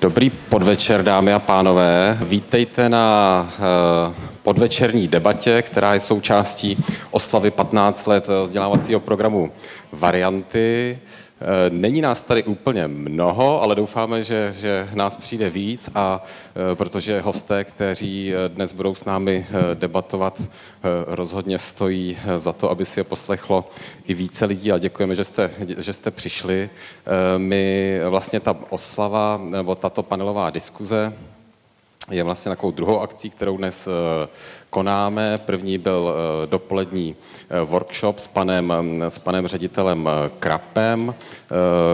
Dobrý podvečer, dámy a pánové. Vítejte na uh, podvečerní debatě, která je součástí oslavy 15 let vzdělávacího programu Varianty. Eh, není nás tady úplně mnoho, ale doufáme, že, že nás přijde víc a eh, protože hosté, kteří eh, dnes budou s námi debatovat, rozhodně stojí za to, aby si je poslechlo i více lidí a děkujeme, že jste, že jste přišli. My vlastně ta oslava nebo tato panelová diskuze je vlastně takovou druhou akcí, kterou dnes konáme. První byl eh, dopolední eh, workshop s panem, eh, s panem ředitelem Krapem,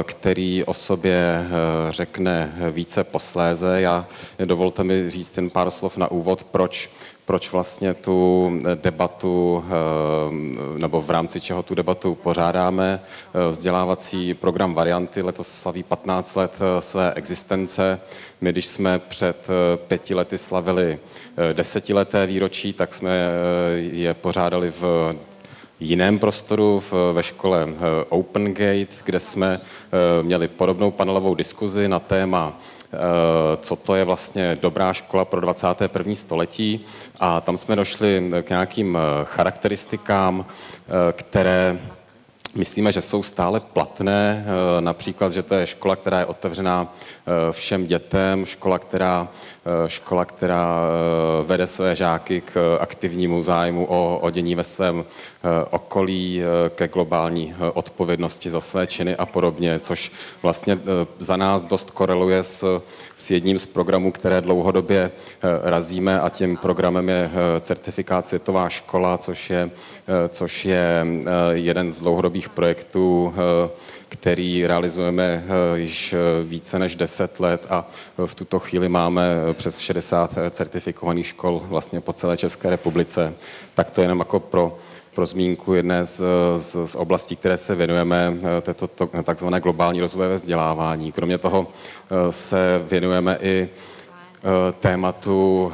který o sobě řekne více posléze. Já dovolte mi říct jen pár slov na úvod, proč proč vlastně tu debatu, nebo v rámci čeho tu debatu pořádáme. Vzdělávací program Varianty letos slaví 15 let své existence. My, když jsme před pěti lety slavili desetileté výročí, tak jsme eh, je pořádali v jiném prostoru ve škole eh, Open Gate, kde jsme eh, měli podobnou panelovou diskuzi na téma co to je vlastně dobrá škola pro 21. století a tam jsme došli k nějakým charakteristikám, které myslíme, že jsou stále platné. Eh, například, že to je škola, která je otevřená eh, všem dětem, škola, která, eh, škola, která vede své žáky k aktivnímu zájmu o, o dění ve svém okolí, ke globální odpovědnosti za své činy a podobně, což vlastně za nás dost koreluje s, s jedním z programů, které dlouhodobě razíme a tím programem je certifikát Světová škola, což je, což je jeden z dlouhodobých projektů, eh, který realizujeme eh, již eh, více než 10 let a v tuto chvíli máme přes 60 certifikovaných škol vlastně po celé České republice. Tak to jenom jako pro pro zmínku jedné z, z, z oblastí, které se věnujeme, to je to, to takzvané globální rozvojové vzdělávání. Kromě toho se věnujeme i tématu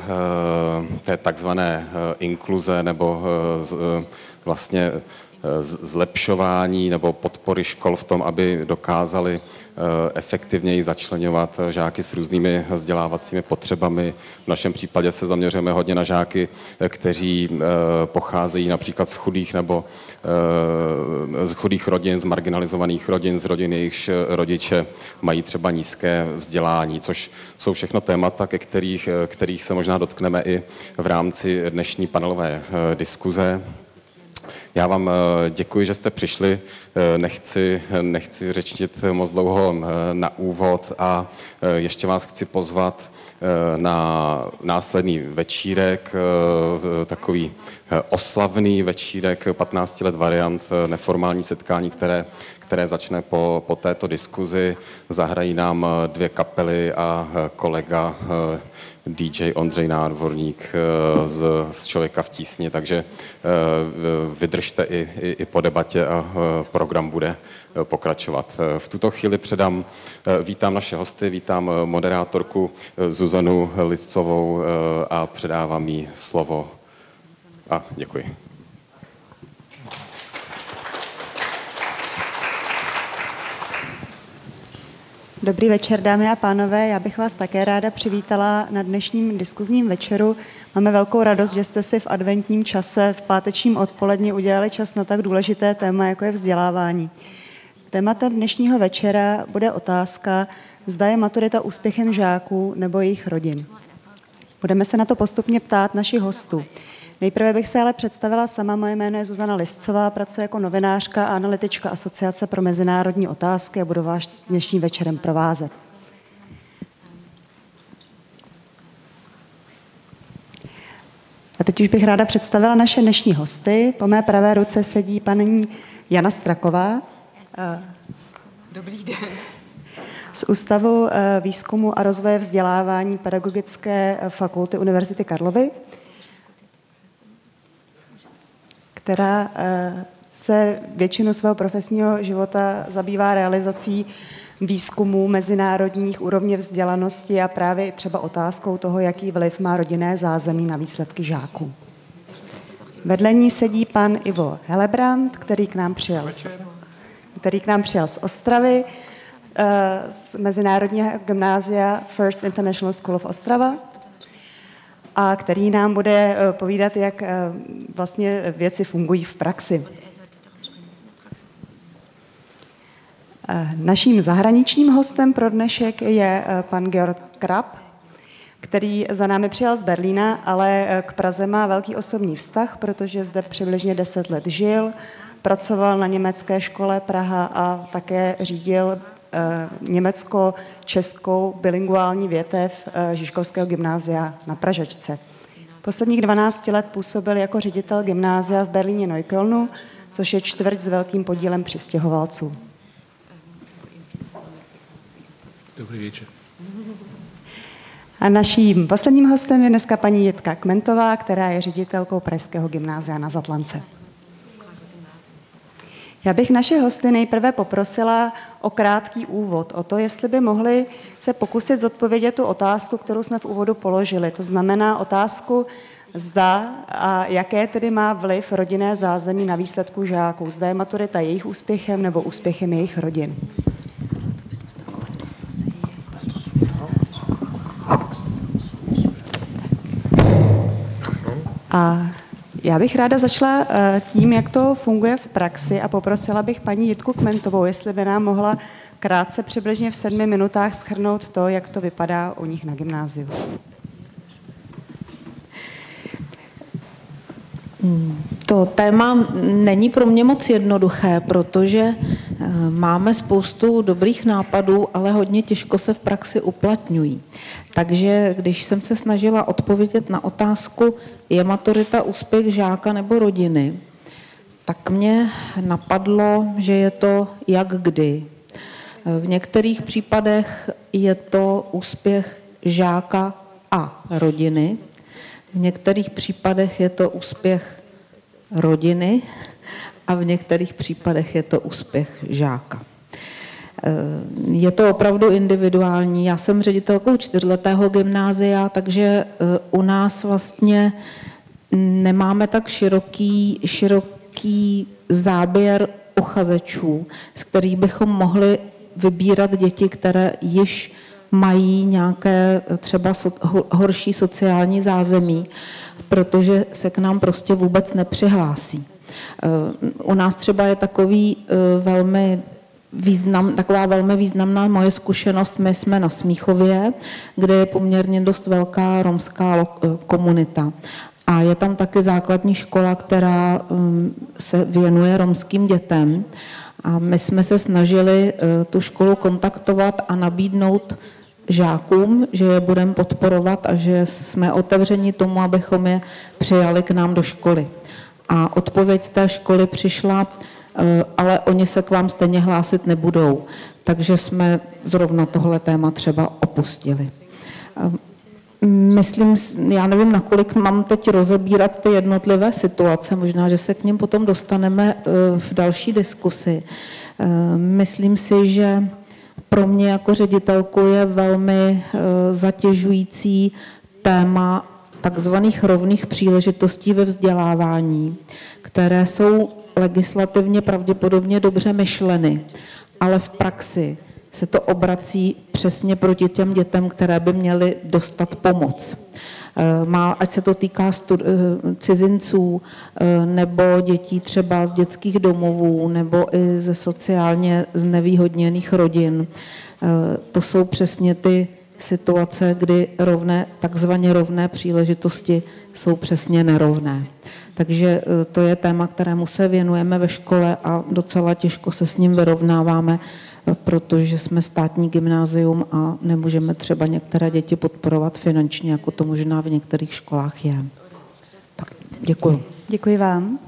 té takzvané inkluze nebo vlastně zlepšování nebo podpory škol v tom, aby dokázali eh, efektivněji začlenovat žáky s různými vzdělávacími potřebami. V našem případě se zaměřujeme hodně na žáky, eh, kteří eh, pocházejí například z chudých nebo z chudých rodin, z marginalizovaných rodin, z rodin, jejichž rodiče mají třeba nízké vzdělání, což jsou všechno témata, ke kterých, kterých se možná dotkneme i v rámci dnešní panelové diskuze. Já vám eh, děkuji, že jste přišli. Eh, nechci, nechci řečnit moc dlouho eh, na úvod a ještě vás chci pozvat na následný večírek, takový oslavný večírek 15 let variant, neformální setkání, které, které začne po, po této diskuzi. Zahrají nám dvě kapely a kolega DJ Ondřej Nádvorník eh, z, z Člověka v tísni, takže eh, vydržte i, i, i po debatě a eh, program bude pokračovat. V tuto chvíli předám, vítám naše hosty, vítám moderátorku Zuzanu Liscovou a předávám jí slovo. A děkuji. Dobrý večer, dámy a pánové. Já bych vás také ráda přivítala na dnešním diskuzním večeru. Máme velkou radost, že jste si v adventním čase, v pátečním odpoledni udělali čas na tak důležité téma, jako je vzdělávání. Tématem dnešního večera bude otázka, zda je maturita úspěchem žáků nebo jejich rodin. Budeme se na to postupně ptát našich hostů. Nejprve bych se ale představila sama. Moje jméno je Zuzana Liscová, pracuji jako novinářka a analytička Asociace pro mezinárodní otázky a budu vás dnešním večerem provázet. A teď už bych ráda představila naše dnešní hosty. Po mé pravé ruce sedí paní Jana Straková. Dobrý den. Z Ústavu eh, výzkumu a rozvoje vzdělávání Pedagogické fakulty Univerzity Karlovy. Která eh, se většinu svého profesního života zabývá realizací výzkumů mezinárodních úrovně vzdělanosti a právě třeba otázkou toho, jaký vliv má rodinné zázemí na výsledky žáků. Vedle ní sedí pan Ivo Helebrand, který k nám přijel z, který k nám přijel z Ostravy z Mezinárodního gymnázia First International School of Ostrava a který nám bude povídat, jak vlastně věci fungují v praxi. Naším zahraničním hostem pro dnešek je pan Georg Krab, který za námi přijal z Berlína, ale eh, k Praze má velký osobní vztah, protože zde přibližně 10 let žil, pracoval na německé škole Praha a také řídil eh, německo-českou bilinguální větev eh, Žižkovského gymnázia na Pražačce. Posledních 12 let působil jako ředitel gymnázia v Berlíně Neuköllnu, což je čtvrť s velkým podílem přistěhovalců. Dobrý večer. A naším posledním hostem je dneska paní Jitka Kmentová, která je ředitelkou Pražského gymnázia na Zatlance. Já bych naše hosty nejprve poprosila o krátký úvod, o to, jestli by mohli se pokusit zodpovědět tu otázku, kterou jsme v úvodu položili. To znamená otázku, zda a jaké tedy má vliv rodinné zázemí na výsledku žáků. Zda je maturita jejich úspěchem nebo úspěchem jejich rodin. A já bych ráda začala eh, tím, jak to funguje v praxi a poprosila bych paní Jitku Kmentovou, jestli by nám mohla krátce přibližně v sedmi minutách schrnout to, jak to vypadá u nich na gymnáziu. To téma není pro mě moc jednoduché, protože eh, máme spoustu dobrých nápadů, ale hodně těžko se v praxi uplatňují. Takže když jsem se snažila odpovědět na otázku, je maturita úspěch žáka nebo rodiny, tak mě napadlo, že je to jak kdy. V některých případech je to úspěch žáka a rodiny, v některých případech je to úspěch rodiny a v některých případech je to úspěch žáka. Eh, je to opravdu individuální. Já jsem ředitelkou čtyřletého gymnázia, takže eh, u nás vlastně nemáme tak široký, široký záběr uchazečů, z kterých bychom mohli vybírat děti, které již mají nějaké eh, třeba horší sociální zázemí, protože se k nám prostě vůbec nepřihlásí. U nás třeba je takový velmi význam, taková velmi významná moje zkušenost. My jsme na Smíchově, kde je poměrně dost velká romská komunita. A je tam taky základní škola, která um, se věnuje romským dětem. A my jsme se snažili tu školu kontaktovat a nabídnout žákům, že je budeme podporovat a že jsme otevřeni tomu, abychom je přijali k nám do školy. A odpověď té školy přišla, Eh, ale oni se k vám stejně hlásit nebudou. Takže jsme zrovna tohle téma třeba opustili. Eh, myslím, já nevím, nakolik mám teď rozebírat ty jednotlivé situace, možná, že se k ním potom dostaneme eh, v další diskusi. Myslím si, že pro mě jako ředitelku je velmi zatěžující téma takzvaných rovných příležitostí ve vzdělávání, které jsou legislativně pravděpodobně dobře myšleny, ale v praxi se to obrací přesně proti těm dětem, které by měly dostat pomoc. Eh, má, ať se to týká stud, eh, cizinců eh, nebo dětí třeba z dětských domovů nebo i ze sociálně znevýhodněných rodin. To jsou přesně ty situace, kdy rovné, takzvaně rovné příležitosti jsou přesně nerovné. Takže to je téma, kterému se věnujeme ve škole a docela těžko se s ním vyrovnáváme, protože jsme státní gymnázium a nemůžeme třeba některé děti podporovat finančně, jako to možná v některých školách je. Tak děkuji. Děkuji vám.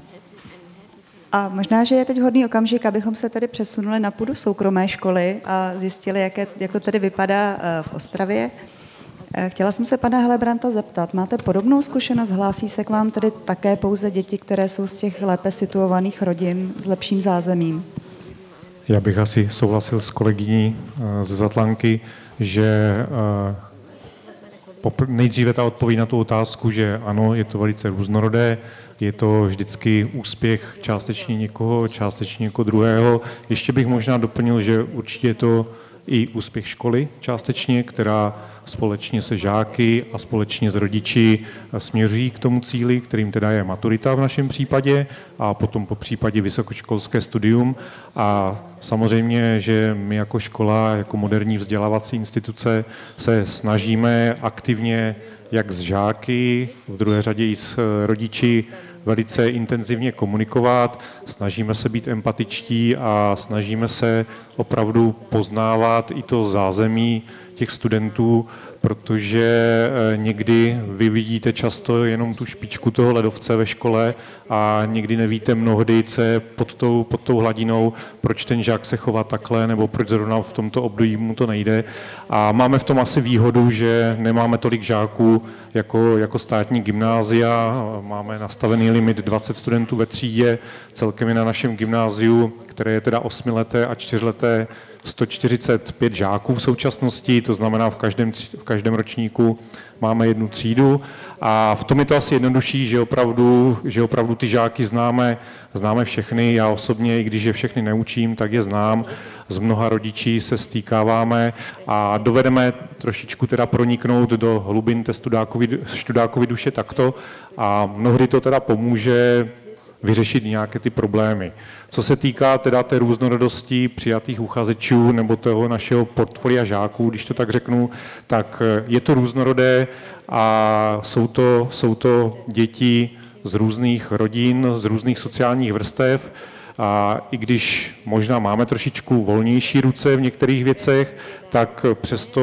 A možná, že je teď hodný okamžik, abychom se tedy přesunuli na půdu soukromé školy a zjistili, jak, je, jak to tedy vypadá e, v Ostravě. Eh, chtěla jsem se pana Helebranta zeptat, máte podobnou zkušenost? Hlásí se k vám tedy také pouze děti, které jsou z těch lépe situovaných rodin s lepším zázemím? Já bych asi souhlasil s kolegyní eh, ze Zatlanky, že eh, nejdříve ta odpověď na tu otázku, že ano, je to velice různorodé, je to vždycky úspěch částečně někoho, částečně někoho druhého. Ještě bych možná doplnil, že určitě to i úspěch školy částečně, která společně se žáky a společně s rodiči směřují k tomu cíli, kterým teda je maturita v našem případě a potom po případě vysokoškolské studium. A samozřejmě, že my jako škola, jako moderní vzdělávací instituce se snažíme aktivně jak s žáky, v druhé řadě i s rodiči velice intenzivně komunikovat, snažíme se být empatičtí a snažíme se opravdu poznávat i to zázemí těch studentů, protože eh, někdy vy vidíte často jenom tu špičku toho ledovce ve škole a někdy nevíte mnohdy, co je pod tou, pod tou hladinou, proč ten žák se chová takhle, nebo proč zrovna v tomto období mu to nejde. A máme v tom asi výhodu, že nemáme tolik žáků jako, jako státní gymnázia, máme nastavený limit 20 studentů ve třídě, celkem je na našem gymnáziu, které je teda osmileté a čtyřleté, 145 žáků v současnosti, to znamená v každém, v každém ročníku máme jednu třídu a v tom je to asi jednodušší, že opravdu, že opravdu ty žáky známe, známe všechny. Já osobně, i když je všechny neučím, tak je znám. Z mnoha rodičí se stýkáváme a dovedeme trošičku teda proniknout do hlubin té studákovi duše takto a mnohdy to teda pomůže vyřešit nějaké ty problémy. Co se týká teda té různorodosti přijatých uchazečů nebo toho našeho portfolia žáků, když to tak řeknu, tak je to různorodé a jsou to, jsou to děti z různých rodin, z různých sociálních vrstev, a i když možná máme trošičku volnější ruce v některých věcech, tak přesto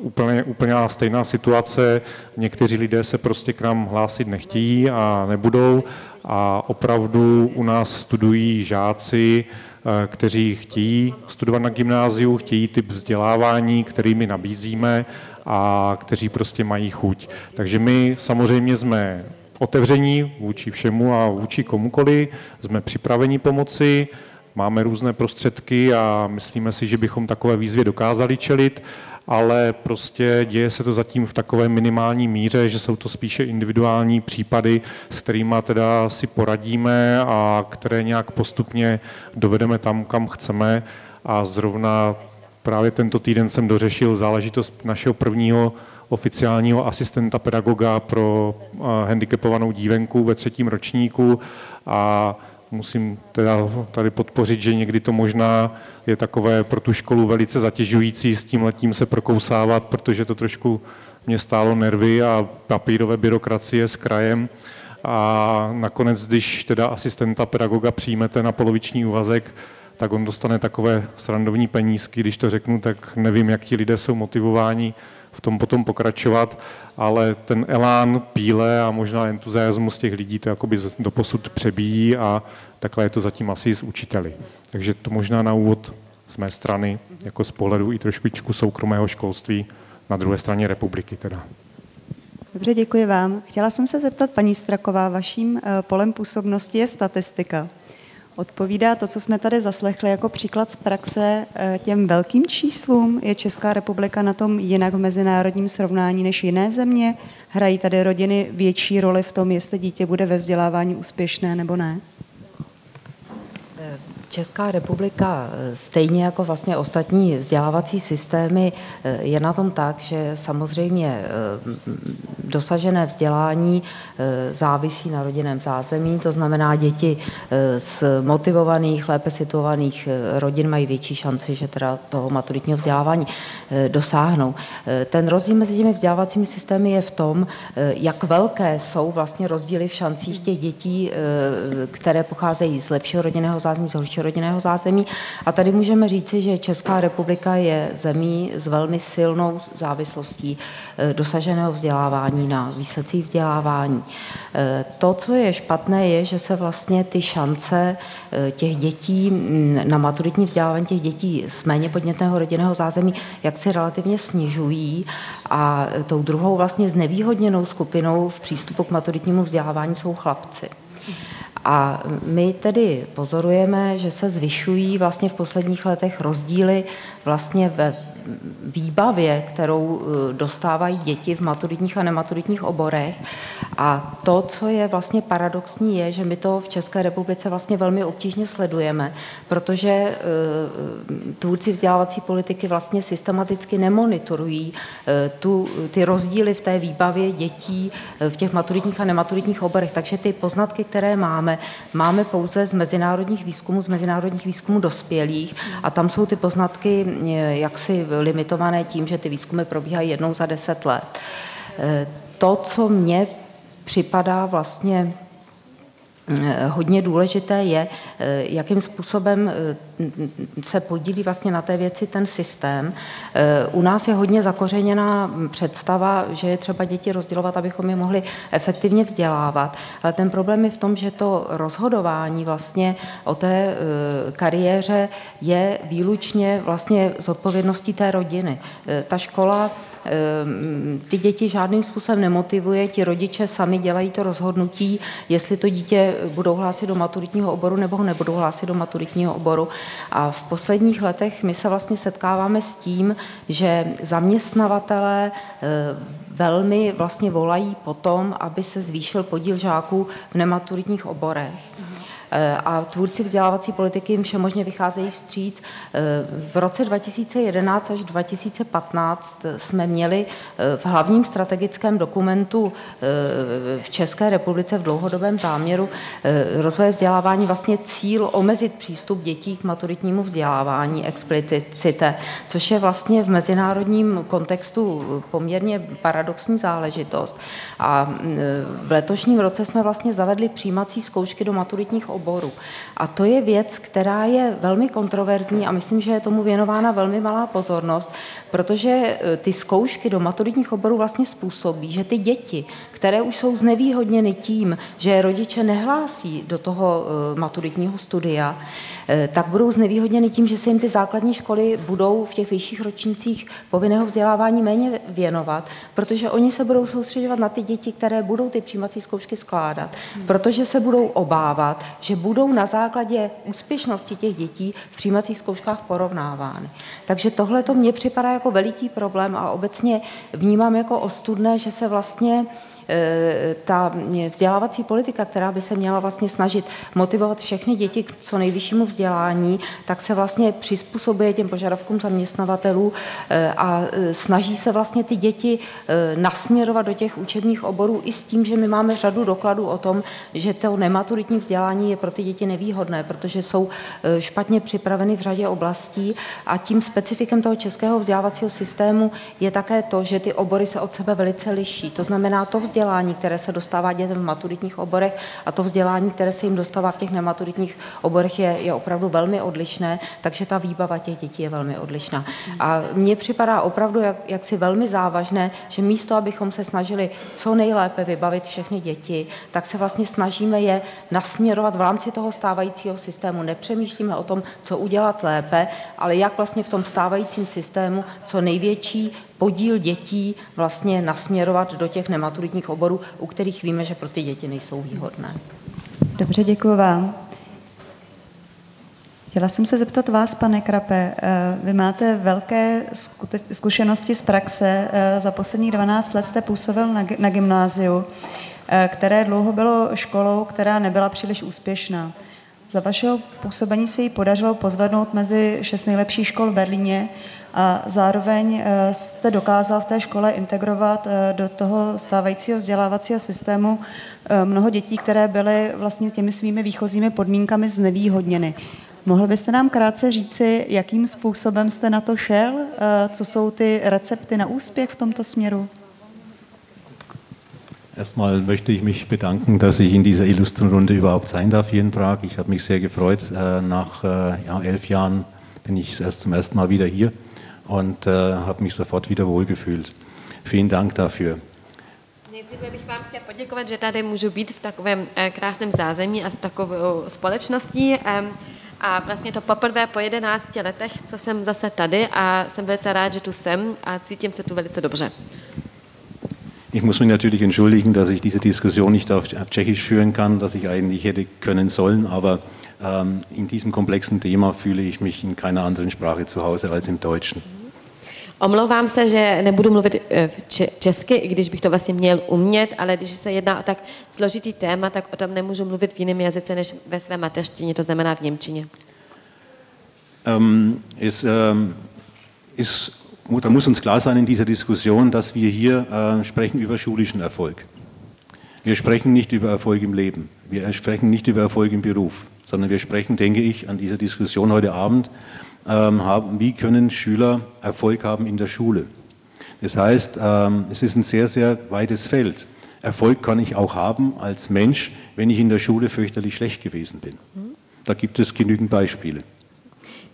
úplně, úplně stejná situace. Někteří lidé se prostě k nám hlásit nechtějí a nebudou a opravdu u nás studují žáci, eh, kteří chtějí studovat na gymnáziu, chtějí typ vzdělávání, který my nabízíme a kteří prostě mají chuť. Takže my samozřejmě jsme otevření vůči všemu a vůči komukoli, jsme připraveni pomoci, máme různé prostředky a myslíme si, že bychom takové výzvě dokázali čelit ale prostě děje se to zatím v takové minimální míře, že jsou to spíše individuální případy, s kterými teda si poradíme a které nějak postupně dovedeme tam, kam chceme. A zrovna právě tento týden jsem dořešil záležitost našeho prvního oficiálního asistenta pedagoga pro handicapovanou dívenku ve třetím ročníku. A musím teda tady podpořit, že někdy to možná je takové pro tu školu velice zatěžující s tím letím se prokousávat, protože to trošku mě stálo nervy a papírové byrokracie s krajem. A nakonec, když teda asistenta pedagoga přijmete na poloviční úvazek, tak on dostane takové srandovní penízky, když to řeknu, tak nevím, jak ti lidé jsou motivováni v tom potom pokračovat, ale ten elán, píle a možná entuziasmus těch lidí to jakoby doposud přebíjí a takhle je to zatím asi s učiteli. Takže to možná na úvod z mé strany, jako z pohledu i trošku soukromého školství na druhé straně republiky teda. Dobře, děkuji vám. Chtěla jsem se zeptat, paní Straková, vaším eh, polem působnosti je statistika. Odpovídá to, co jsme tady zaslechli jako příklad z praxe eh, těm velkým číslům? Je Česká republika na tom jinak v mezinárodním srovnání než jiné země? Hrají tady rodiny větší roli v tom, jestli dítě bude ve vzdělávání úspěšné nebo ne? Česká republika, eh, stejně jako vlastně ostatní vzdělávací systémy, eh, je na tom tak, že samozřejmě eh, dosažené vzdělání závisí na rodinném zázemí, to znamená děti z motivovaných, lépe situovaných rodin mají větší šanci, že teda toho maturitního vzdělávání dosáhnou. Ten rozdíl mezi těmi vzdělávacími systémy je v tom, jak velké jsou vlastně rozdíly v šancích těch dětí, které pocházejí z lepšího rodinného zázemí, z horšího rodinného zázemí. A tady můžeme říci, že Česká republika je zemí s velmi silnou závislostí eh, dosaženého vzdělávání na výsledcích vzdělávání. Eh, to, co je špatné, je, že se vlastně ty šance eh, těch dětí mm, na maturitní vzdělávání těch dětí z méně podnětného rodinného zázemí, jak se relativně snižují a tou druhou vlastně znevýhodněnou skupinou v přístupu k maturitnímu vzdělávání jsou chlapci. A my tedy pozorujeme, že se zvyšují vlastně v posledních letech rozdíly vlastně ve výbavě, kterou eh, dostávají děti v maturitních a nematuritních oborech A to, co je vlastně paradoxní, je, že my to v České republice vlastně velmi obtížně sledujeme, protože e, tvůrci vzdělávací politiky vlastně systematicky nemonitorují e, tu, ty rozdíly v té výbavě dětí v těch maturitních a nematuritních oborech. Takže ty poznatky, které máme, máme pouze z mezinárodních výzkumů, z mezinárodních výzkumů dospělých a tam jsou ty poznatky jaksi limitované tím, že ty výzkumy probíhají jednou za deset let. To, co mě připadá vlastně eh, hodně důležité je, eh, jakým způsobem eh, se podílí vlastně na té věci ten systém. U nás je hodně zakořeněná představa, že je třeba děti rozdělovat, abychom je mohli efektivně vzdělávat. Ale ten problém je v tom, že to rozhodování vlastně o té kariéře je výlučně vlastně z odpovědností té rodiny. Ta škola ty děti žádným způsobem nemotivuje, ti rodiče sami dělají to rozhodnutí, jestli to dítě budou hlásit do maturitního oboru nebo ho nebudou hlásit do maturitního oboru. A v posledních letech my se vlastně setkáváme s tím, že zaměstnavatelé ehm, velmi vlastně volají potom, aby se zvýšil podíl žáků v nematuritních oborech. Eh, a tvůrci vzdělávací politiky jim všemožně vycházejí vstříc. Eh, v roce 2011 až 2015 jsme měli eh, v hlavním strategickém dokumentu v České republice v dlouhodobém záměru rozvoje vzdělávání vlastně cíl omezit přístup dětí k maturitnímu vzdělávání explicite, což je vlastně v mezinárodním kontextu poměrně paradoxní záležitost. A v letošním roce jsme vlastně zavedli přijímací zkoušky do maturitních oborů oboru. A to je věc, která je velmi kontroverzní a myslím, že je tomu věnována velmi malá pozornost, protože e, ty zkoušky do maturitních oborů vlastně způsobí, že ty děti, které už jsou znevýhodněny tím, že rodiče nehlásí do toho e, maturitního studia, tak budou znevýhodněny tím, že se jim ty základní školy budou v těch vyšších ročnících povinného vzdělávání méně věnovat, protože oni se budou soustředovat na ty děti, které budou ty přijímací zkoušky skládat, protože se budou obávat, že budou na základě úspěšnosti těch dětí v přijímacích zkouškách porovnávány. Takže tohle to mně připadá jako veliký problém a obecně vnímám jako ostudné, že se vlastně Eh, ta vzdělávací politika, která by se měla vlastně snažit motivovat všechny děti k co nejvyššímu vzdělání, tak se vlastně přizpůsobuje těm požadavkům zaměstnavatelů eh, a eh, snaží se vlastně ty děti nasměrovat do těch učebních oborů i s tím, že my máme řadu dokladů o tom, že to nematuritní vzdělání je pro ty děti nevýhodné, protože jsou špatně připraveny v řadě oblastí a tím specifikem toho českého vzdělávacího systému je také to, že ty obory se od sebe velice liší. To znamená, to vzdělání, které se dostává dětem v maturitních oborech a to vzdělání, které se jim dostává v těch nematuritních oborech, je, je opravdu velmi odlišné, takže ta výbava těch dětí je velmi odlišná. A mně připadá opravdu jak, jaksi velmi závažné, že místo, abychom se snažili co nejlépe vybavit všechny děti, tak se vlastně snažíme je nasměrovat v rámci toho stávajícího systému. Nepřemýšlíme o tom, co udělat lépe, ale jak vlastně v tom stávajícím systému co největší podíl dětí vlastně nasměrovat do těch nematuritních oborů, u kterých víme, že pro ty děti nejsou výhodné. Dobře, děkuji vám. Chtěla jsem se zeptat vás, pane Krape, eh, vy máte velké zkušenosti z praxe. Eh, za posledních 12 let jste působil na gymnáziu, eh, které dlouho bylo školou, která nebyla příliš úspěšná. Za vašeho působení se jí podařilo pozvednout mezi šest nejlepších škol v Berlíně a zároveň eh, jste dokázal v té škole integrovat eh, do toho stávajícího vzdělávacího systému eh, mnoho dětí, které byly vlastně těmi svými výchozími podmínkami znevýhodněny. Mohl byste nám krátce říci, jakým způsobem jste na to šel? Co jsou ty recepty na úspěch v tomto směru? Erstmal möchte ich mich bedanken, dass ich in dieser illustren Runde überhaupt sein darf hier in Prag. Ich habe mich sehr gefreut. Äh, nach äh, elf Jahren bin ich erst zum ersten Mal wieder hier und äh, habe mich sofort wieder wohlgefühlt. Vielen Dank dafür. Nejdříve bych vám chtěla poděkovat, že tady můžu být v takovém eh, krásném zázemí a s takovou společností. A vlastně to poprvé po 11 letech, co jsem zase tady a jsem velice rád, že tu jsem a cítím se tu velice dobře. Ich muss mich natürlich entschuldigen, dass ich diese Diskussion nicht auf, auf Tschechisch führen kann, dass ich eigentlich hätte können sollen, aber ähm, in diesem komplexen Thema fühle ich mich in keiner anderen Sprache zu Hause als im Deutschen. Omlouvám se, že nebudu mluvit eh, česky, i když bych to vlastně měl umět, ale když se jedná o tak složitý téma, tak o tom nemůžu mluvit v jiném jazyce než ve své mateřštině, to znamená v Němčině. Um, es, um, ist, da muss uns klar sein in dieser Diskussion, dass wir hier uh, sprechen über schulischen Erfolg. Wir sprechen nicht über Erfolg im Leben. Wir sprechen nicht über Erfolg im Beruf, sondern wir sprechen, denke ich, an dieser Diskussion heute Abend ähm, haben, wie können Schüler Erfolg haben in der Schule. Das heißt, ähm, es ist ein sehr, sehr weites Feld. Erfolg kann ich auch haben als Mensch, wenn ich in der Schule fürchterlich schlecht gewesen bin. Da gibt es genügend Beispiele.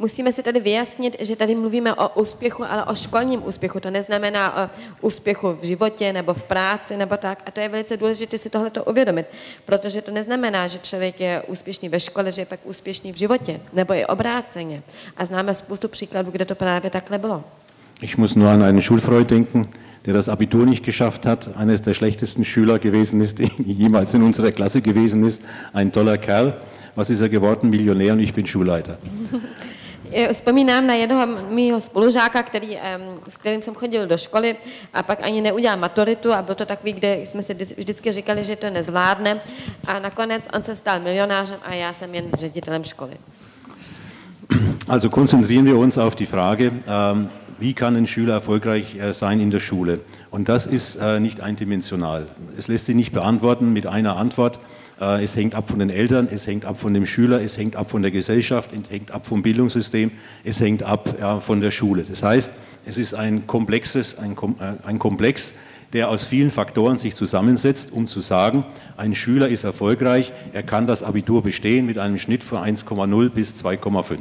Musíme si tady vyjasnit, že tady mluvíme o úspěchu, ale o školním úspěchu. To neznamená o úspěchu v životě nebo v práci nebo tak. A to je velice důležité si tohle uvědomit, protože to neznamená, že člověk je úspěšný ve škole, že je pak úspěšný v životě, nebo i obráceně. A známe spoustu příkladů, kde to právě takhle bylo. Ich muss nur an einen Schulfreund denken, der das Abitur nicht geschafft hat, eines der schlechtesten Schüler gewesen ist, der jemals in unserer Klasse gewesen ist, ein toller Kerl. Was ist er geworden? Millionär und ich bin Schulleiter. Vzpomínám na jednoho mýho spolužáka, který, s kterým jsem chodil do školy a pak ani neudělal maturitu a byl to takový, kde jsme si vždycky říkali, že to nezvládne a nakonec on se stal milionářem a já jsem jen ředitelem školy. Also konzentrieren wir uns auf die Frage, ähm, wie kann ein Schüler erfolgreich äh, sein in der Schule? Und das ist äh, nicht eindimensional. Es lässt sich nicht beantworten mit einer Antwort. Äh, es hängt ab von den Eltern, es hängt ab von dem Schüler, es hängt ab von der Gesellschaft, es hängt ab vom Bildungssystem, es hängt ab ja, von der Schule. Das heißt, es ist ein komplexes, ein, äh, ein Komplex, der aus vielen Faktoren sich zusammensetzt, um zu sagen, ein Schüler ist erfolgreich, er kann das Abitur bestehen mit einem Schnitt von 1,0 bis 2,5.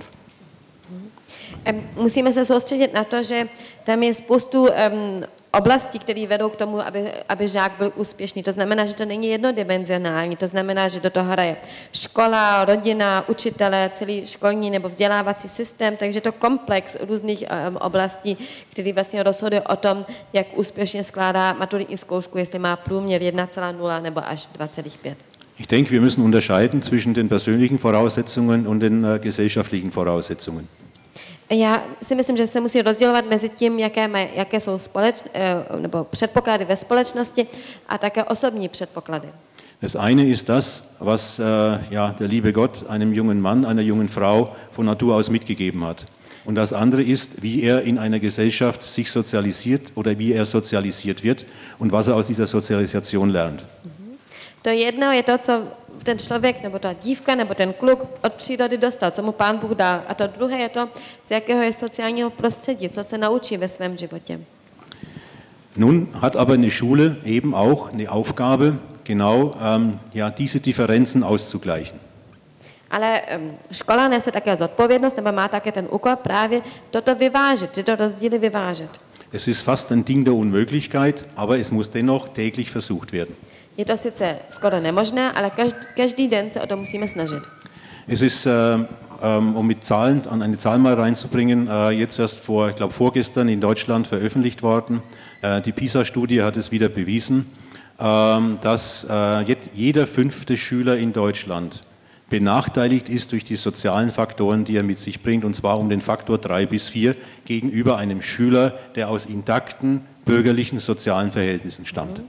Musíme se soustředit na to, že tam je spoustu um, oblasti, které vedou k tomu, aby, aby žák byl úspěšný. To znamená, že to není jednodimenzionální, to znamená, že do toho hraje škola, rodina, učitele, celý školní nebo vzdělávací systém, takže to komplex různých um, oblastí, který vlastně rozhoduje o tom, jak úspěšně skládá maturitní zkoušku, jestli má průměr 1,0 nebo až 2,5. Ich denke, wir müssen unterscheiden zwischen den persönlichen Voraussetzungen und den äh, gesellschaftlichen Voraussetzungen. Já si myslím, že se musí rozdělovat mezi tím, jaké, maj, jaké jsou společ, eh, nebo předpoklady ve společnosti a také osobní předpoklady. Das eine ist das, was äh, ja, der liebe Gott einem jungen Mann, einer jungen Frau von Natur aus mitgegeben hat. Und das andere ist, wie er in einer Gesellschaft sich sozialisiert oder wie er sozialisiert wird und was er aus dieser Sozialisation lernt. To jedno je to, co ten člověk, nebo ta dívka, nebo ten kluk od přírody dostal, co mu pán Bůh dal. A to druhé je to, z jakého je sociálního prostředí, co se naučí ve svém životě. Nun hat aber eine Schule eben auch eine Aufgabe, genau ähm, ja, diese Differenzen auszugleichen. Ale um, škola nese také zodpovědnost, nebo má také ten úkol právě toto vyvážet, tyto rozdíly vyvážet. Es ist fast ein Ding der Unmöglichkeit, aber es muss dennoch täglich versucht werden. Je to sice skoro nemožné, ale každý, každý den se o to musíme snažit. Es ist, äh, um mit Zahlen, an eine Zahl mal reinzubringen, äh, jetzt erst vor, ich glaube vorgestern in Deutschland veröffentlicht worden. Äh, die PISA-Studie hat es wieder bewiesen, ähm, dass jeder fünfte Schüler in Deutschland benachteiligt ist durch die sozialen Faktoren, die er mit sich bringt, und zwar um den Faktor drei bis vier gegenüber einem Schüler, der aus intakten bürgerlichen sozialen Verhältnissen stammt.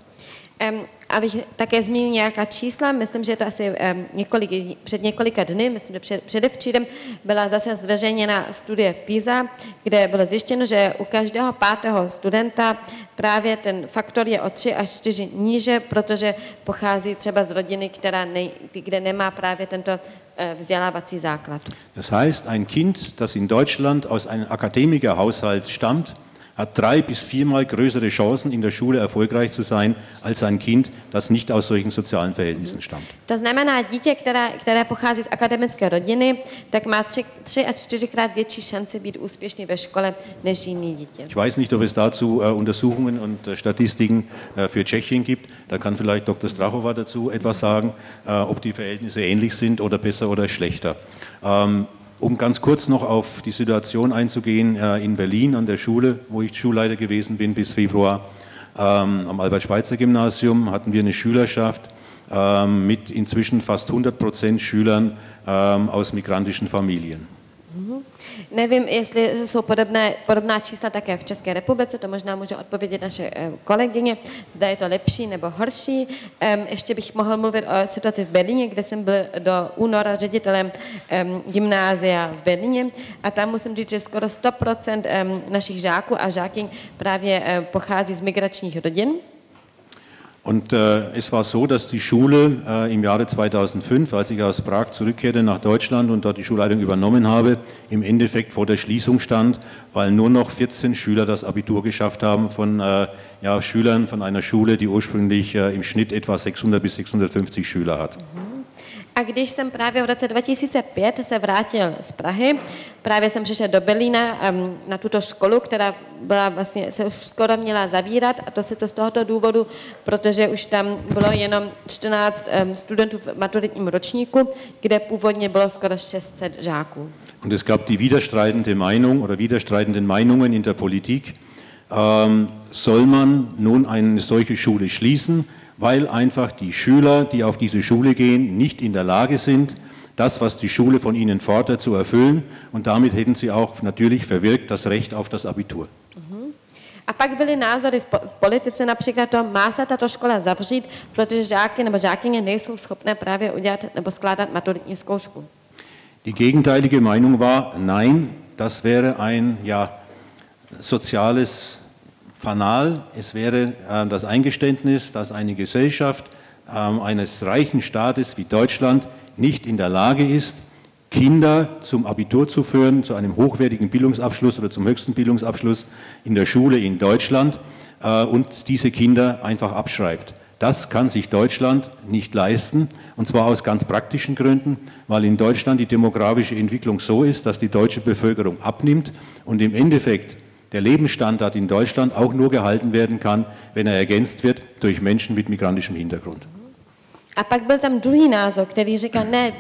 Um, abych také zmínil nějaká čísla, myslím, že to asi um, několik, před několika dny, myslím, že před, předevčírem byla zase zveřejněna studie PISA, kde bylo zjištěno, že u každého pátého studenta právě ten faktor je o 3 až 4 níže, protože pochází třeba z rodiny, která ne, kde nemá právě tento eh, vzdělávací základ. Das heißt, ein Kind, das in Deutschland aus einem Akademikerhaushalt stammt, hat drei bis viermal größere Chancen, in der Schule erfolgreich zu sein, als ein Kind, das nicht aus solchen sozialen Verhältnissen stammt. To znamená, dítě, které, které pochází z akademické rodiny, tak má tři, tři až čtyřikrát větší šance být úspěšný ve škole než jiný dítě. Ich weiß nicht, ob es dazu uh, Untersuchungen und uh, Statistiken uh, für Tschechien gibt. Da kann vielleicht Dr. Strachova dazu etwas sagen, ob die Verhältnisse ähnlich sind oder besser oder schlechter. Um, um ganz kurz noch auf die Situation einzugehen, äh, in Berlin an der Schule, wo ich Schulleiter gewesen bin bis Februar, ähm, am Albert-Schweitzer-Gymnasium hatten wir eine Schülerschaft ähm, mit inzwischen fast 100 Prozent Schülern ähm, aus migrantischen Familien. Mhm. Nevím, jestli jsou podobné, podobná čísla také v České republice, to možná může odpovědět naše eh, kolegyně, zda je to lepší nebo horší. Ještě bych mohl mluvit o situaci v Berlíně, kde jsem byl do února ředitelem gymnázia v Berlíně a tam musím říct, že skoro 100% našich žáků a žákyň právě eh, pochází z migračních rodin. Und äh, es war so, dass die Schule äh, im Jahre 2005, als ich aus Prag zurückkehrte nach Deutschland und dort die Schulleitung übernommen habe, im Endeffekt vor der Schließung stand, weil nur noch 14 Schüler das Abitur geschafft haben von äh, ja, Schülern von einer Schule, die ursprünglich äh, im Schnitt etwa 600 bis 650 Schüler hat. Mhm. A když jsem právě v roce 2005 se vrátil z Prahy, právě jsem přišel do Berlína na tuto školu, která byla vlastně, se už skoro měla zavírat a to sice z tohoto důvodu, protože už tam bylo jenom 14 um, studentů v maturitním ročníku, kde původně bylo skoro 600 žáků. Und es gab die widerstreitende Meinung oder widerstreitenden Meinungen in der Politik. Ähm, soll man nun eine solche Schule schließen? Weil einfach die Schüler, die auf diese Schule gehen, nicht in der Lage sind, das, was die Schule von ihnen fordert, zu erfüllen. Und damit hätten sie auch natürlich verwirkt das Recht auf das Abitur. Mhm. A pak byly názory v politice, například to, má se tato škola zavřít, protože žáky nebo žákyně nejsou schopné právě udělat nebo skládat maturitní zkoušku. Die gegenteilige Meinung war, nein, das wäre ein ja, soziales Fanal. Es wäre äh, das Eingeständnis, dass eine Gesellschaft äh, eines reichen Staates wie Deutschland nicht in der Lage ist, Kinder zum Abitur zu führen, zu einem hochwertigen Bildungsabschluss oder zum höchsten Bildungsabschluss in der Schule in Deutschland äh, und diese Kinder einfach abschreibt. Das kann sich Deutschland nicht leisten, und zwar aus ganz praktischen Gründen, weil in Deutschland die demografische Entwicklung so ist, dass die deutsche Bevölkerung abnimmt und im Endeffekt der Lebensstandard in Deutschland auch nur gehalten werden kann, wenn er ergänzt wird durch Menschen mit migrantischem Hintergrund. A pak byl tam druhý názor, který říkal, ne,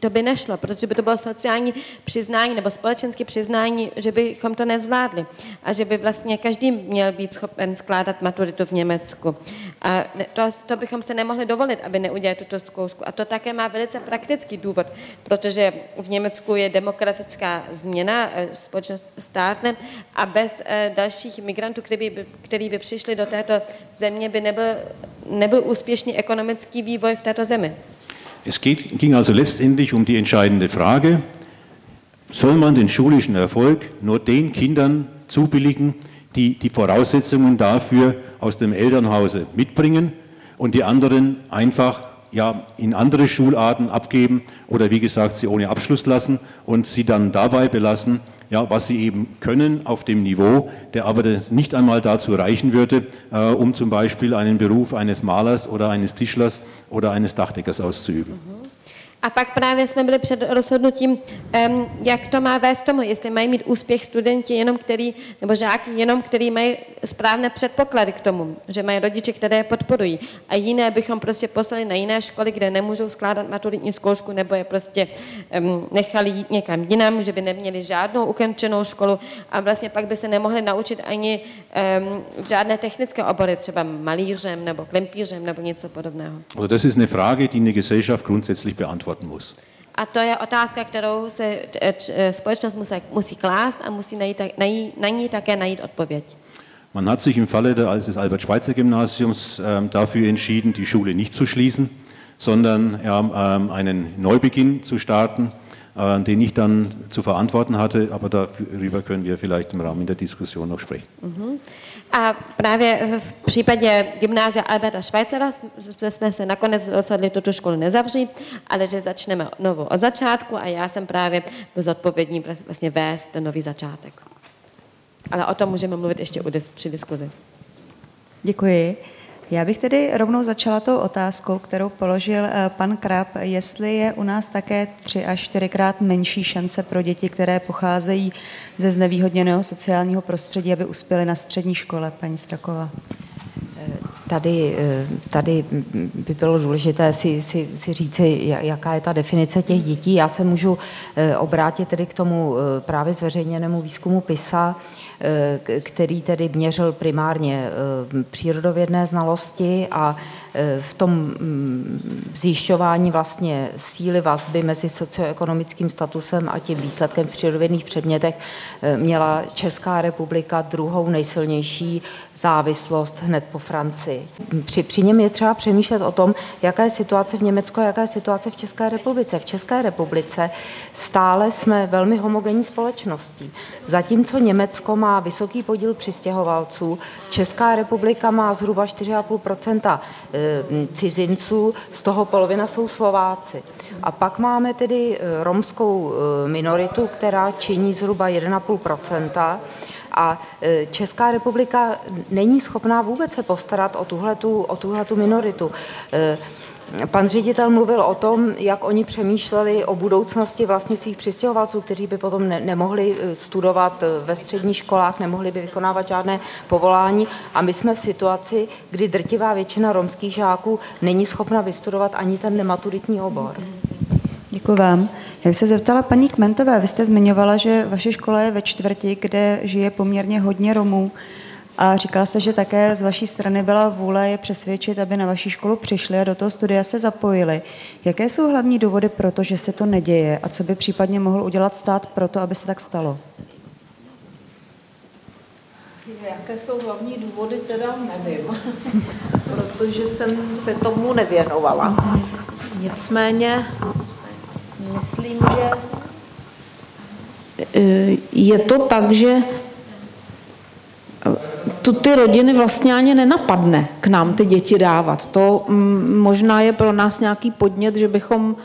to by nešlo, protože by to bylo sociální přiznání nebo společenské přiznání, že bychom to nezvládli a že by vlastně každý měl být schopen skládat maturitu v Německu. A to, to bychom se nemohli dovolit, aby neudělali tuto zkoušku. A to také má velice praktický důvod, protože v Německu je demografická změna, eh, společnost stárne a bez eh, dalších migrantů, který by, který by přišli do této země, by nebyl, nebyl úspěšný ekonomický vývoj v této zemi. Es geht, ging also letztendlich um die entscheidende Frage, soll man den schulischen Erfolg nur den Kindern zubilligen, die die Voraussetzungen dafür aus dem Elternhause mitbringen und die anderen einfach ja, in andere Schularten abgeben oder wie gesagt sie ohne Abschluss lassen und sie dann dabei belassen, ja, was sie eben können auf dem Niveau, der aber nicht einmal dazu reichen würde, äh, um zum Beispiel einen Beruf eines Malers oder eines Tischlers oder eines Dachdeckers auszuüben. Mhm. A pak právě jsme byli před rozhodnutím, jak to má vést tomu, jestli mají mít úspěch studenti jenom který, nebo žáky jenom, který mají správné předpoklady k tomu, že mají rodiče, které je podporují. A jiné bychom prostě poslali na jiné školy, kde nemůžou skládat maturitní zkoušku, nebo je prostě nechali jít někam jinam, že by neměli žádnou ukončenou školu a vlastně pak by se nemohli naučit ani žádné technické obory, třeba malířem nebo klempířem nebo něco podobného. Also das ist eine Frage, die eine Gesellschaft grundsätzlich beantwortet beantworten muss. A to je otázka, kterou se společnost musí, musí klást a musí najít, najít, na ní také najít odpověď. Man hat sich im Falle des Albert-Schweitzer-Gymnasiums äh, dafür entschieden, die Schule nicht zu schließen, sondern ja, äh, einen Neubeginn zu starten, äh, den ich dann zu verantworten hatte, aber darüber können wir vielleicht im Rahmen der Diskussion noch sprechen. Mhm. A právě v případě gymnázia Alberta Švajcera jsme se nakonec rozhodli tuto školu nezavřít, ale že začneme novou od začátku a já jsem právě byl zodpovědný vlastně vést ten nový začátek. Ale o tom můžeme mluvit ještě při diskuzi. Děkuji. Já bych tedy rovnou začala tou otázkou, kterou položil eh, pan Krab, jestli je u nás také tři až čtyřikrát menší šance pro děti, které pocházejí ze znevýhodněného sociálního prostředí, aby uspěly na střední škole, paní Straková. Tady, eh, tady by bylo důležité si, si, si říci, jaká je ta definice těch dětí. Já se můžu eh, obrátit tedy k tomu právě zveřejněnému výzkumu PISA, který tedy měřil primárně přírodovědné znalosti a v tom mm, zjišťování vlastně síly vazby mezi socioekonomickým statusem a tím výsledkem v přírodovědných předmětech měla Česká republika druhou nejsilnější závislost hned po Francii. Při, při něm je třeba přemýšlet o tom, jaká je situace v Německu a jaká je situace v České republice. V České republice stále jsme velmi homogenní společností. Zatímco Německo má vysoký podíl přistěhovalců, Česká republika má zhruba 4,5 eh, cizinců, z toho polovina jsou Slováci. A pak máme tedy eh, romskou eh, minoritu, která činí zhruba 1,5% a e, Česká republika není schopná vůbec se postarat o tuhletu, o tuhletu minoritu. Pan ředitel mluvil o tom, jak oni přemýšleli o budoucnosti vlastně svých přistěhovalců, kteří by potom ne- nemohli e, studovat ve středních školách, nemohli by vykonávat žádné povolání. A my jsme v situaci, kdy drtivá většina romských žáků není schopna vystudovat ani ten nematuritní obor. Děkuji vám. Já bych se zeptala paní Kmentové, vy jste zmiňovala, že vaše škola je ve čtvrti, kde žije poměrně hodně Romů a říkala jste, že také z vaší strany byla vůle je přesvědčit, aby na vaši školu přišli a do toho studia se zapojili. Jaké jsou hlavní důvody pro to, že se to neděje a co by případně mohl udělat stát pro to, aby se tak stalo? Jaké jsou hlavní důvody, teda nevím, protože jsem se tomu nevěnovala. Nicméně myslím, že e, je to tak, že tu ty rodiny vlastně ani nenapadne k nám ty děti dávat. To mm, možná je pro nás nějaký podnět, že bychom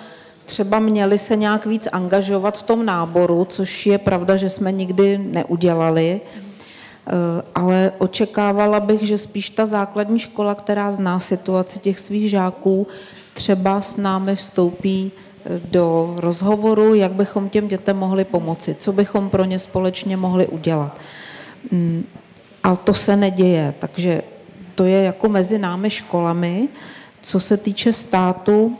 třeba měli se nějak víc angažovat v tom náboru, což je pravda, že jsme nikdy neudělali, e, ale očekávala bych, že spíš ta základní škola, která zná situaci těch svých žáků, třeba s námi vstoupí do rozhovoru, jak bychom těm dětem mohli pomoci, co bychom pro ně společně mohli udělat. Ale to se neděje, takže to je jako mezi námi školami. Co se týče státu,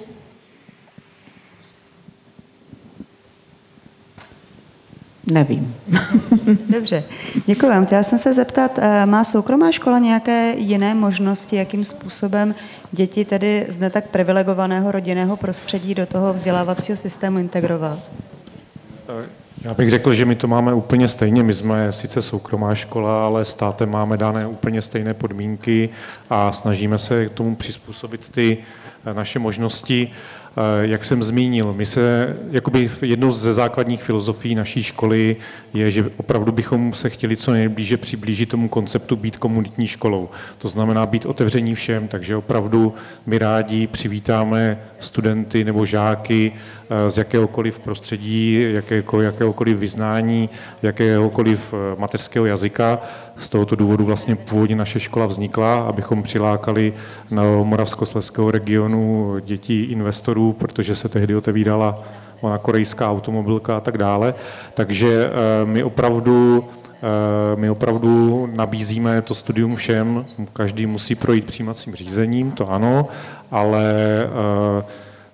Nevím. Dobře, děkuji vám. Chtěla jsem se zeptat, eh, má soukromá škola nějaké jiné možnosti, jakým způsobem děti tedy z netak privilegovaného rodinného prostředí do toho vzdělávacího systému integrovat? Já bych řekl, že my to máme úplně stejně. My jsme sice soukromá škola, ale státem máme dané úplně stejné podmínky a snažíme se k tomu přizpůsobit ty naše možnosti. Eh, jak jsem zmínil, my se, jakoby jednou ze základních filozofií naší školy je, že opravdu bychom se chtěli co nejblíže přiblížit tomu konceptu být komunitní školou. To znamená být otevření všem, takže opravdu my rádi přivítáme studenty nebo žáky eh, z jakéhokoliv prostředí, jakéhokoliv, jakéhokoliv vyznání, jakéhokoliv eh, mateřského jazyka. Z tohoto důvodu vlastně původně naše škola vznikla, abychom přilákali na Moravskoslezského regionu dětí investorů, protože se tehdy otevírala ona korejská automobilka a tak dále. Takže eh, my opravdu eh, my opravdu nabízíme to studium všem, každý musí projít přijímacím řízením, to ano, ale eh,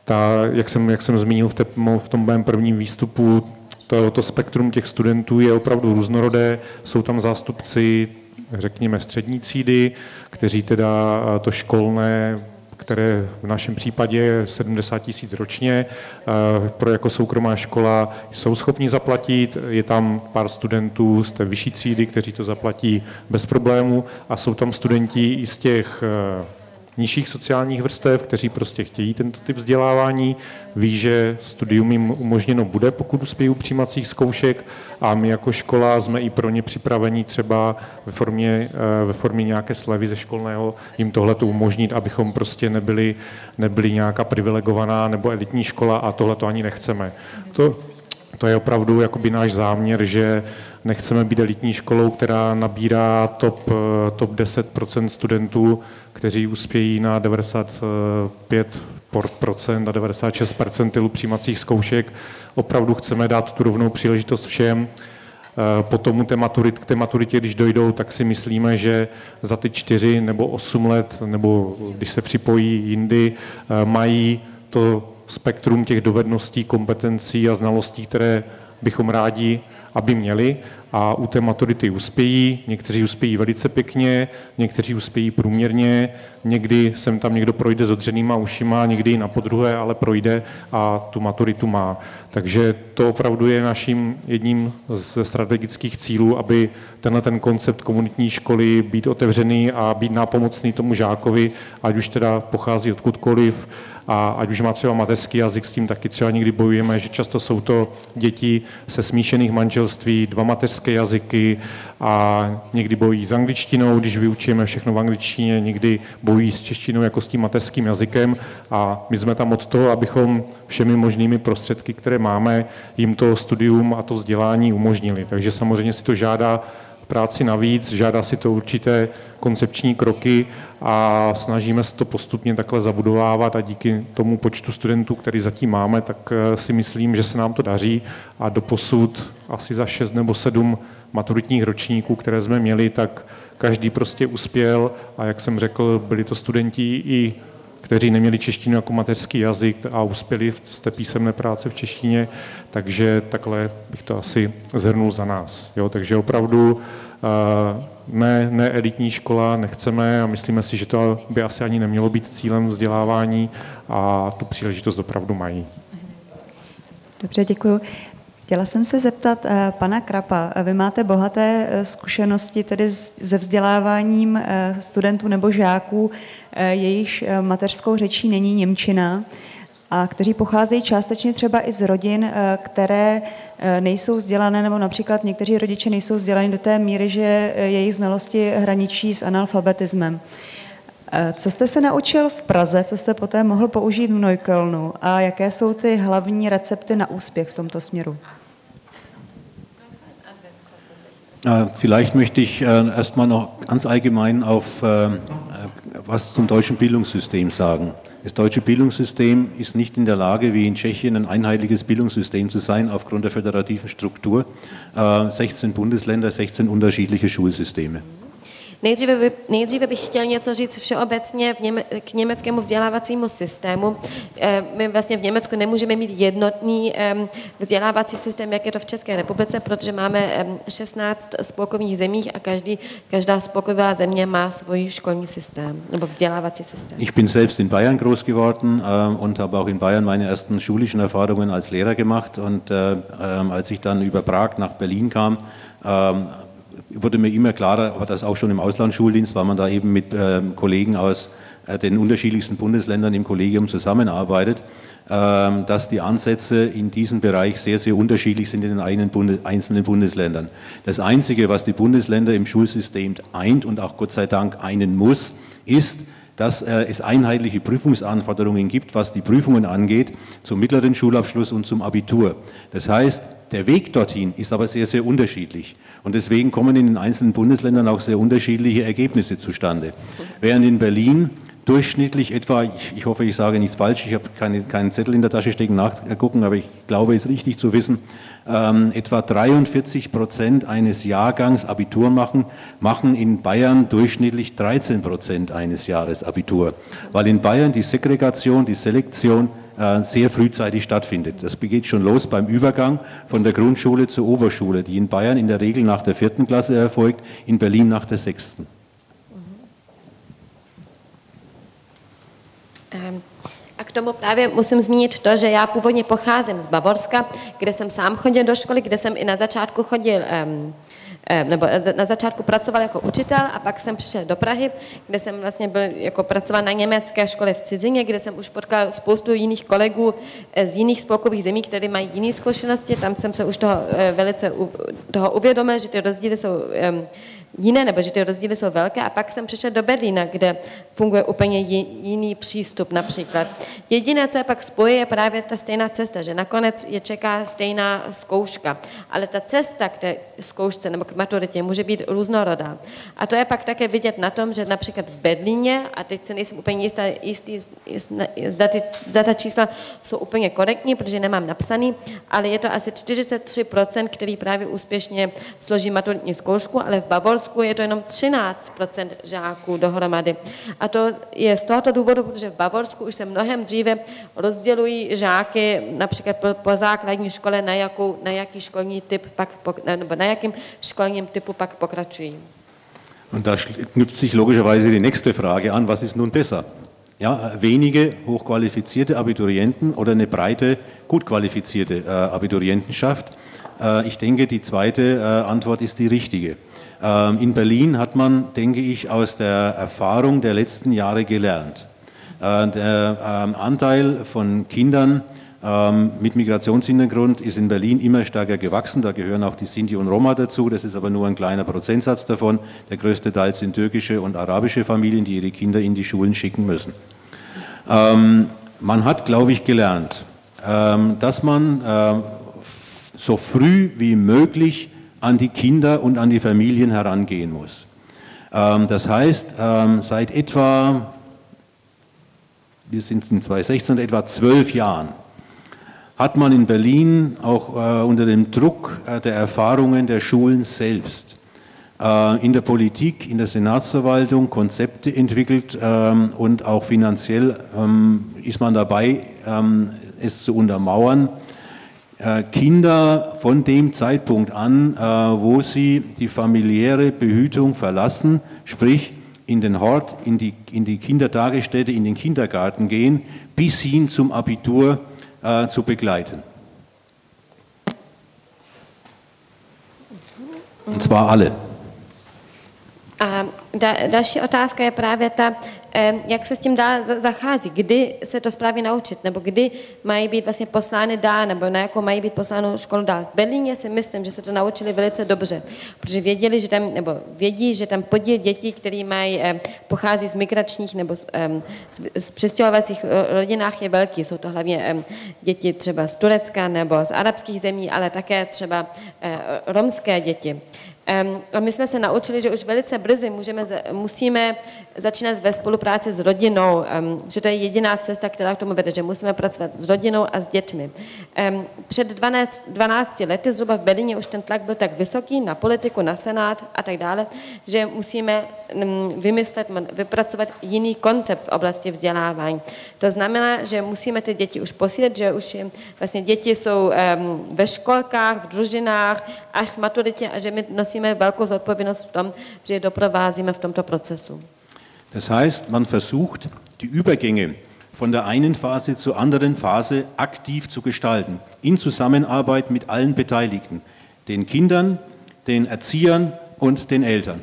ta, jak, jsem, jak jsem zmínil v, te, v tom mém prvním výstupu, to, to spektrum těch studentů je opravdu různorodé, jsou tam zástupci, řekněme, střední třídy, kteří teda to školné které v našem případě je 70 tisíc ročně, pro jako soukromá škola jsou schopni zaplatit. Je tam pár studentů z té vyšší třídy, kteří to zaplatí bez problému a jsou tam studenti i z těch nižších sociálních vrstev, kteří prostě chtějí tento typ vzdělávání, ví, že studium jim umožněno bude, pokud uspějí u přijímacích zkoušek a my jako škola jsme i pro ně připraveni třeba ve formě, eh, ve formě nějaké slevy ze školného jim tohle to umožnit, abychom prostě nebyli, nebyli nějaká privilegovaná nebo elitní škola a tohle to ani nechceme. To, to je opravdu jakoby náš záměr, že nechceme být elitní školou, která nabírá top, eh, top 10% studentů, kteří uspějí na 95% a 96 percentilů přijímacích zkoušek. Opravdu chceme dát tu rovnou příležitost všem. Eh, po tomu té maturit, k té maturitě, když dojdou, tak si myslíme, že za ty čtyři nebo osm let, nebo když se připojí jindy, eh, mají to spektrum těch dovedností, kompetencí a znalostí, které bychom rádi, aby měli a u té maturity uspějí. Někteří uspějí velice pěkně, někteří uspějí průměrně, někdy sem tam někdo projde s odřenýma ušima, někdy i na podruhé, ale projde a tu maturitu má. Takže to opravdu je naším jedním ze strategických cílů, aby tenhle ten koncept komunitní školy být otevřený a být nápomocný tomu žákovi, ať už teda pochází odkudkoliv, a ať už má třeba mateřský jazyk, s tím taky třeba někdy bojujeme, že často jsou to děti se smíšených manželství, dva mateřské jazyky a někdy bojí s angličtinou, když vyučujeme všechno v angličtině, někdy bojí s češtinou jako s tím mateřským jazykem a my jsme tam od toho, abychom všemi možnými prostředky, které máme, jim to studium a to vzdělání umožnili. Takže samozřejmě si to žádá práci navíc, žádá si to určité koncepční kroky a snažíme se to postupně takhle zabudovávat a díky tomu počtu studentů, který zatím máme, tak eh, si myslím, že se nám to daří a do posud asi za 6 nebo 7 maturitních ročníků, které jsme měli, tak každý prostě uspěl a jak jsem řekl, byli to studenti i kteří neměli češtinu jako mateřský jazyk a uspěli z té písemné práce v češtině, takže takhle bych to asi zhrnul za nás. Jo, takže opravdu eh, ne, ne elitní škola nechceme a myslíme si, že to by asi ani nemělo být cílem vzdělávání a tu příležitost opravdu mají. Dobře, děkuji. Chtěla jsem se zeptat eh, pana Krapa. Vy máte bohaté eh, zkušenosti tedy se vzděláváním eh, studentů nebo žáků, jejichž mateřskou řečí není Němčina a kteří pocházejí částečně třeba i z rodin, které nejsou vzdělané, nebo například někteří rodiče nejsou vzdělaní do té míry, že jejich znalosti hraničí s analfabetismem. Co jste se naučil v Praze, co jste poté mohl použít v Neuköllnu a jaké jsou ty hlavní recepty na úspěch v tomto směru? Vielleicht möchte ich äh, erstmal noch ganz allgemein auf äh, was zum deutschen Bildungssystem sagen. Das deutsche Bildungssystem ist nicht in der Lage, wie in Tschechien ein einheitliches Bildungssystem zu sein, aufgrund der föderativen Struktur. 16 Bundesländer, 16 unterschiedliche Schulsysteme. Nejdříve, by, nejdříve bych chtěl něco říct všeobecně v něme, k německému vzdělávacímu systému. Eh, my vlastně v Německu nemůžeme mít jednotný vzdělávací systém, jak je to v České republice, protože máme 16 spolkových zemích a každý, každá spolková země má svůj školní systém nebo vzdělávací systém. Ich bin selbst in Bayern groß geworden äh, und habe auch in Bayern meine ersten schulischen Erfahrungen als Lehrer gemacht und äh, äh, als ich dann über Prag nach Berlin kam, ähm, wurde mir immer klarer, aber das auch schon im Auslandsschuldienst, weil man da eben mit äh, Kollegen aus äh, den unterschiedlichsten Bundesländern im Kollegium zusammenarbeitet, äh, dass die Ansätze in diesem Bereich sehr, sehr unterschiedlich sind in den Bundes einzelnen Bundesländern. Das Einzige, was die Bundesländer im Schulsystem eint und auch Gott sei Dank einen muss, ist, dass äh, es einheitliche Prüfungsanforderungen gibt, was die Prüfungen angeht, zum mittleren Schulabschluss und zum Abitur. Das heißt, der Weg dorthin ist aber sehr, sehr unterschiedlich. Und deswegen kommen in den einzelnen Bundesländern auch sehr unterschiedliche Ergebnisse zustande. Während in Berlin durchschnittlich etwa, ich, ich hoffe, ich sage nichts falsch, ich habe keine, keinen Zettel in der Tasche stecken, nachgucken, aber ich glaube, es ist richtig zu wissen, ähm, etwa 43 Prozent eines Jahrgangs Abitur machen, machen in Bayern durchschnittlich 13 Prozent eines Jahres Abitur, weil in Bayern die Segregation, die Selektion sehr frühzeitig stattfindet. Das geht schon los beim Übergang von der Grundschule zur Oberschule, die in Bayern in der Regel nach der vierten Klasse erfolgt, in Berlin nach der sechsten. Ähm, a k tomu právě musím zmínit to, že já původně pocházím z Bavorska, kde jsem sám chodil do školy, kde jsem i na začátku chodil um, nebo na začátku pracoval jako učitel a pak jsem přišel do Prahy, kde jsem vlastně byl jako pracoval na německé škole v cizině, kde jsem už potkal spoustu jiných kolegů eh, z jiných spolkových zemí, které mají jiné zkušenosti. Tam jsem se už toho eh, velice toho uvědomil, že ty rozdíly jsou jiné, nebo že ty rozdíly jsou velké. A pak jsem přišel do Berlína, kde funguje úplně jiný přístup například. Jediné, co je pak spojí, je právě ta stejná cesta, že nakonec je čeká stejná zkouška. Ale ta cesta k té zkoušce nebo k maturitě může být různorodá. A to je pak také vidět na tom, že například v Berlíně, a teď se nejsem úplně jistá, jistý, zda, ty, zda ta čísla jsou úplně korektní, protože nemám napsaný, ale je to asi 43%, který právě úspěšně složí maturitní zkoušku, ale v Bavorsku Bavorsku je to jenom 13 žáků dohromady. A to je z tohoto důvodu, protože v Bavorsku už se mnohem dříve rozdělují žáky například po, po základní škole, na, jakou, na jaký školní typ pak, nebo na jakým školním typu pak pokračují. Und da knüpft sich logischerweise die nächste Frage an, was ist nun besser? Ja, wenige hochqualifizierte Abiturienten oder eine breite, gut qualifizierte äh, Abiturientenschaft? Äh, ich denke, die zweite äh, Antwort ist die richtige. Ähm, in Berlin hat man, denke ich, aus der Erfahrung der letzten Jahre gelernt. Äh, der ähm, Anteil von Kindern ähm, mit Migrationshintergrund ist in Berlin immer stärker gewachsen. Da gehören auch die Sinti und Roma dazu. Das ist aber nur ein kleiner Prozentsatz davon. Der größte Teil sind türkische und arabische Familien, die ihre Kinder in die Schulen schicken müssen. man hat, glaube ich, gelernt, dass man so früh wie möglich an die Kinder und an die Familien herangehen muss. Ähm, das heißt, ähm, seit etwa, wir sind in 2016, etwa zwölf Jahren, hat man in Berlin auch äh, unter dem Druck äh, der Erfahrungen der Schulen selbst äh, in der Politik, in der Senatsverwaltung Konzepte entwickelt ähm, und auch finanziell ist man dabei, es zu untermauern, Kinder von dem Zeitpunkt an, äh, wo sie die familiäre Behütung verlassen, sprich in den Hort, in die, in die Kindertagesstätte, in den Kindergarten gehen, bis hin zum Abitur äh, zu begleiten. Und zwar alle. A da, další otázka je právě ta, jak se s tím dá zachází, kdy se to správně naučit, nebo kdy mají být vlastně poslány dál, nebo na jakou mají být poslánou školu dál. V Berlíně si myslím, že se to naučili velice dobře, protože věděli, že tam, nebo vědí, že tam podíl dětí, který mají, pochází z migračních nebo z, z přistěhovacích rodinách je velký. Jsou to hlavně děti třeba z Turecka nebo z arabských zemí, ale také třeba eh, romské děti. A my jsme se naučili, že už velice brzy můžeme, musíme začínat ve spolupráci s rodinou, že to je jediná cesta, která k tomu vede, že musíme pracovat s rodinou a s dětmi. Před 12, 12 lety zhruba v Berlíně už ten tlak byl tak vysoký na politiku, na senát a tak dále, že musíme vymyslet, vypracovat jiný koncept v oblasti vzdělávání. To znamená, že musíme ty děti už posílit, že už vlastně děti jsou ve školkách, v družinách až k maturitě a že my nosíme velkou zodpovědnost v tom, že je doprovázíme v tomto procesu. Das heißt, man versucht, die Übergänge von der einen Phase zur anderen Phase aktiv zu gestalten, in Zusammenarbeit mit allen Beteiligten, den Kindern, den Erziehern und den Eltern.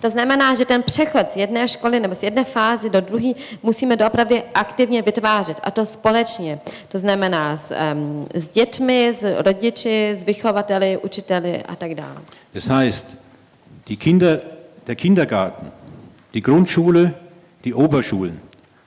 To znamená, že ten přechod z jedné školy nebo z jedné fázy do druhé musíme doopravdy aktivně vytvářet a to společně. To znamená s, um, s dětmi, s rodiči, s vychovateli, učiteli a tak dále. Das heißt, die Kinder, der Kindergarten, die Grundschule, die Oberschulen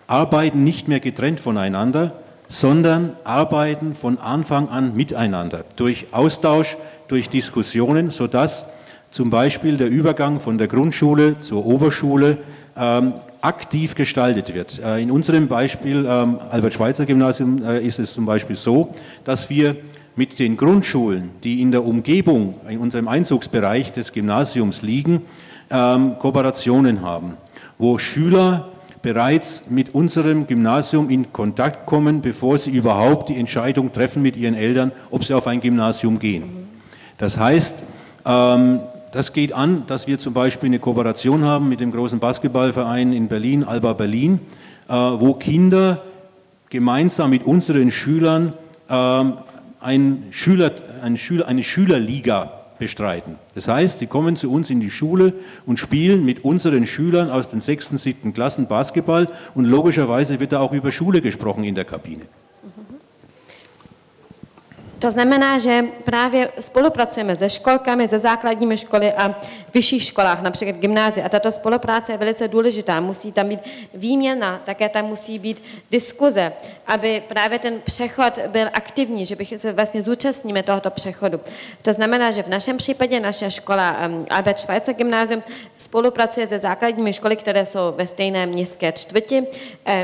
arbeiten nicht mehr getrennt voneinander, sondern arbeiten von Anfang an miteinander durch Austausch, durch Diskussionen, sodass zum Beispiel der Übergang von der Grundschule zur Oberschule ähm, aktiv gestaltet wird. Äh, in unserem Beispiel ähm, Albert-Schweitzer-Gymnasium äh, ist es zum Beispiel so, dass wir mit den Grundschulen, die in der Umgebung, in unserem Einzugsbereich des Gymnasiums liegen, ähm, Kooperationen haben, wo Schüler bereits mit unserem Gymnasium in Kontakt kommen, bevor sie überhaupt die Entscheidung treffen mit ihren Eltern, ob sie auf ein Gymnasium gehen. Das heißt, ähm, das geht an, dass wir zum Beispiel eine Kooperation haben mit dem großen Basketballverein in Berlin, Alba Berlin, äh, wo Kinder gemeinsam mit unseren Schülern ähm, ein Schüler, ein Schüler, eine Schülerliga bestreiten. Das heißt, sie kommen zu uns in die Schule und spielen mit unseren Schülern aus den sechsten, siebten Klassen Basketball und logischerweise wird da auch über Schule gesprochen in der Kabine. To znamená, že právě spolupracujeme se školkami, se základními školy a vyšších školách, například gymnázie. A tato spolupráce je velice důležitá. Musí tam být výměna, také tam musí být diskuze, aby právě ten přechod byl aktivní, že bych se vlastně zúčastníme tohoto přechodu. To znamená, že v našem případě naše škola Albert Schweitzer gymnázium spolupracuje se základními školy, které jsou ve stejné městské čtvrti.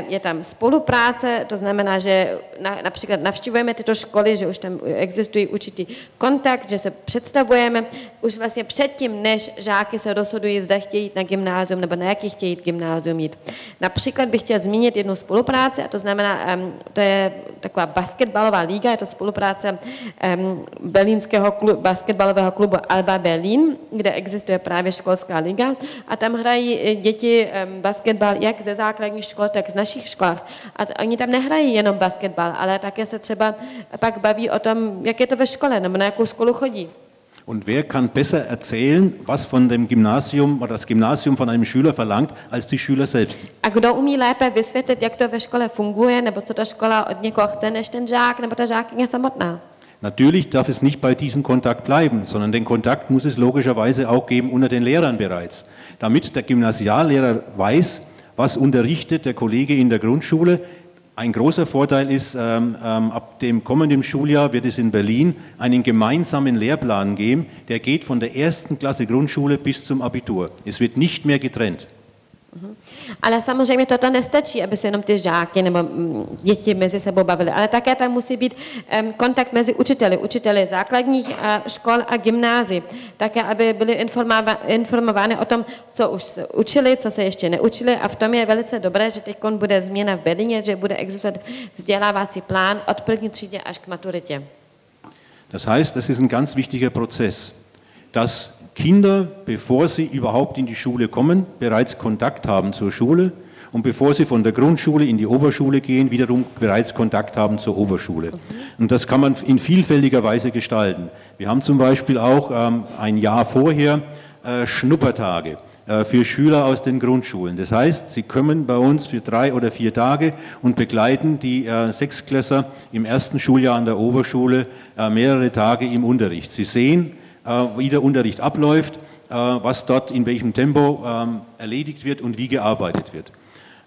Je tam spolupráce, to znamená, že například navštěvujeme tyto školy, že už tam existuje určitý kontakt, že se představujeme už vlastně předtím, než žáky se rozhodují, zda chtějí jít na gymnázium nebo na jaký chtějí jít gymnázium jít. Například bych chtěl zmínit jednu spolupráci, a to znamená, to je taková basketbalová liga, je to spolupráce berlínského klub, basketbalového klubu Alba Berlin, kde existuje právě školská liga a tam hrají děti basketbal jak ze základních škol, tak z našich škol. A oni tam nehrají jenom basketbal, ale také se třeba pak baví o tom, jak je to ve škole, nebo na jakou školu chodí. Und wer kann besser erzählen, was von dem Gymnasium oder das Gymnasium von einem Schüler verlangt, als die Schüler selbst? A kdo umí lépe vysvětlit, jak to ve škole funguje, nebo co ta škola od někoho chce, než ten žák, nebo ta žákyně samotná? Natürlich darf es nicht bei diesem Kontakt bleiben, sondern den Kontakt muss es logischerweise auch geben unter den Lehrern bereits, damit der Gymnasiallehrer weiß, was unterrichtet der Kollege in der Grundschule, ein großer Vorteil ist, ähm, ähm, ab dem kommenden Schuljahr wird es in Berlin einen gemeinsamen Lehrplan geben, der geht von der ersten Klasse Grundschule bis zum Abitur. Es wird nicht mehr getrennt. Mhm. Ale samozřejmě toto nestačí, aby se jenom ty žáky nebo mm, děti mezi sebou bavili, ale také tam musí být kontakt mezi učiteli, učiteli základních škol a gymnázií, také aby byli informovány o tom, co už se učili, co se ještě neučili a v tom je velice dobré, že teď bude změna v Berlíně, že bude existovat vzdělávací plán od první třídě až k maturitě. Das heißt, das ist ein ganz wichtiger Prozess, dass Kinder, bevor sie überhaupt in die Schule kommen, bereits Kontakt haben zur Schule und bevor sie von der Grundschule in die Oberschule gehen, wiederum bereits Kontakt haben zur Oberschule. Und das kann man in vielfältiger Weise gestalten. Wir haben zum Beispiel auch ähm, ein Jahr vorher äh, Schnuppertage äh, für Schüler aus den Grundschulen. Das heißt, sie kommen bei uns für drei oder vier Tage und begleiten die äh, Sechsklässer im ersten Schuljahr an der Oberschule äh, mehrere Tage im Unterricht. Sie sehen, wie der Unterricht abläuft, äh, was dort in welchem Tempo ähm, erledigt wird und wie gearbeitet wird.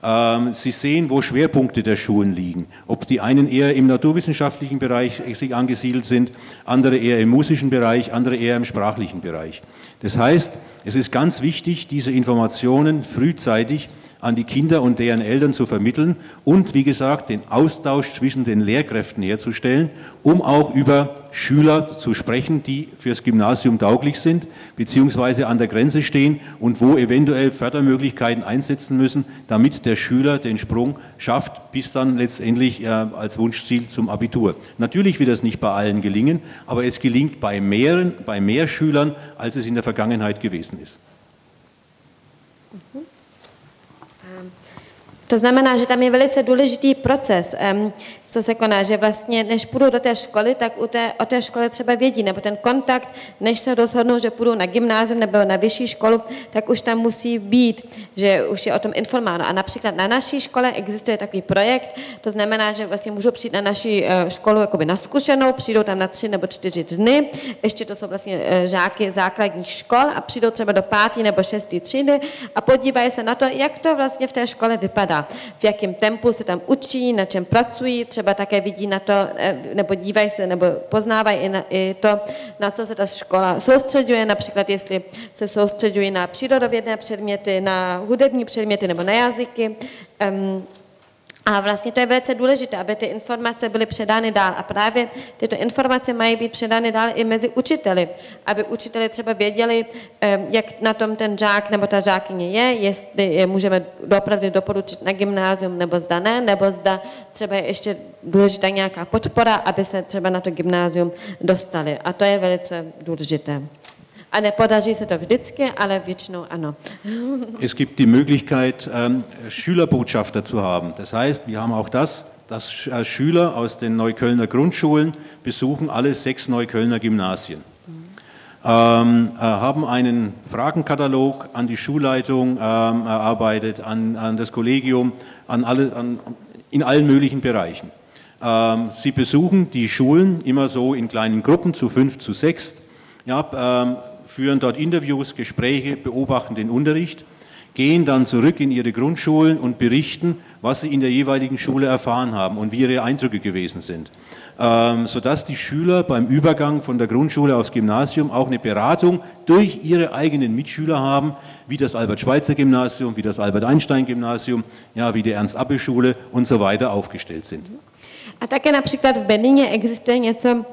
Ähm, Sie sehen, wo Schwerpunkte der Schulen liegen. Ob die einen eher im naturwissenschaftlichen Bereich sich angesiedelt sind, andere eher im musischen Bereich, andere eher im sprachlichen Bereich. Das heißt, es ist ganz wichtig, diese Informationen frühzeitig an die Kinder und deren Eltern zu vermitteln und, wie gesagt, den Austausch zwischen den Lehrkräften herzustellen, um auch über Schüler zu sprechen, die fürs Gymnasium tauglich sind, beziehungsweise an der Grenze stehen und wo eventuell Fördermöglichkeiten einsetzen müssen, damit der Schüler den Sprung schafft, bis dann letztendlich äh, als Wunschziel zum Abitur. Natürlich wird das nicht bei allen gelingen, aber es gelingt bei mehreren, bei mehr Schülern, als es in der Vergangenheit gewesen ist. Mhm. To znamená, že tam je velice důležitý proces co se koná, že vlastně než půjdou do té školy, tak u té, o té škole třeba vědí, nebo ten kontakt, než se rozhodnou, že půjdou na gymnázium nebo na vyšší školu, tak už tam musí být, že už je o tom informáno. A například na naší škole existuje takový projekt, to znamená, že vlastně můžou přijít na naší eh, školu jakoby na zkušenou, přijdou tam na tři nebo čtyři dny, ještě to jsou vlastně eh, žáky základních škol a přijdou třeba do pátý nebo šestý třídy a podívají se na to, jak to vlastně v té škole vypadá, v jakém tempu se tam učí, na čem pracují, třeba také vidí na to, eh, nebo dívají se, nebo poznávají i, na, i to, na co se ta škola soustředuje, například jestli se soustředují na přírodovědné předměty, na hudební předměty nebo na jazyky. Um, a vlastně to je velice důležité, aby ty informace byly předány dál. A právě tyto informace mají být předány dál i mezi učiteli, aby učiteli třeba věděli, jak na tom ten žák nebo ta žákyně je, jestli je můžeme opravdu doporučit na gymnázium nebo zda ne, nebo zda třeba je ještě důležitá nějaká podpora, aby se třeba na to gymnázium dostali. A to je velice důležité. Es gibt die Möglichkeit, ähm, Schülerbotschafter zu haben. Das heißt, wir haben auch das, dass äh, Schüler aus den Neuköllner Grundschulen besuchen alle sechs Neuköllner Gymnasien. Ähm, äh, haben einen Fragenkatalog an die Schulleitung ähm, erarbeitet, an, an, das Kollegium, an alle, an, in allen möglichen Bereichen. Ähm, sie besuchen die Schulen immer so in kleinen Gruppen zu fünf, zu sechs. Ja, ähm, führen dort Interviews, Gespräche, beobachten den Unterricht, gehen dann zurück in ihre Grundschulen und berichten, was sie in der jeweiligen Schule erfahren haben und wie ihre Eindrücke gewesen sind. Ähm, sodass die Schüler beim Übergang von der Grundschule aufs Gymnasium auch eine Beratung durch ihre eigenen Mitschüler haben, wie das Albert-Schweitzer-Gymnasium, wie das Albert-Einstein-Gymnasium, ja, wie die Ernst-Abbe-Schule und so weiter aufgestellt sind. A také například v Berlíně existuje něco,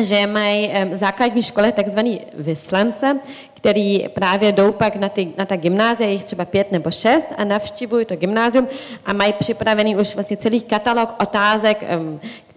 že mají základní školy takzvaný vyslance, který právě jdou pak na, ty, na ta gymnázia, jich třeba pět nebo šest a navštívují to gymnázium a mají připravený už vlastně celý katalog otázek,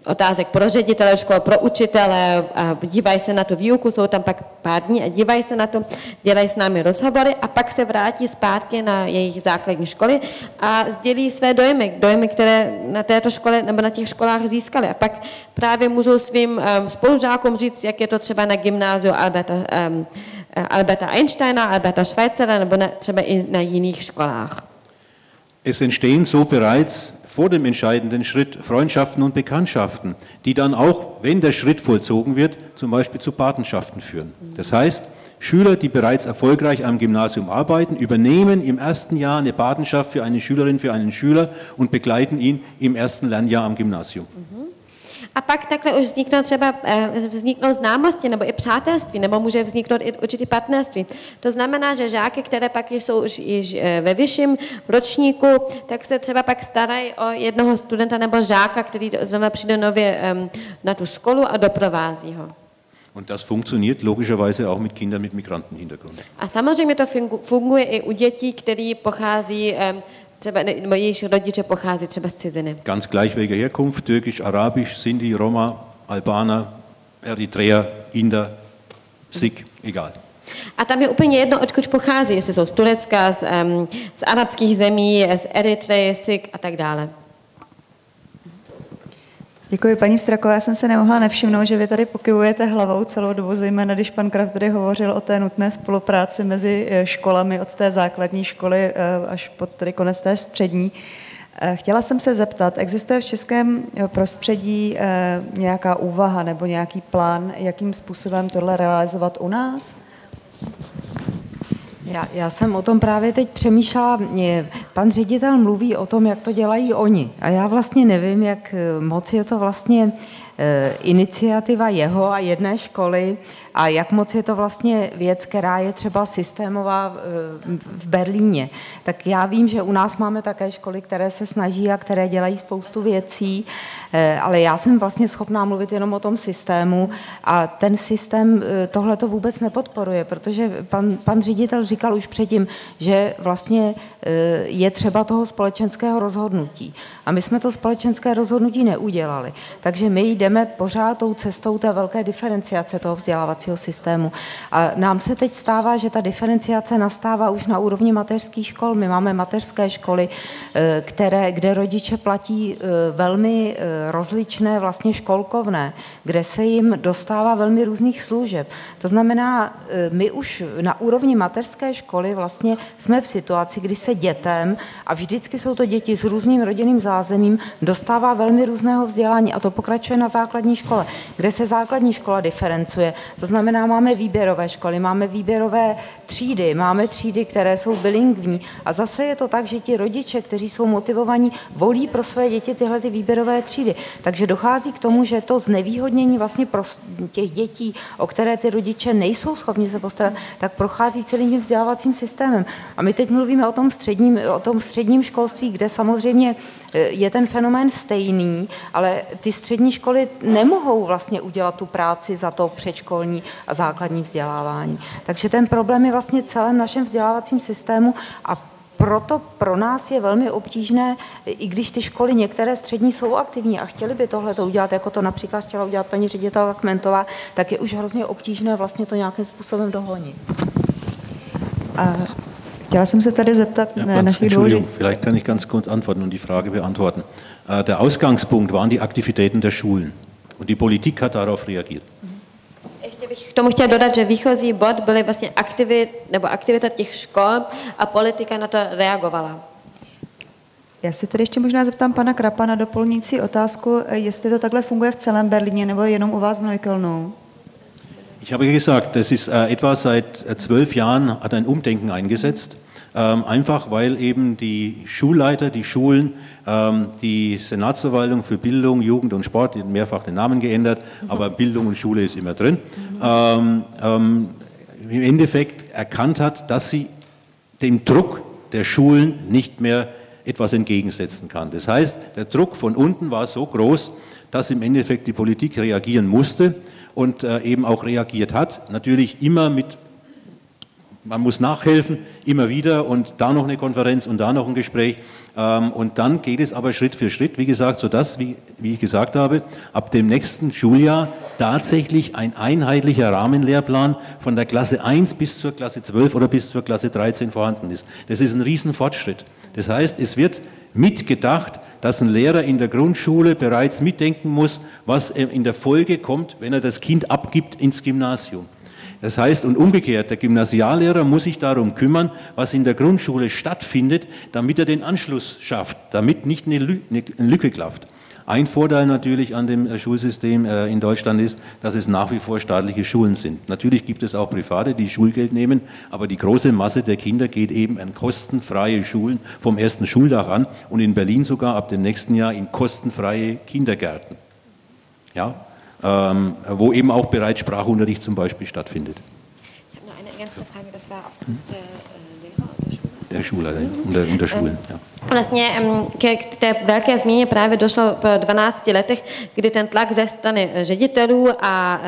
otázek pro ředitele škol, pro učitele, a dívají se na tu výuku, jsou tam pak pár dní a dívají se na to, dělají s námi rozhovory a pak se vrátí zpátky na jejich základní školy a sdělí své dojmy, dojmy, které na této škole nebo na těch školách získali. A pak právě můžou svým um, spolužákům říct, jak je to třeba na gymnáziu Alberta, um, Alberta Einsteina, Alberta Schweitzera nebo na, třeba i na jiných školách. Es entstehen so bereits vor dem entscheidenden Schritt Freundschaften und Bekanntschaften, die dann auch, wenn der Schritt vollzogen wird, zum Beispiel zu Patenschaften führen. Das heißt, Schüler, die bereits erfolgreich am Gymnasium arbeiten, übernehmen im ersten Jahr eine Patenschaft für eine Schülerin, für einen Schüler und begleiten ihn im ersten Lernjahr am Gymnasium. Mhm. A pak takhle už vzniknou třeba eh, vzniknou známosti nebo i přátelství, nebo může vzniknout i určitý partnerství. To znamená, že žáky, které pak jsou už již eh, ve vyšším ročníku, tak se třeba pak starají o jednoho studenta nebo žáka, který zrovna přijde nově na tu školu a doprovází ho. Und das funktioniert logischerweise auch mit Kindern mit Migrantenhintergrund. A samozřejmě to funguje i u dětí, které pochází třeba, jejich rodiče pochází třeba z ciziny. Ganz gleich welcher Herkunft, türkisch, arabisch, Sindhi, Roma, Albaner, Eritrea, Inder, Sikh, egal. A tam je úplně jedno, odkud pochází, jestli jsou z Turecka, z, um, z arabských zemí, z Eritreje, Sikh a tak dále. Děkuji, paní Straková. Já jsem se nemohla nevšimnout, že vy tady pokyvujete hlavou celou dobu, zejména když pan Kraft tady hovořil o té nutné spolupráci mezi eh, školami od té základní školy eh, až pod tedy konec té střední. Eh, chtěla jsem se zeptat, existuje v českém prostředí nějaká úvaha nebo nějaký plán, jakým způsobem tohle realizovat u nás? Já, já jsem o tom právě teď přemýšlela. Pan ředitel mluví o tom, jak to dělají oni. A já vlastně nevím, jak moc je to vlastně Eh, iniciativa jeho a jedné školy a jak moc je to vlastně věc, která je třeba systémová eh, v Berlíně. Tak já vím, že u nás máme také školy, které se snaží a které dělají spoustu věcí, eh, ale já jsem vlastně schopná mluvit jenom o tom systému a ten systém tohle to vůbec nepodporuje, protože pan, pan ředitel říkal už předtím, že vlastně je třeba toho společenského rozhodnutí. A my jsme to společenské rozhodnutí neudělali. Takže my jdeme pořád tou cestou té velké diferenciace toho vzdělávacího systému. A nám se teď stává, že ta diferenciace nastává už na úrovni mateřských škol. My máme mateřské školy, eh, které, kde rodiče platí eh, velmi eh, rozličné vlastně školkovné, kde se jim dostává velmi různých služeb. To znamená, my už na úrovni mateřské školy vlastně jsme v situaci, kdy se dětem, a vždycky jsou to děti s různým rodinným zázemím, zázemím, dostává velmi různého vzdělání a to pokračuje na základní škole, kde se základní škola diferencuje. To znamená, máme výběrové školy, máme výběrové třídy, máme třídy, které jsou bilingvní a zase je to tak, že ti rodiče, kteří jsou motivovaní, volí pro své děti tyhle ty výběrové třídy. Takže dochází k tomu, že to znevýhodnění vlastně pro těch dětí, o které ty rodiče nejsou schopni se postarat, tak prochází celým tím vzdělávacím systémem. A my teď mluvíme o tom středním, o tom středním školství, kde samozřejmě je ten fenomén stejný, ale ty střední školy nemohou vlastně udělat tu práci za to předškolní a základní vzdělávání. Takže ten problém je vlastně celém našem vzdělávacím systému a proto pro nás je velmi obtížné, i když ty školy některé střední jsou aktivní a chtěli by tohle to udělat, jako to například chtěla udělat paní ředitelka Kmentová, tak je už hrozně obtížné vlastně to nějakým způsobem dohonit. A Chtěla jsem se tady zeptat ja, našich Entschuldigung, vielleicht kann ich ganz kurz antworten und die Frage beantworten. Äh, der Ausgangspunkt waren die Aktivitäten der Schulen und die Politik hat darauf reagiert. Ještě bych k tomu chtěla dodat, že výchozí bod byly vlastně aktivit, nebo aktivita těch škol a politika na to reagovala. Já se tedy ještě možná zeptám pana Krapa na doplňující otázku, jestli to takhle funguje v celém Berlíně nebo jenom u vás v Neuköllnu. Ich habe gesagt, das ist äh, etwa seit äh, zwölf Jahren hat ein Umdenken eingesetzt. Ähm, einfach weil eben die Schulleiter, die Schulen, die Senatsverwaltung für Bildung, Jugend und Sport, die hat mehrfach den Namen geändert, mhm. aber Bildung und Schule ist immer drin, ähm, ähm, im Endeffekt erkannt hat, dass sie dem Druck der Schulen nicht mehr etwas entgegensetzen kann. Das heißt, der Druck von unten war so groß, dass im Endeffekt die Politik reagieren musste und äh, eben auch reagiert hat. Natürlich immer mit man muss nachhelfen, immer wieder und da noch eine Konferenz und da noch ein Gespräch. Ähm, und dann geht es aber Schritt für Schritt, wie gesagt, sodass, wie, wie ich gesagt habe, ab dem nächsten Schuljahr tatsächlich ein einheitlicher Rahmenlehrplan von der Klasse 1 bis zur Klasse 12 oder bis zur Klasse 13 vorhanden ist. Das ist ein Riesenfortschritt. Das heißt, es wird mitgedacht, dass ein Lehrer in der Grundschule bereits mitdenken muss, was in der Folge kommt, wenn er das Kind abgibt ins Gymnasium. Das heißt, und umgekehrt, der Gymnasiallehrer muss sich darum kümmern, was in der Grundschule stattfindet, damit er den Anschluss schafft, damit nicht eine Lücke klafft. Ein Vorteil natürlich an dem äh, Schulsystem äh, in Deutschland ist, dass es nach wie vor staatliche Schulen sind. Natürlich gibt es auch Private, die Schulgeld nehmen, aber die große Masse der Kinder geht eben an kostenfreie Schulen vom ersten Schultag an und in Berlin sogar ab dem nächsten Jahr in kostenfreie Kindergärten. Ja, wo eben auch bereits Sprachunterricht zum Beispiel stattfindet. Ich habe noch eine ergänzende Frage, das war auf hm? Der Schule? Der Schule, der, Schulen, ja. Vlastně k té velké změně právě došlo po 12 letech, kdy ten tlak ze strany ředitelů a,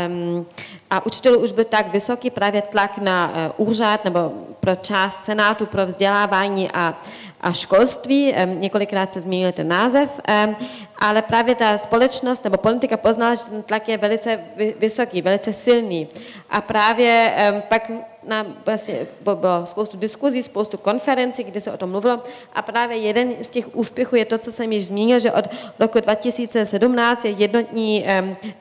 a učitelů už byl tak vysoký, právě tlak na e, úřad nebo pro část Senátu pro vzdělávání a a školství, několikrát se zmínil ten název, ale právě ta společnost nebo politika poznala, že ten tlak je velice vysoký, velice silný. A právě pak na, vlastně bylo spoustu diskuzí, spoustu konferencí, kde se o tom mluvilo. A právě jeden z těch úspěchů je to, co jsem již zmínil, že od roku 2017 je jednotný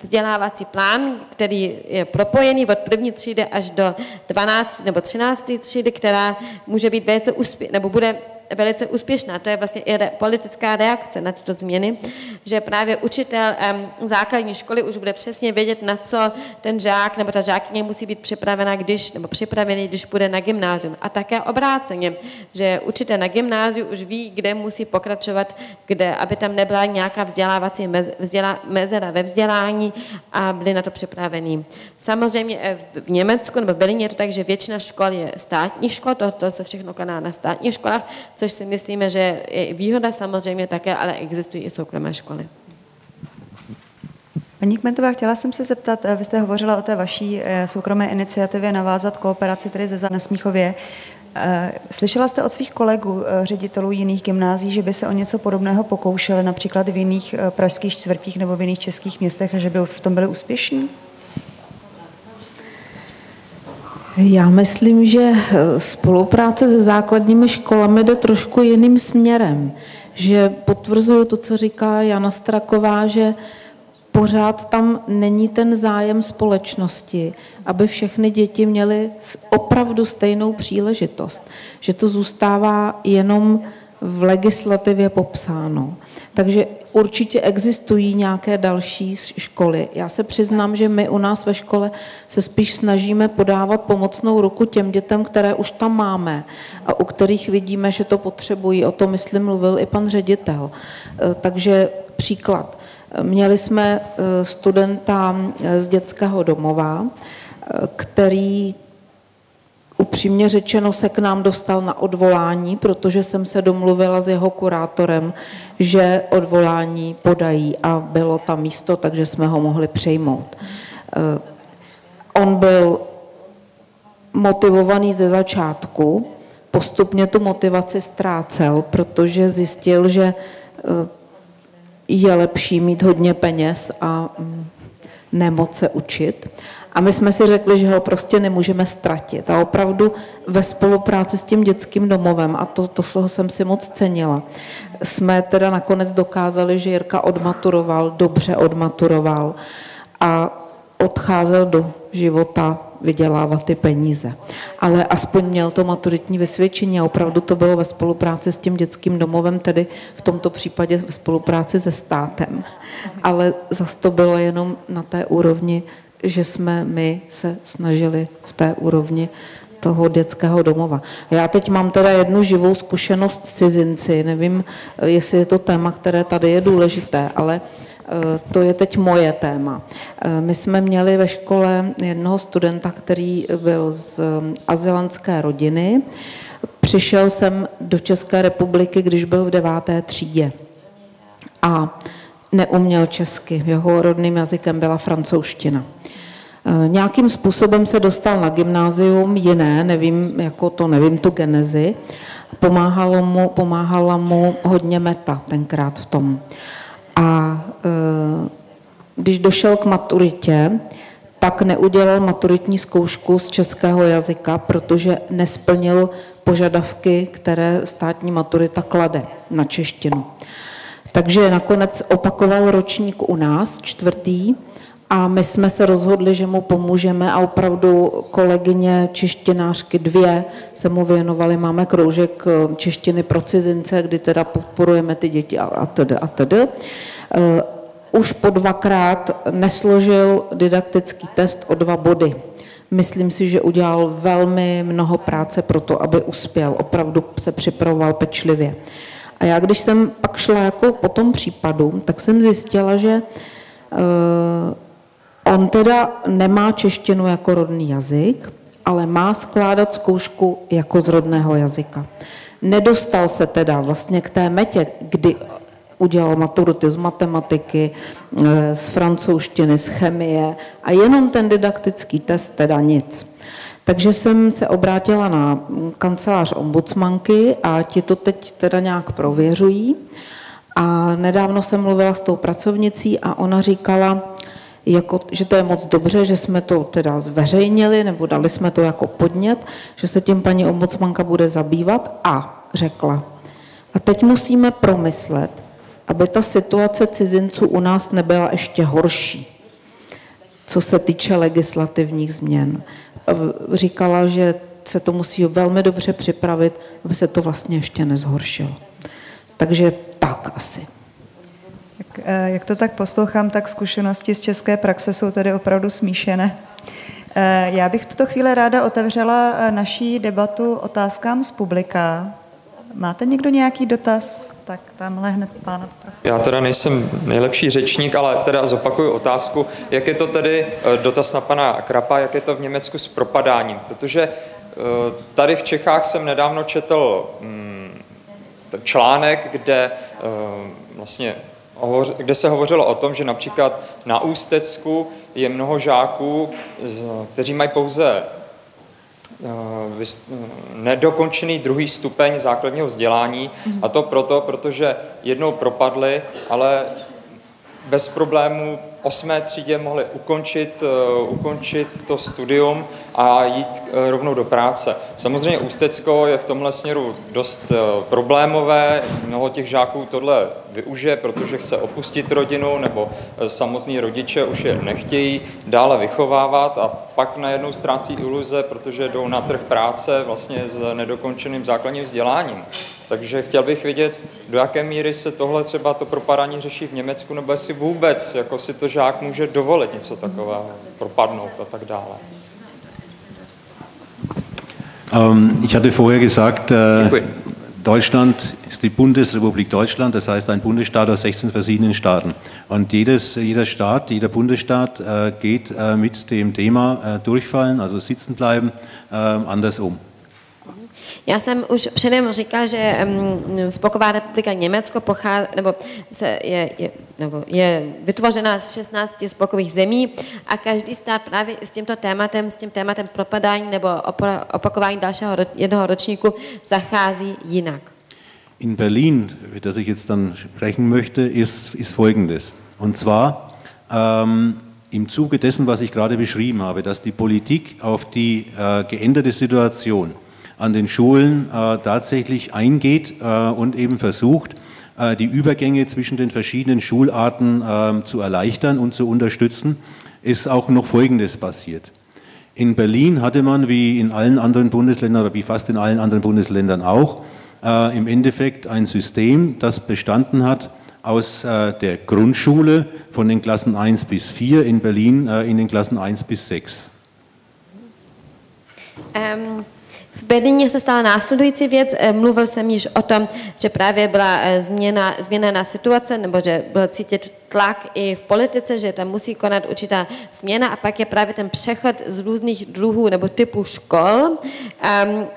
vzdělávací plán, který je propojený od první třídy až do 12 nebo 13 třídy, která může být velice úspěch, nebo bude velice úspěšná. To je vlastně i re, politická reakce na tyto změny, že právě učitel um, základní školy už bude přesně vědět, na co ten žák nebo ta žákyně musí být připravena, když, nebo připravený, když půjde na gymnázium. A také obráceně, že učitel na gymnáziu už ví, kde musí pokračovat, kde, aby tam nebyla nějaká vzdělávací mez, vzdělá, mezera ve vzdělání a byli na to připravení. Samozřejmě eh, v Německu nebo v Berlíně je to tak, že většina škol je státních škol, to, to se všechno koná na státních školách, což si myslíme, že je výhoda samozřejmě také, ale existují i soukromé školy. Paní Kmentová, chtěla jsem se zeptat, eh, vy jste hovořila o té vaší eh, soukromé iniciativě navázat kooperaci tedy ze na Smíchově. Slyšela jste od svých kolegů, ředitelů jiných gymnází, že by se o něco podobného pokoušeli, například v jiných pražských čtvrtích nebo v jiných českých městech a že by v tom byli úspěšní? Já myslím, že eh, spolupráce se základními školami jde trošku jiným směrem. Že potvrzuju to, co říká Jana Straková, že pořád tam není ten zájem společnosti, aby všechny děti měly opravdu stejnou příležitost. Že to zůstává jenom v legislativě popsáno. Takže určitě existují nějaké další školy. Já se přiznám, že my u nás ve škole se spíš snažíme podávat pomocnou ruku těm dětem, které už tam máme a u kterých vidíme, že to potřebují. O tom, myslím, mluvil i pan ředitel. E, takže příklad. Měli jsme e, studenta e, z dětského domova, který upřímně řečeno se k nám dostal na odvolání, protože jsem se domluvila s jeho kurátorem, že odvolání podají a bylo tam místo, takže jsme ho mohli přejmout. Eh, on byl motivovaný ze začátku, postupně tu motivaci ztrácel, protože zjistil, že eh, je lepší mít hodně peněz a mm, nemoc se učit. A my jsme si řekli, že ho prostě nemůžeme ztratit. A opravdu ve spolupráci s tím dětským domovem, a to, to slovo jsem si moc cenila, jsme teda nakonec dokázali, že Jirka odmaturoval, dobře odmaturoval a odcházel do života vydělávat ty peníze. Ale aspoň měl to maturitní vysvědčení a opravdu to bylo ve spolupráci s tím dětským domovem, tedy v tomto případě ve spolupráci se státem. Ale zase to bylo jenom na té úrovni že jsme my se snažili v té úrovni toho dětského domova. Já teď mám teda jednu živou zkušenost s cizinci, nevím, jestli je to téma, které tady je důležité, ale eh, to je teď moje téma. Eh, my jsme měli ve škole jednoho studenta, který byl z azylantské rodiny. Přišel jsem do České republiky, když byl v deváté třídě. A neuměl česky. Jeho rodným jazykem byla francouzština. Nějakým způsobem se dostal na gymnázium, jiné, nevím, jako to nevím, tu genezi. Pomáhalo mu, pomáhala mu hodně meta tenkrát v tom. A když došel k maturitě, tak neudělal maturitní zkoušku z českého jazyka, protože nesplnil požadavky, které státní maturita klade na češtinu. Takže nakonec opakoval ročník u nás, čtvrtý, a my jsme se rozhodli, že mu pomůžeme a opravdu kolegyně češtinářky dvě se mu věnovali. Máme kroužek eh, češtiny pro cizince, kdy teda podporujeme ty děti a tedy a tedy. Eh, už po dvakrát nesložil didaktický test o dva body. Myslím si, že udělal velmi mnoho práce pro to, aby uspěl. Opravdu se připravoval pečlivě. A já, když jsem pak šla jako po tom případu, tak jsem zjistila, že uh, on teda nemá češtinu jako rodný jazyk, ale má skládat zkoušku jako z rodného jazyka. Nedostal se teda vlastně k té metě, kdy udělal maturity z matematiky, eh, z francouzštiny, z chemie a jenom ten didaktický test teda nic. Takže jsem se obrátila na kancelář ombudsmanky a ti to teď teda nějak prověřují. A nedávno jsem mluvila s tou pracovnicí a ona říkala, jako, že to je moc dobře, že jsme to teda zveřejnili nebo dali jsme to jako podnět, že se tím paní ombudsmanka bude zabývat a řekla, a teď musíme promyslet, aby ta situace cizinců u nás nebyla ještě horší, co se týče legislativních změn. Říkala, že se to musí velmi dobře připravit, aby se to vlastně ještě nezhoršilo. Takže tak asi. Jak, eh, jak to tak poslouchám, tak zkušenosti z české praxe jsou tady opravdu smíšené. Eh, já bych v tuto chvíli ráda otevřela eh, naší debatu otázkám z publika. Máte někdo nějaký dotaz? Tak tamhle hned pána prosím. Já teda nejsem nejlepší řečník, ale teda zopakuju otázku. Jak je to tedy, eh, dotaz na pana Krapa, jak je to v Německu s propadáním? Protože eh, tady v Čechách jsem nedávno četl mm, článek, kde eh, vlastně kde se hovořilo o tom, že například na Ústecku je mnoho žáků, kteří mají pouze nedokončený druhý stupeň základního vzdělání a to proto, protože jednou propadli, ale bez problémů osmé třídě mohli ukončit, eh, ukončit to studium a jít eh, rovnou do práce. Samozřejmě Ústecko je v tomhle směru dost problémové, mnoho těch žáků tohle využije, protože chce opustit rodinu nebo samotní rodiče už je nechtějí dále vychovávat a pak najednou ztrácí iluze, protože jdou na trh práce vlastně s nedokončeným základním vzděláním. Takže chtěl bych vědět, do jaké míry se tohle třeba to propadání řeší v Německu, nebo jestli vůbec jako si to žák může dovolit něco takového, propadnout a tak dále. Um, ich hatte vorher gesagt, uh, Deutschland ist die Bundesrepublik Deutschland, das heißt ein Bundesstaat aus 16 verschiedenen Staaten. Und jedes, jeder Staat, jeder Bundesstaat äh, geht äh, mit dem Thema äh, Durchfallen, also sitzen bleiben, anders um. Já jsem už předem říkal, že Spoková republika Německo pochází, nebo se je, je, nebo je vytvořena z 16 spokových zemí a každý stát právě s tímto tématem, s tím tématem propadání nebo opakování dalšího jednoho ročníku zachází jinak. In Berlin, über das ich jetzt dann sprechen möchte, ist, ist Folgendes. Und zwar ähm, im Zuge dessen, was ich gerade beschrieben habe, dass die Politik auf die äh, geänderte Situation an den Schulen äh, tatsächlich eingeht äh, und eben versucht, äh, die Übergänge zwischen den verschiedenen Schularten zu erleichtern und zu unterstützen, ist auch noch Folgendes passiert. In Berlin hatte man, wie in allen anderen Bundesländern oder wie fast in allen anderen Bundesländern auch, äh, im Endeffekt ein System, das bestanden hat aus äh, der Grundschule von den Klassen 1 bis 4, in Berlin äh, in den Klassen 1 bis 6. Ähm, V Berlíně se stala následující věc. Eh, mluvil jsem již o tom, že právě byla eh, změna, změněná situace, nebo že byl cítit tlak i v politice, že tam musí konat určitá změna a pak je právě ten přechod z různých druhů nebo typů škol um,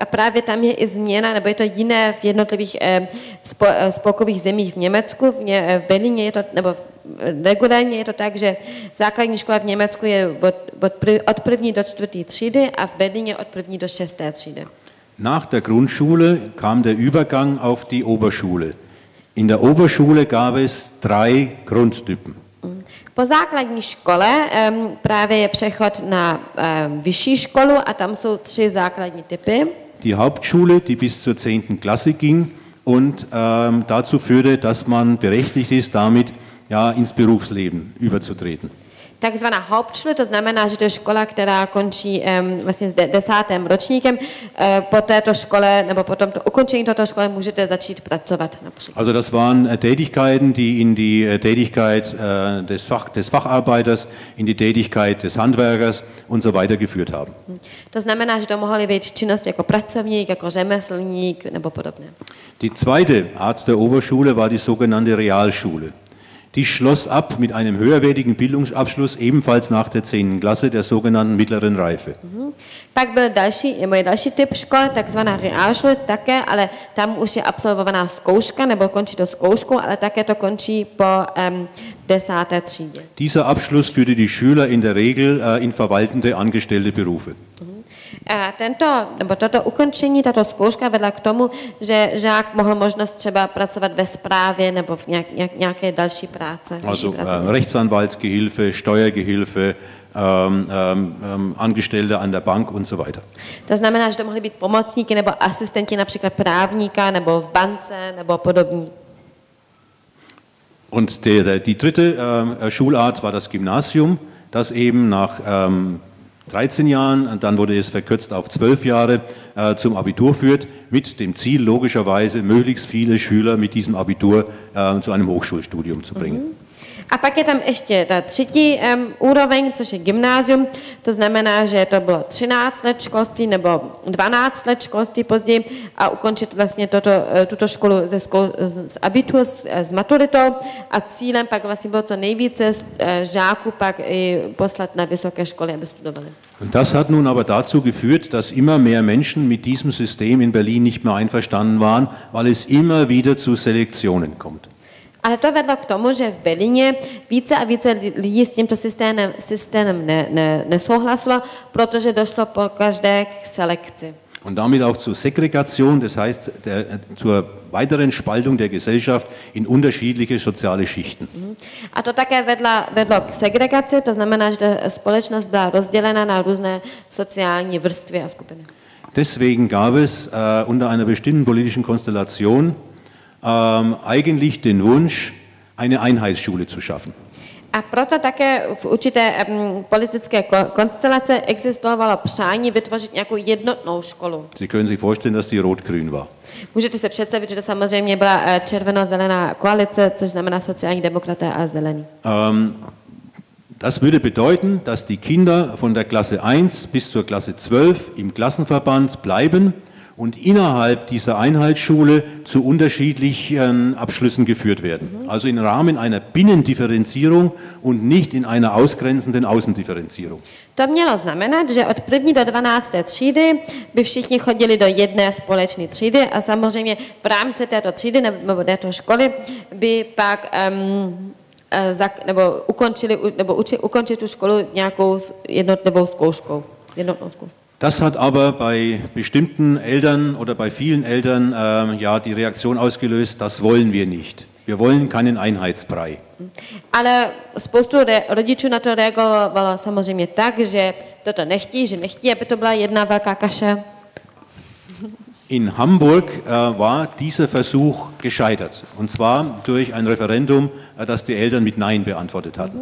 a právě tam je i změna, nebo je to jiné v jednotlivých spo, uh, spolkových zemích v Německu, v, Ně, v Berlíně je to, nebo regulárně je to tak, že základní škola v Německu je od, od, prv, od první do čtvrté třídy a v Berlíně od první do šesté třídy. Nach der Grundschule kam der Übergang auf die Oberschule. In der Oberschule gab es drei Grundtypen. Po základní škole um, právě je přechod na um, vyšší školu a tam jsou tři základní typy. Die Hauptschule, die bis zur 10. Klasse ging und ähm, dazu führte, dass man berechtigt ist, damit ja, ins Berufsleben überzutreten. Takzvaná Hauptschule, to znamená, že to je škola, která končí um, vlastně s de- desátým ročníkem. Uh, po této škole, nebo po tomto ukončení této školy můžete začít pracovat například. Also das waren äh, Tätigkeiten, die in die äh, Tätigkeit äh, des, Fach, des Facharbeiters, in die Tätigkeit des Handwerkers und so weiter geführt haben. To znamená, že to mohly být činnosti jako pracovník, jako řemeslník nebo podobné. Die zweite Art der Oberschule war die sogenannte Realschule. Die schloss ab mit einem höherwertigen Bildungsabschluss, ebenfalls nach der 10. Klasse der sogenannten mittleren Reife. Pak byl další, nebo je další typ školy, takzvaná realschule také, ale tam už je absolvovaná zkouška, nebo končí to zkouškou, ale také to končí po um, desáté třídě. Dieser Abschluss führte die Schüler in der Regel äh, in verwaltende, angestellte Berufe. A tento, nebo toto ukončení, tato zkouška vedla k tomu, že žák mohl možnost třeba pracovat ve správě nebo v nějak, nějak, nějaké další práce. Also äh, Rechtsanwaltsgehilfe, Steuergehilfe, ähm, ähm, ähm, Angestellte an der Bank und so weiter. To znamená, že to mohly být pomocníky nebo asistenti například právníka nebo v bance nebo podobní. Und der, der, die dritte ähm, Schulart war das Gymnasium, das eben nach ähm, 13 Jahren, dann wurde es verkürzt auf 12 Jahre, äh, zum Abitur führt, mit dem Ziel logischerweise, möglichst viele Schüler mit diesem Abitur äh, zu einem Hochschulstudium zu bringen. A pak je tam ještě ta třetí um, úroveň, což je gymnázium. To znamená, že to bylo 13 let školství nebo 12 let školství později a ukončit vlastně toto, eh, tuto školu ze škol, z, abitur, s, eh, s maturitou a cílem pak vlastně bylo co nejvíce eh, žáků pak i poslat na vysoké školy, aby studovali. Und das hat nun aber dazu geführt, dass immer mehr Menschen mit diesem System in Berlin nicht mehr einverstanden waren, weil es immer wieder zu Selektionen kommt. Ale to vedlo k tomu, že v Berlíně více a více li- lidí s tímto systémem, systémem ne, ne, nesouhlasilo, protože došlo po každé k selekci. Und damit auch zur Segregation, das heißt der, zur weiteren Spaltung der Gesellschaft in unterschiedliche soziale Schichten. A to také vedla, vedlo k segregaci, to znamená, že společnost byla rozdělena na různé sociální vrstvy a skupiny. Deswegen gab es äh, unter einer bestimmten politischen Konstellation ähm, eigentlich den Wunsch, eine Einheitsschule zu schaffen. A proto také v určité um, politické ko- konstelace existovalo přání vytvořit nějakou jednotnou školu. Sie können sich vorstellen, dass die rot-grün war. Můžete si představit, že to samozřejmě byla eh, červeno-zelená koalice, což znamená sociální demokraté a zelení. Ähm, das würde bedeuten, dass die Kinder von der Klasse 1 bis zur Klasse 12 im Klassenverband bleiben und innerhalb dieser Einheitsschule zu unterschiedlichen Abschlüssen geführt werden. Also im Rahmen einer Binnendifferenzierung und nicht in einer ausgrenzenden Außendifferenzierung. To mělo znamenat, že od první do 12. třídy by všichni chodili do jedné společné třídy a samozřejmě v rámci této třídy nebo této školy by pak um, eh, zak- nebo ukončili, nebo uči, ukončit tu školu nějakou jednotlivou zkouškou. Jednotnou zkouškou. Das hat aber bei bestimmten Eltern oder bei vielen Eltern ähm, ja, die Reaktion ausgelöst, das wollen wir nicht. Wir wollen keinen Einheitsbrei. Ale spoustu re- rodičů na to reagovalo samozřejmě tak, že toto nechtí, že nechtí, aby to byla jedna velká kaše. In Hamburg äh, war dieser Versuch gescheitert. Und zwar durch ein Referendum, äh, das die Eltern mit Nein beantwortet hatten.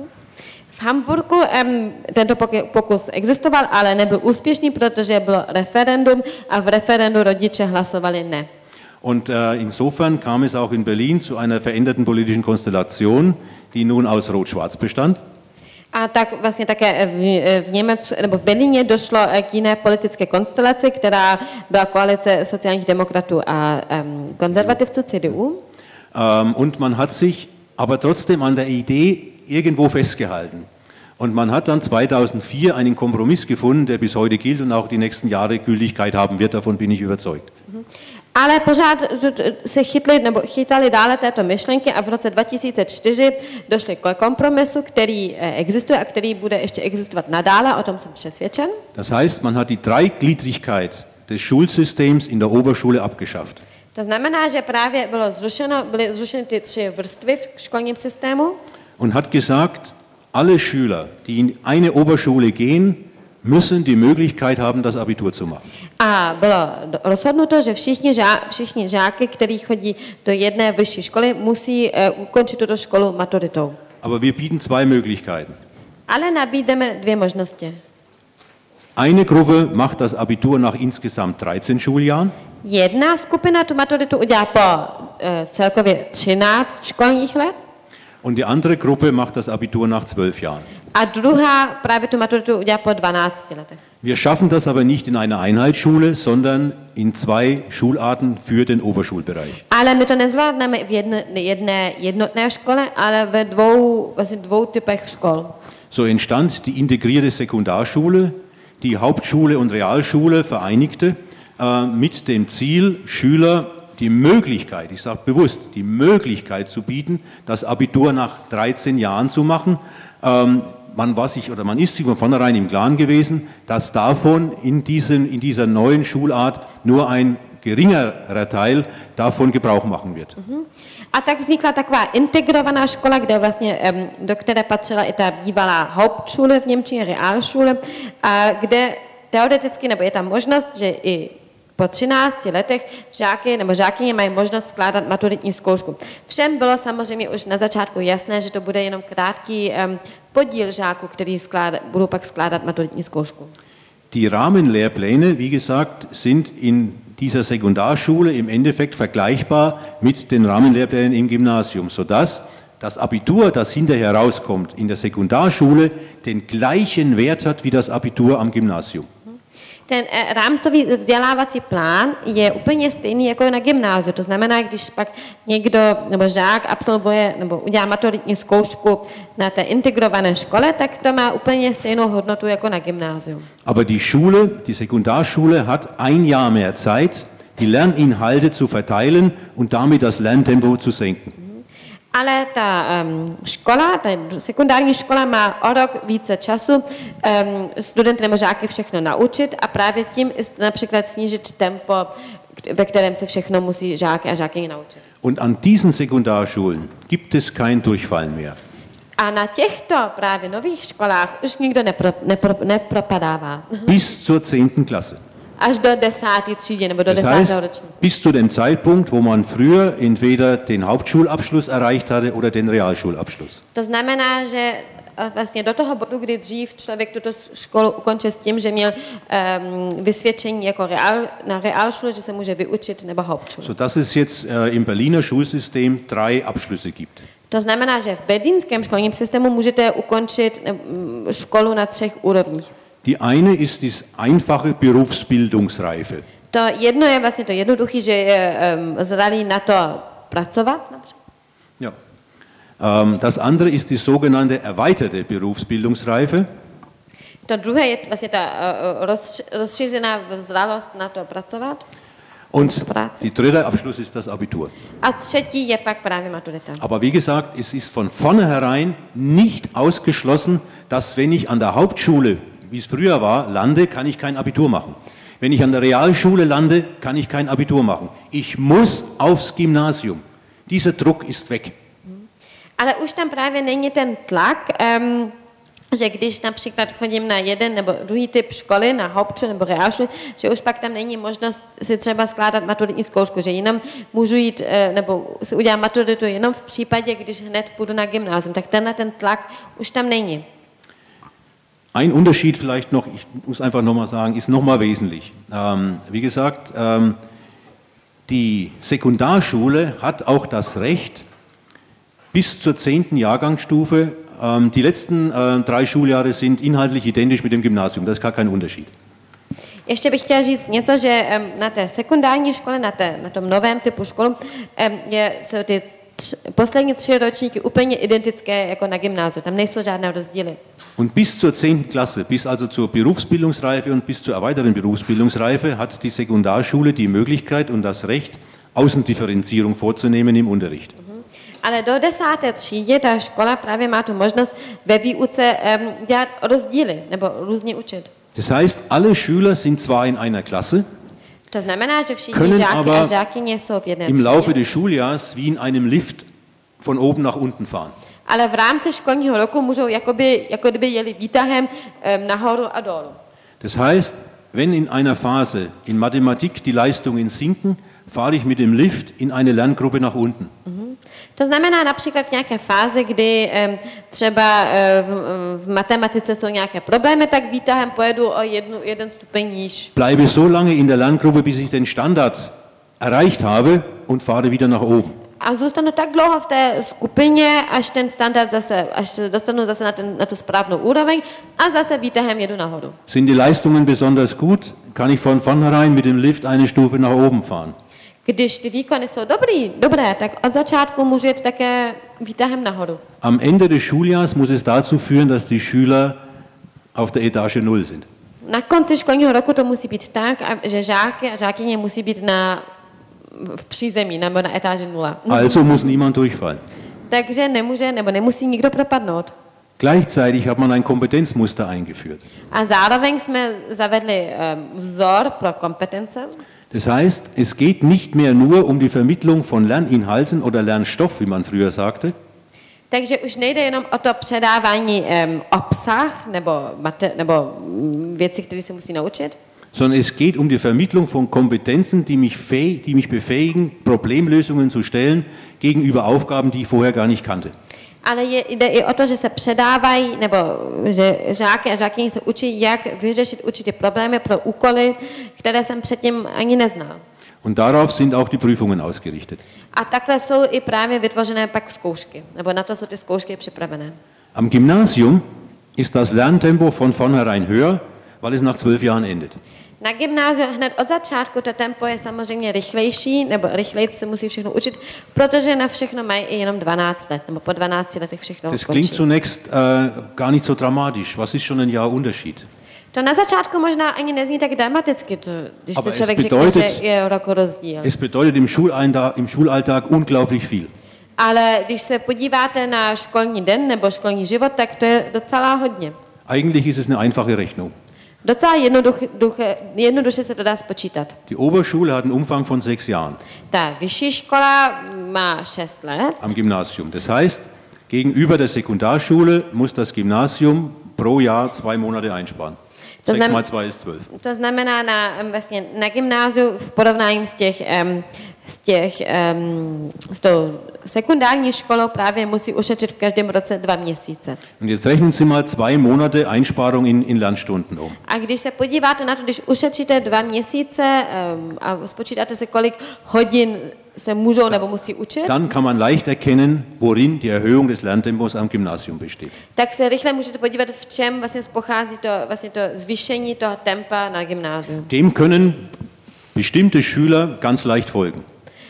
V Hamburgu um, tento poky- pokus existoval, ale nebyl úspěšný, protože bylo referendum a v referendu rodiče hlasovali ne. Und äh, insofern kam es auch in Berlin zu einer veränderten politischen Konstellation, die nun aus Rot-Schwarz bestand. A tak vlastně také v, v Německu, nebo v Berlíně došlo eh, k jiné politické konstelaci, která byla koalice sociálních demokratů a um, konzervativců CDU. Ähm, und man hat sich aber trotzdem an der Idee irgendwo festgehalten. Und man hat dann 2004 einen Kompromiss gefunden, der bis heute gilt und auch die nächsten Jahre Gültigkeit haben wird, davon bin ich überzeugt. Ale pořád se chytli, nebo chytali dále této myšlenky a v roce 2004 došli k kompromisu, který eh, existuje a který bude ještě existovat nadále, o tom jsem přesvědčen. Das heißt, man hat die Dreigliedrigkeit des Schulsystems in der Oberschule abgeschafft. To znamená, že právě bylo zrušeno, byly zrušeny ty tři vrstvy v školním systému und hat gesagt, alle Schüler, die in eine Oberschule gehen, müssen die Möglichkeit haben, das Abitur zu machen. a bylo rozhodnuto, že všichni, žá, všichni žáky, kteří chodí do jedné vyšší školy, musí uh, ukončit tuto školu maturitou. Aber wir bieten zwei Möglichkeiten. Ale nabídeme dvě možnosti. Eine Gruppe macht das Abitur nach insgesamt 13 Schuljahren Jedna skupina tu maturitu udělá po uh, celkově 13 školních let und die andere Gruppe macht das Abitur nach 12 Jahren. a druhá právě tu maturitu udělá po 12 letech. Wir schaffen das aber nicht in einer Einheitsschule, sondern in zwei Schularten für den Oberschulbereich. Ale my to nezvládneme v jedné, jedné jednotné škole, ale ve dvou, vlastně dvou typech škol. So entstand die integrierte Sekundarschule, die Hauptschule und Realschule vereinigte äh, mit dem Ziel, Schüler die Möglichkeit, ich sage bewusst, die Möglichkeit zu bieten, das Abitur nach 13 Jahren zu machen. Ähm, man war sich oder man ist sich von vornherein im Klaren gewesen, dass davon in, diesen, in dieser neuen Schulart nur ein geringerer Teil davon Gebrauch machen wird. A tak vznikla taková integrovaná škola, kde vlastně, do které patřila i ta bývalá Hauptschule v Němčině, Realschule, a kde teoreticky, nebo je tam možnost, že i po 13 letech žáky nebo žákyně mají možnost skládat maturitní zkoušku. Všem bylo samozřejmě už na začátku jasné, že to bude jenom krátký podíl žáků, který skláda, budou pak skládat maturitní zkoušku. Die Rahmenlehrpläne, wie gesagt, sind in dieser Sekundarschule im Endeffekt vergleichbar mit den Rahmenlehrplänen im Gymnasium, sodass das Abitur, das hinterher rauskommt, in der Sekundarschule den gleichen Wert hat wie das Abitur am Gymnasium. Ten eh, rámcový vzdělávací plán je úplně stejný jako na gymnáziu. To znamená, když pak někdo nebo žák absolvuje nebo udělá maturitní zkoušku na té integrované škole, tak to má úplně stejnou hodnotu jako na gymnáziu. Aber die Schule, die Sekundarschule hat ein Jahr mehr Zeit, die Lerninhalte zu verteilen und damit das Lerntempo zu senken. Ale ta um, škola, ta sekundární škola má o rok více času um, studenty nebo žáky všechno naučit a právě tím například snížit tempo, ve kterém se všechno musí žáky a žákyně naučit. Und an diesen Sekundarschulen gibt es kein Durchfallen mehr. A na těchto právě nových školách už nikdo nepro, nepro, nepropadává. Bis zur 10. Klasse. Až do desáté třídy nebo do Das desátého ročníku. bis zu dem Zeitpunkt, wo man früher entweder den Hauptschulabschluss erreicht hatte oder den Realschulabschluss. To znamená, že eh, vlastně do toho bodu, kdy dřív člověk tuto školu ukončil s tím, že měl um, vysvědčení jako reál, na realškolu, že se může vyučit nebo hauptschule. Sodass es jetzt äh, im Berliner Schulsystem drei Abschlüsse gibt. To znamená, že v bedínském školním systému můžete ukončit školu na třech úrovních. Die eine ist die einfache Berufsbildungsreife. To jedno je vlastně to jednoduché, že je um, zralý na to pracovat. Ja. Ähm, das andere ist die sogenannte erweiterte Berufsbildungsreife. To druhé je vlastně ta uh, roz, rozšířená vzdálenost na to pracovat. Und die dritte Abschluss ist das Abitur. Aber wie gesagt, es ist von vornherein nicht ausgeschlossen, dass wenn ich an der Hauptschule, wie es früher war, lande, kann ich kein Abitur machen. Wenn ich an der Realschule lande, kann ich kein Abitur machen. Ich muss aufs Gymnasium. Dieser Druck ist weg. Ale už tam právě není ten tlak, um, že když například chodím na jeden nebo druhý typ školy, na Hauptschule nebo Realschule, že už pak tam není možnost si třeba skládat maturitní zkoušku, že jenom můžu jít eh, nebo si udělám maturitu jenom v případě, když hned půjdu na gymnázium. Tak tenhle ten tlak už tam není. Ein Unterschied vielleicht noch, ich muss einfach nochmal sagen, ist nochmal wesentlich. Ähm, wie gesagt, ähm, die Sekundarschule hat auch das Recht, bis zur 10. Jahrgangsstufe, ähm, die letzten äh, drei Schuljahre sind inhaltlich identisch mit dem Gymnasium, das ist gar kein Unterschied. Ještě bych chtěla říct něco, že na té sekundární škole, na, té, na tom novém typu školu, em, je, jsou ty tři, poslední tři ročníky úplně identické jako na gymnáziu. Tam nejsou žádné rozdíly. Und bis zur 10. Klasse, bis also zur Berufsbildungsreife und bis zur erweiterten Berufsbildungsreife hat die Sekundarschule die Möglichkeit und das Recht, Außendifferenzierung vorzunehmen im Unterricht. Ale do desáté třídy ta škola právě má tu možnost ve výuce um, dělat rozdíly nebo různě učit. Das heißt, alle Schüler sind zwar in einer Klasse, To znamená, že všichni Können žáky a aber žákyně jsou v jedné im Laufe des Schuljahres wie in einem Lift von oben nach unten fahren. Ale v rámci školního roku můžou jakoby, jako kdyby jeli výtahem um, nahoru a dolů. Das heißt, wenn in einer Phase in Mathematik die Leistungen sinken, fahre ich mit dem Lift in eine Lerngruppe nach unten. To znamená například v nějaké fázi, kdy em, třeba eh, v, v matematice jsou nějaké problémy, tak výtahem pojedu o jednu, jeden stupeň níž. Bleibe so lange in der Lerngruppe, bis ich den Standard erreicht habe und fahre wieder nach oben. A zůstanu tak dlouho v té skupině, až ten standard zase, až se dostanu zase na, ten, na tu správnou úroveň a zase výtahem jedu nahoru. Sind die Leistungen besonders gut, kann ich von vornherein mit dem Lift eine Stufe nach oben fahren. Když ty výkony jsou dobrý, dobré, tak od začátku můžu jet také výtahem nahoru. Am Ende des Schuljahres muss es dazu führen, dass die Schüler auf der Etage Null sind. Na konci školního roku to musí být tak, že žáky a žákyně musí být na, v přízemí nebo na etáži nula. Also muss niemand durchfallen. Takže nemůže nebo nemusí nikdo propadnout. Gleichzeitig hat man ein Kompetenzmuster eingeführt. A zároveň jsme zavedli um, vzor pro kompetence. Das heißt, es geht nicht mehr nur um die Vermittlung von Lerninhalten oder Lernstoff, wie man früher sagte, Takže už nejde jenom o to předávání um, obsah nebo, mate, nebo mm, věci, které se musí naučit, sondern es geht um die Vermittlung von Kompetenzen, die mich, die mich befähigen, Problemlösungen zu stellen gegenüber Aufgaben, die ich vorher gar nicht kannte. ale je, jde i o to, že se předávají, nebo že žáky a žákyně se učí, jak vyřešit určitě problémy pro úkoly, které jsem předtím ani neznal. Und darauf sind auch die Prüfungen ausgerichtet. A takhle jsou i právě vytvořené pak zkoušky, nebo na to jsou ty zkoušky připravené. Am Gymnasium ist das Lerntempo von vornherein höher, weil es nach zwölf Jahren endet. Na gymnáziu hned od začátku to tempo je samozřejmě rychlejší, nebo rychleji se musí všechno učit, protože na všechno mají i jenom 12 let, nebo po 12 letech všechno Das klingt zunächst äh, gar nicht so dramatisch. Was ist schon ein Jahr Unterschied? To na začátku možná ani nezní tak dramaticky, to, když Aber se člověk řekne, bedeutet- že je rok rozdíl. Es bedeutet im Schulalltag, im Schulalltag unglaublich viel. Ale když se podíváte na školní den nebo školní život, tak to je docela hodně. Eigentlich ist es eine einfache Rechnung. Docela jednoduch, duche, jednoduše se to dá spočítat. Die Oberschule hat einen Umfang von sechs Jahren Ta vyšší škola má 6 let am Gymnasium. Das heißt, gegenüber der Sekundarschule muss das Gymnasium pro Jahr zwei Monate einsparen. Nehm- mal zwei ist zwölf. To znamená na, vlastně na gymnáziu v porovnání s, těch, em, z, těch, em, s tou sekundární školou právě musí ušetřit v každém roce dva měsíce. Und jetzt rechnen Sie mal zwei Monate Einsparung in, in Lernstunden um. A když se podíváte na to, když ušetříte dva měsíce em, a spočítáte se, kolik hodin se můžou nebo musí učit, Dann kann man leicht erkennen, worin die Erhöhung des Lerntempos am Gymnasium besteht. tak se rychle můžete podívat, v čem vlastně pochází to, vlastně to zvýšení toho tempa na gymnáziu. Dem können bestimmte Schüler ganz leicht folgen.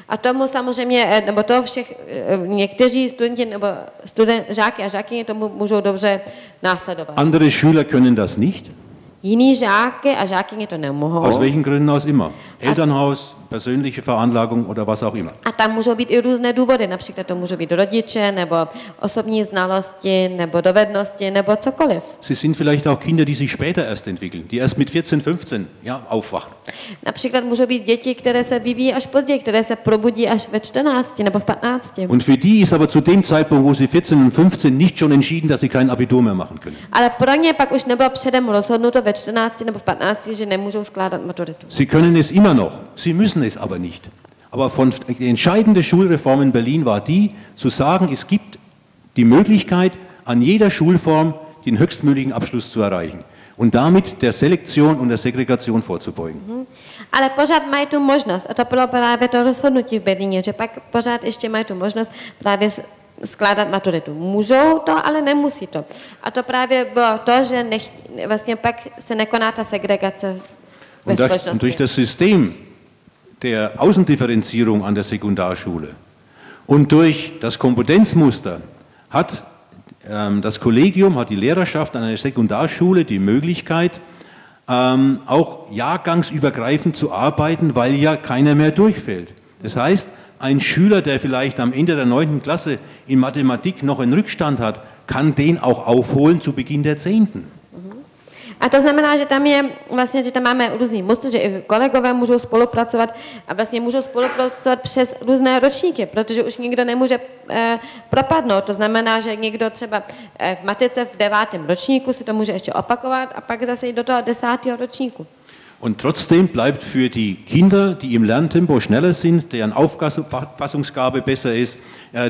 A tomu samozřejmě, eh, nebo to všech, eh, někteří studenti nebo studen, žáky a žákyně tomu můžou dobře následovat. Andere Schüler können das nicht, Jiní žáky a žákyně to nemohou. aus welchen Gründen aus immer. Elternhaus, persönliche Veranlagung oder was auch immer. A tam můžou být i různé důvody, například to můžou být rodiče, nebo osobní znalosti, nebo dovednosti, nebo cokoliv. Sie sind vielleicht auch Kinder, die sich später erst entwickeln, die erst mit 14, 15 ja, aufwachen. Například můžou být děti, které se vyvíjí až později, které se probudí až ve 14 nebo v 15. Und für die ist aber zu dem Zeitpunkt, wo sie 14 und 15 nicht schon entschieden, dass sie kein Abitur mehr machen können. Ale pro ně pak už nebylo předem rozhodnuto ve 14 nebo v 15, že nemůžou skládat maturitu. Sie können es immer noch, sie müssen es aber nicht. Aber von, die entscheidende Schulreform in Berlin war die, zu sagen, es gibt die Möglichkeit, an jeder Schulform den höchstmöglichen Abschluss zu erreichen und damit der Selektion und der Segregation vorzubeugen. Ale pořád mají tu možnost, a to bylo právě to rozhodnutí v Berlíně, že pak pořád ještě mají tu možnost právě skládat maturitu. Můžou to, ale nemusí to. A to právě bylo to, že nech, vlastně pak se nekoná ta segregace ve Und, durch, und společnosti. durch das System der Außendifferenzierung an der Sekundarschule Und durch das Kompetenzmuster hat ähm, das Kollegium, hat die Lehrerschaft an einer Sekundarschule die Möglichkeit, ähm, auch jahrgangsübergreifend zu arbeiten, weil ja keiner mehr durchfällt. Das heißt, ein Schüler, der vielleicht am Ende der 9. Klasse in Mathematik noch einen Rückstand hat, kann den auch aufholen zu Beginn der 10. A to znamená, že tam je vlastně, že tam máme různý most, že i kolegové můžou spolupracovat a vlastně můžou spolupracovat přes různé ročníky, protože už nikdo nemůže e, propadnout. To znamená, že někdo třeba e, v matice v devátém ročníku si to může ještě opakovat a pak zase jít do toho desátého ročníku. Und trotzdem bleibt für die Kinder, die im Lerntempo schneller sind, deren Auffassungsgabe besser ist,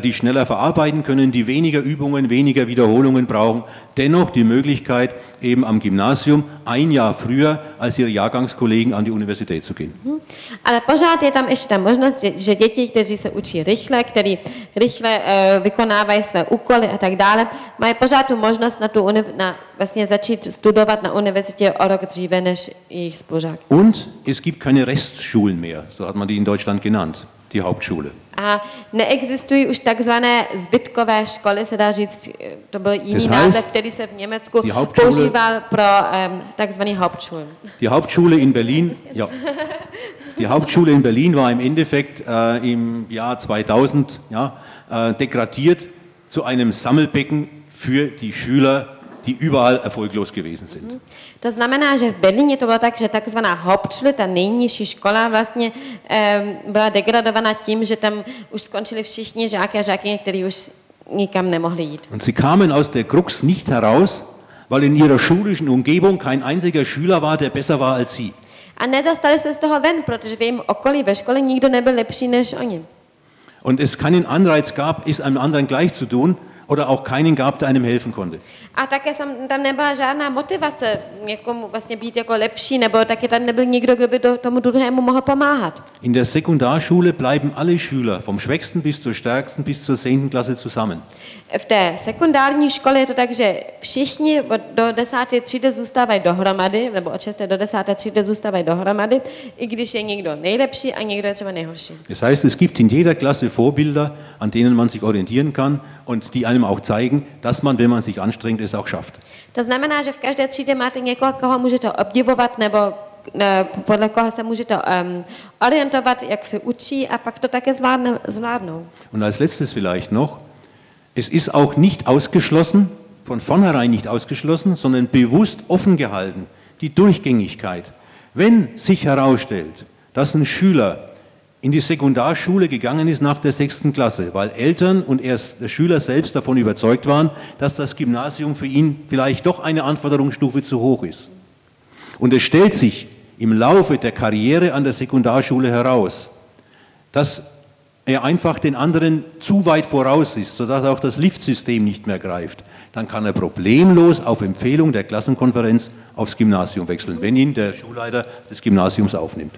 die schneller verarbeiten können, die weniger Übungen, weniger Wiederholungen brauchen, dennoch die Möglichkeit, eben am Gymnasium ein Jahr früher als ihre Jahrgangskollegen an die Universität zu gehen. Mhm. Ale pořád je tam ještě ta možnost, že děti, kteří se učí rychle, kteří rychle uh, vykonávají své úkoly a tak dále, mají pořád tu možnost na, tu, na vlastně začít studovat na univerzitě o rok dříve než jejich spolužák. Und es gibt keine Restschulen mehr, so hat man die in Deutschland genannt, die Hauptschule. A neexistují už takzvané zbytkové školy, se dá říct, to byl jiný název, který se v Německu používal pro um, takzvaný Hauptschulen. Die Hauptschule in Berlin, ja. Die Hauptschule in Berlin war im Endeffekt äh, im Jahr 2000 ja, äh, degradiert zu einem Sammelbecken für die Schüler die überall erfolglos gewesen sind. Mhm. To znamená, že v Berlíně to bylo tak, že takzvaná Hauptschule, ta nejnižší škola, vlastně byla degradovaná tím, že tam už skončili všichni žáky a žákyně, kteří už nikam nemohli jít. Und sie kamen aus der Krux nicht heraus, weil in ihrer schulischen Umgebung kein einziger Schüler war, der besser war als sie. A nedostali se z toho ven, protože v jejím okolí ve škole nikdo nebyl lepší než oni. Und es keinen Anreiz gab, es einem anderen gleich zu tun, oder auch keinen gab, der einem helfen konnte. A také sam, tam nebyla žádná motivace někomu vlastně být jako lepší, nebo taky tam nebyl nikdo, kdo by do, tomu druhému mohl pomáhat. In der Sekundarschule bleiben alle Schüler, vom schwächsten bis zur stärksten bis zur 10. Klasse zusammen. V té sekundární škole je to tak, že všichni do desáté třídy zůstávají dohromady, nebo od 6. do desáté třídy zůstávají dohromady, i když je někdo nejlepší a někdo je třeba nejhorší. Das heißt, es gibt in jeder Klasse Vorbilder, an denen man sich orientieren kann und die einem auch zeigen, dass man, wenn man sich anstrengt, es auch schafft. To znamená, že v každé třídě máte někoho, koho můžete obdivovat, nebo ne, podle koho se můžete um, orientovat, jak se učí a pak to také zvládne, zvládnou. Und als letztes vielleicht noch, es ist auch nicht ausgeschlossen, von vornherein nicht ausgeschlossen, sondern bewusst offen gehalten, die Durchgängigkeit. Wenn sich herausstellt, dass ein Schüler in die Sekundarschule gegangen ist nach der sechsten Klasse, weil Eltern und erst der Schüler selbst davon überzeugt waren, dass das Gymnasium für ihn vielleicht doch eine Anforderungsstufe zu hoch ist. Und es stellt sich im Laufe der Karriere an der Sekundarschule heraus, dass er einfach den anderen zu weit voraus ist, sodass auch das Liftsystem nicht mehr greift, dann kann er problemlos auf Empfehlung der Klassenkonferenz aufs Gymnasium wechseln, wenn ihn der Schulleiter des Gymnasiums aufnimmt.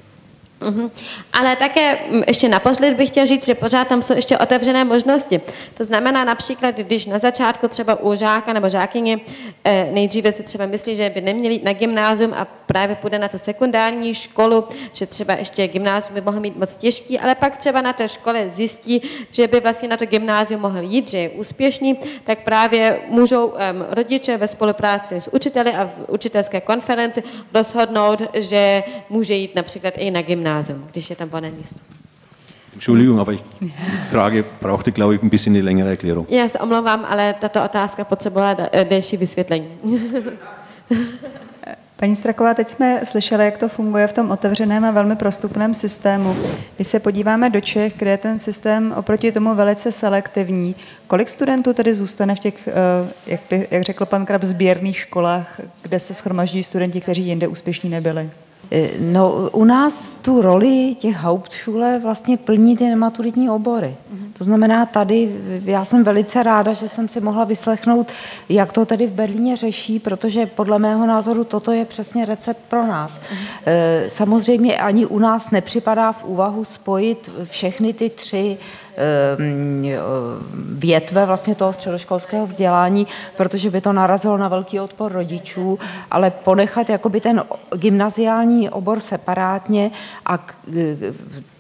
Uh-huh. Ale také ještě naposled bych chtěl říct, že pořád tam jsou ještě otevřené možnosti. To znamená například, když na začátku třeba u žáka nebo žákyně eh, nejdříve si třeba myslí, že by neměli jít na gymnázium a právě půjde na tu sekundární školu, že třeba ještě gymnázium by mohl mít moc těžký, ale pak třeba na té škole zjistí, že by vlastně na to gymnázium mohl jít, že je úspěšný, tak právě můžou rodiče ve spolupráci s učiteli a v učitelské konferenci rozhodnout, že může jít například i na gymnázium Gymnasium, když je tam volné místo. Entschuldigung, aber ich, die Frage brauchte, glaube ich, ein bisschen eine längere Erklärung. Já se omlouvám, ale tato otázka potřebovala delší vysvětlení. Paní Straková, teď jsme slyšeli, jak to funguje v tom otevřeném a velmi prostupném systému. Když se podíváme do Čech, kde je ten systém oproti tomu velice selektivní, kolik studentů tedy zůstane v těch, eh, jak, by, jak řekl pan Krab, sběrných školách, kde se schromažďují studenti, kteří jinde úspěšní nebyli? Eh, no, u nás tu roli těch Hauptschule vlastně plní ty nematuritní obory. Mm-hmm. To znamená tady, já jsem velice ráda, že jsem si mohla vyslechnout, jak to tady v Berlíně řeší, protože podle mého názoru toto je přesně recept pro nás. Mm-hmm. Samozřejmě ani u nás nepřipadá v úvahu spojit všechny ty tři větve vlastně toho středoškolského vzdělání, protože by to narazilo na velký odpor rodičů, ale ponechat jakoby ten gymnaziální obor separátně a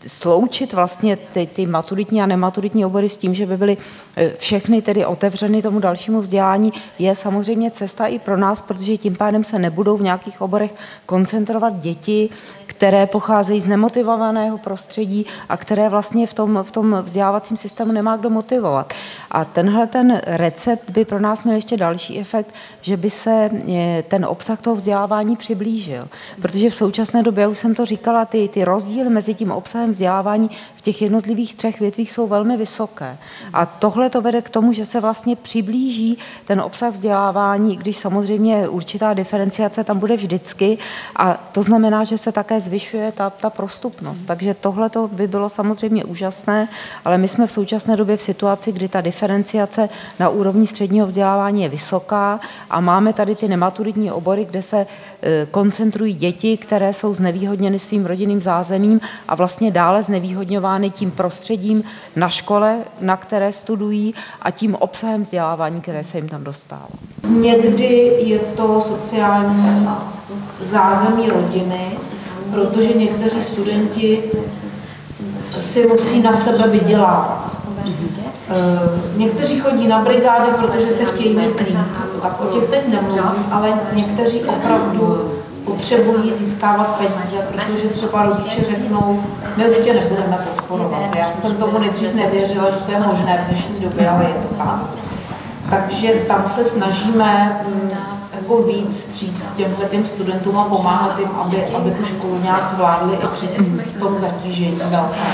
sloučit vlastně ty, ty maturitní a nematuritní obory s tím, že by byly e, všechny tedy otevřeny tomu dalšímu vzdělání, je samozřejmě cesta i pro nás, protože tím pádem se nebudou v nějakých oborech koncentrovat děti, které pocházejí z nemotivovaného prostředí a které vlastně v tom, v tom vzdělávacím systému nemá kdo motivovat. A tenhle ten recept by pro nás měl ještě další efekt, že by se e, ten obsah toho vzdělávání přiblížil. Protože v současné době, už jsem to říkala, ty, ty rozdíly mezi tím obsahem vzdělávání v těch jednotlivých třech větvích jsou velmi vysoké. A tohle to vede k tomu, že se vlastně přiblíží ten obsah vzdělávání, když samozřejmě určitá diferenciace tam bude vždycky a to znamená, že se také zvyšuje ta, ta prostupnost. Takže tohle to by bylo samozřejmě úžasné, ale my jsme v současné době v situaci, kdy ta diferenciace na úrovni středního vzdělávání je vysoká a máme tady ty nematuritní obory, kde se e, koncentrují děti, které jsou znevýhodněny svým rodinným zázemím a vlastně dále znevýhodňovány tím prostředím na škole, na které studují a tím obsahem vzdělávání, které se jim tam dostává. Někdy je to sociální zázemí rodiny, protože někteří studenti si musí na sebe vydělávat. Eh, někteří chodí na brigády, protože se chtějí mít líp. Tak o těch teď nemluvím, ale někteří opravdu potřebují získávat peníze, protože třeba rodiče řeknou, my už tě nebudeme podporovat. Já jsem tomu nejdřív nevěřila, že to je možné v dnešní době, ale je to tak. Takže tam se snažíme mm, jako víc vstříc těmhle těm studentům a pomáhat jim, aby, aby tu školu nějak zvládli i při tom zatížení velkém.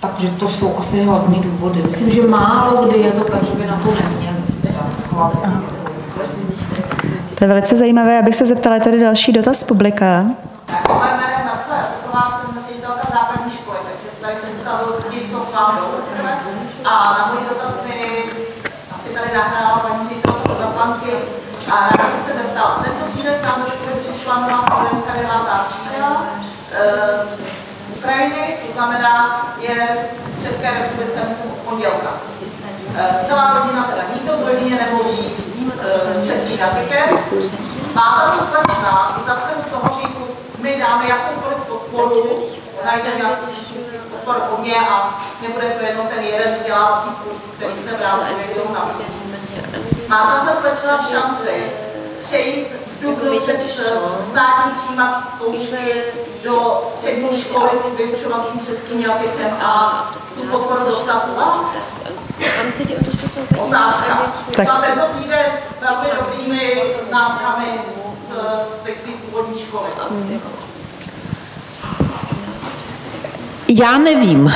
Takže to jsou asi hlavní důvody. Myslím, že málo kdy je to tak, že by na to neměli. To je velice zajímavé, abych se zeptala tady další dotaz z publika. A na můj dotaz mi asi tady nahrála paní ředitelka Zaplanky a ráda bych se zeptala. Tento týden nám nová studentka 9. třída z Ukrajiny, to znamená, je v České republice pondělka. Celá rodina teda nikdo v rodině nemluví českým jazykem. Má tato slečna i za cenu toho, že my dáme jakoukoliv podporu, najdeme nějakou podporu po mně a nebude to jenom ten jeden vzdělávací kurz, který se v rámci regionu nabízí. Má tato slečna šanci přejít studovat přes státní přijímací zkoušky do střední školy s vyučovacím českým jazykem a tu podporu dostat u vás? Otázka. Tak. Za tento týden velmi dobrými známkami z, z své původní školy. Já nevím,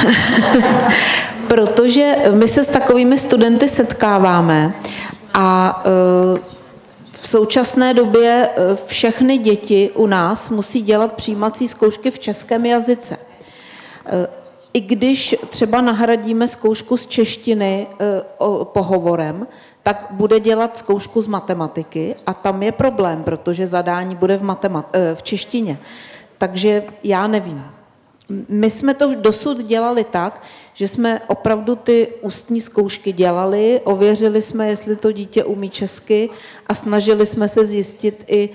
protože my se s takovými studenty setkáváme a e, v současné době e, všechny děti u nás musí dělat přijímací zkoušky v českém jazyce. E, I když třeba nahradíme zkoušku z češtiny pohovorem, tak bude dělat zkoušku z matematiky a tam je problém, protože zadání bude v, matemat- v češtině. Takže já nevím. My jsme to dosud dělali tak, že jsme opravdu ty ústní zkoušky dělali, ověřili jsme, jestli to dítě umí česky a snažili jsme se zjistit i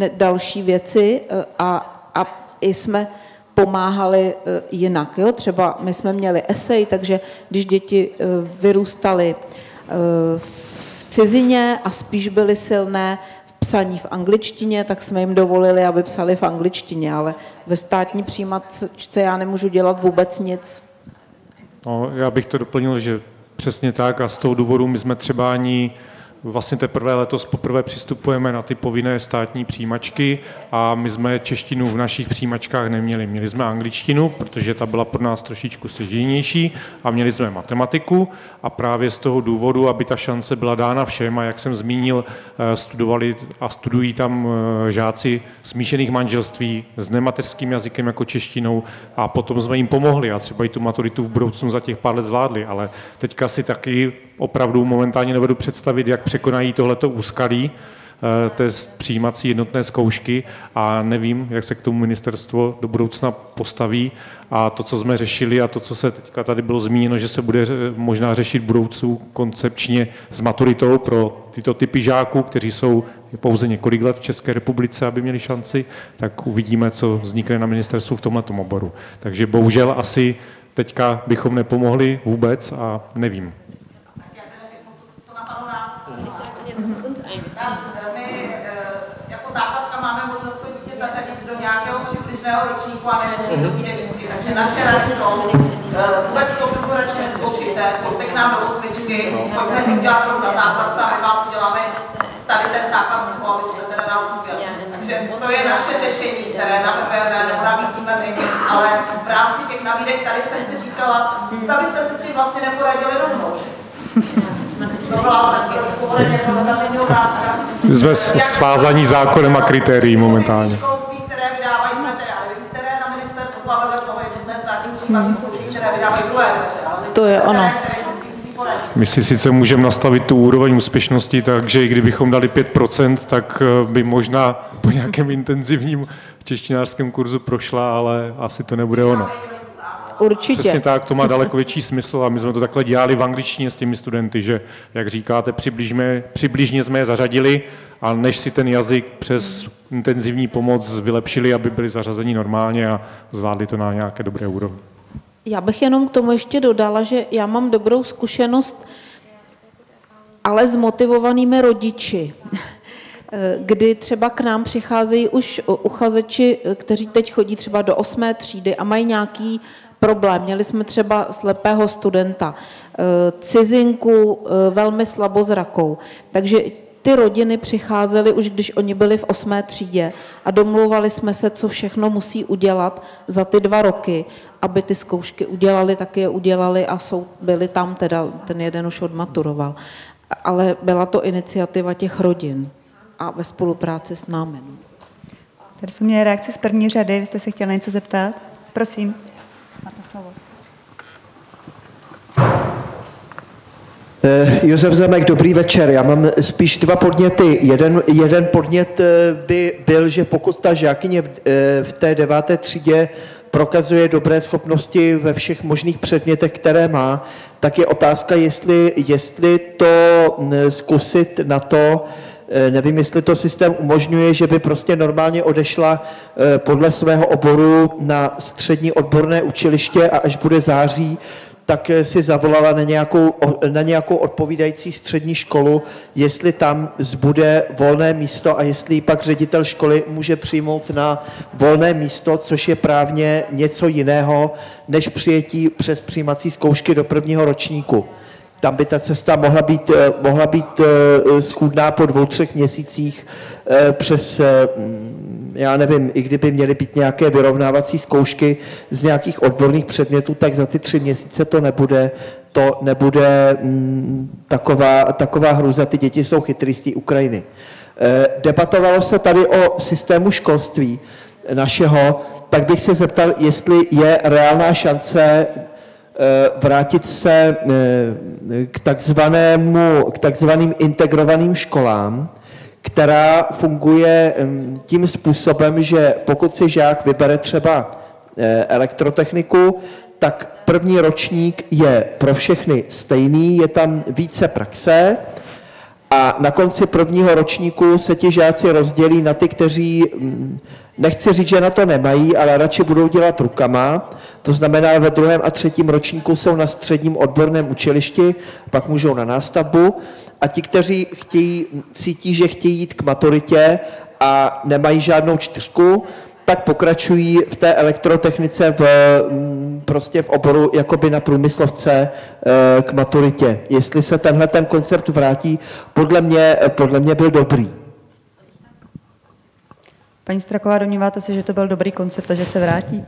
e, další věci e, a, a i jsme pomáhali e, jinak. Jo? Třeba my jsme měli esej, takže když děti vyrůstaly v cizině a spíš byly silné psaní v angličtině, tak jsme jim dovolili, aby psali v angličtině, ale ve státní přijímačce já nemůžu dělat vůbec nic. No, já bych to doplnil, že přesně tak a z toho důvodu my jsme třeba ani Vlastně teprve letos poprvé přistupujeme na ty povinné státní přijímačky a my jsme češtinu v našich přijímačkách neměli. Měli jsme angličtinu, protože ta byla pro nás trošičku stěžejnější a měli jsme matematiku a právě z toho důvodu, aby ta šance byla dána všem a jak jsem zmínil, eh, studovali a studují tam eh, žáci smíšených manželství s nemateřským jazykem jako češtinou a potom jsme jim pomohli a třeba i tu maturitu v budoucnu za těch pár let zvládli, ale teďka si taky opravdu momentálně nevedu představit, jak překonají tohleto úskalí test přijímací jednotné zkoušky a nevím, jak se k tomu ministerstvo do budoucna postaví. A to, co jsme řešili a to, co se teďka tady bylo zmíněno, že se bude možná řešit budoucnu koncepčně s maturitou pro tyto typy žáků, kteří jsou pouze několik let v České republice, aby měli šanci, tak uvidíme, co vznikne na ministerstvu v tomto oboru. Takže bohužel asi teďka bychom nepomohli vůbec a nevím. A nemusí devítky. Takže naše rady jsou, vůbec to konkurenčně neskoušíte, pojďte k nám do osmičky, pojďme si udělat pro za základ a my vám uděláme tady ten základ, aby jsme teda naučili. Takže to je naše řešení, které navrhujeme, nebo nabízíme my, ale v rámci těch nabídek tady jsem si říkala, zda byste si s tím vlastně neporadili rovnou. Jsme svázaní zákonem a kritérií momentálně. To je ono. My si sice můžeme nastavit tu úroveň úspěšnosti, takže i kdybychom dali 5%, tak eh, by možná po nějakém intenzivním češtinářském kurzu prošla, ale asi to nebude ono. Určitě. Přesně tak, to má daleko větší smysl a my jsme to takhle dělali v angličtině s těmi studenty, že, jak říkáte, přibližme, přibližně jsme je zařadili a než si ten jazyk přes intenzivní pomoc vylepšili, aby byli zařazeni normálně a zvládli to na nějaké dobré úrovni. Já bych jenom k tomu ještě dodala, že já mám dobrou zkušenost, ale s motivovanými rodiči, kdy třeba k nám přicházejí už uchazeči, kteří teď chodí třeba do osmé třídy a mají nějaký problém. Měli jsme třeba slepého studenta, cizinku velmi slabozrakou, takže ty rodiny přicházely už, když oni byli v osmé třídě a domluvali jsme se, co všechno musí udělat za ty dva roky, aby ty zkoušky udělali, tak je udělali a jsou, byli tam, teda ten jeden už odmaturoval. Ale byla to iniciativa těch rodin a ve spolupráci s námi. Tady jsme měli reakci z první řady, vy jste se chtěla něco zeptat? Prosím, máte slovo. Josef Zemek, dobrý večer. Já mám spíš dva podněty. Jeden, jeden podnět eh, by byl, že pokud ta žákyně v, eh, v té deváté třídě prokazuje dobré schopnosti ve všech možných předmětech, které má, tak je otázka, jestli, jestli to zkusit na to, nevím, jestli to systém umožňuje, že by prostě normálně odešla podle svého oboru na střední odborné učiliště a až bude září, tak eh, si zavolala na nějakou, na nějakou odpovídající střední školu, jestli tam zbude volné místo a jestli pak ředitel školy může přijmout na volné místo, což je právně něco jiného, než přijetí přes přijímací zkoušky do prvního ročníku tam by ta cesta mohla být, eh, mohla být eh, schůdná po dvou, třech měsících eh, přes, mm, já nevím, i kdyby měly být nějaké vyrovnávací zkoušky z nějakých odborných předmětů, tak za ty tři měsíce to nebude, to nebude mm, taková, taková hruza. Ty děti jsou chytrý z té Ukrajiny. Debatovalo se tady o systému školství našeho, tak bych se zeptal, jestli je reálná šance vrátit se eh, k takzvanému, k takzvaným integrovaným školám, která funguje mm, tím způsobem, že pokud si žák vybere třeba eh, elektrotechniku, tak první ročník je pro všechny stejný, je tam více praxe a na konci prvního ročníku se ti žáci rozdělí na ty, kteří mm, Nechci říct, že na to nemají, ale radši budou dělat rukama. To znamená, ve druhém a třetím ročníku jsou na středním odborném učilišti, pak můžou na nástavbu. A ti, kteří chtějí, cítí, že chtějí jít k maturitě a nemají žádnou čtyřku, tak pokračují v té elektrotechnice v, mm, prostě v oboru jakoby na průmyslovce eh, k maturitě. Jestli se tenhle ten koncept vrátí, podle mě, podle mě byl dobrý. Paní Straková, domníváte se, že to byl dobrý koncept a že se vrátí?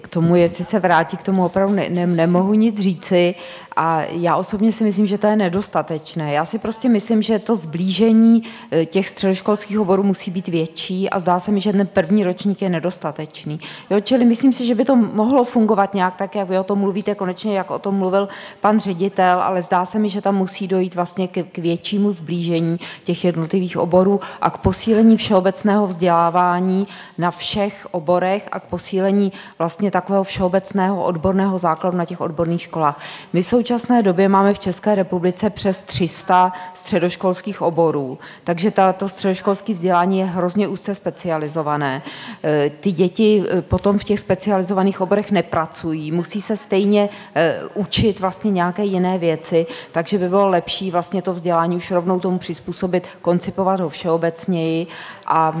K tomu, jestli se vrátí, k tomu opravdu ne, ne, nemohu nic říci. A já osobně si myslím, že to je nedostatečné. Já si prostě myslím, že to zblížení eh, těch středoškolských oborů musí být větší a zdá se mi, že ten první ročník je nedostatečný. Jo, čili myslím si, že by to mohlo fungovat nějak tak, jak vy o tom mluvíte, konečně jak o tom mluvil pan ředitel, ale zdá se mi, že tam musí dojít vlastně k, k většímu zblížení těch jednotlivých oborů a k posílení všeobecného vzdělávání na všech oborech a k posílení vlastně takového všeobecného odborného základu na těch odborných školách. My v současné době máme v České republice přes 300 středoškolských oborů, takže to středoškolské vzdělání je hrozně úzce specializované. E, ty děti e, potom v těch specializovaných oborech nepracují, musí se stejně e, učit vlastně nějaké jiné věci, takže by bylo lepší vlastně to vzdělání už rovnou tomu přizpůsobit, koncipovat ho všeobecněji a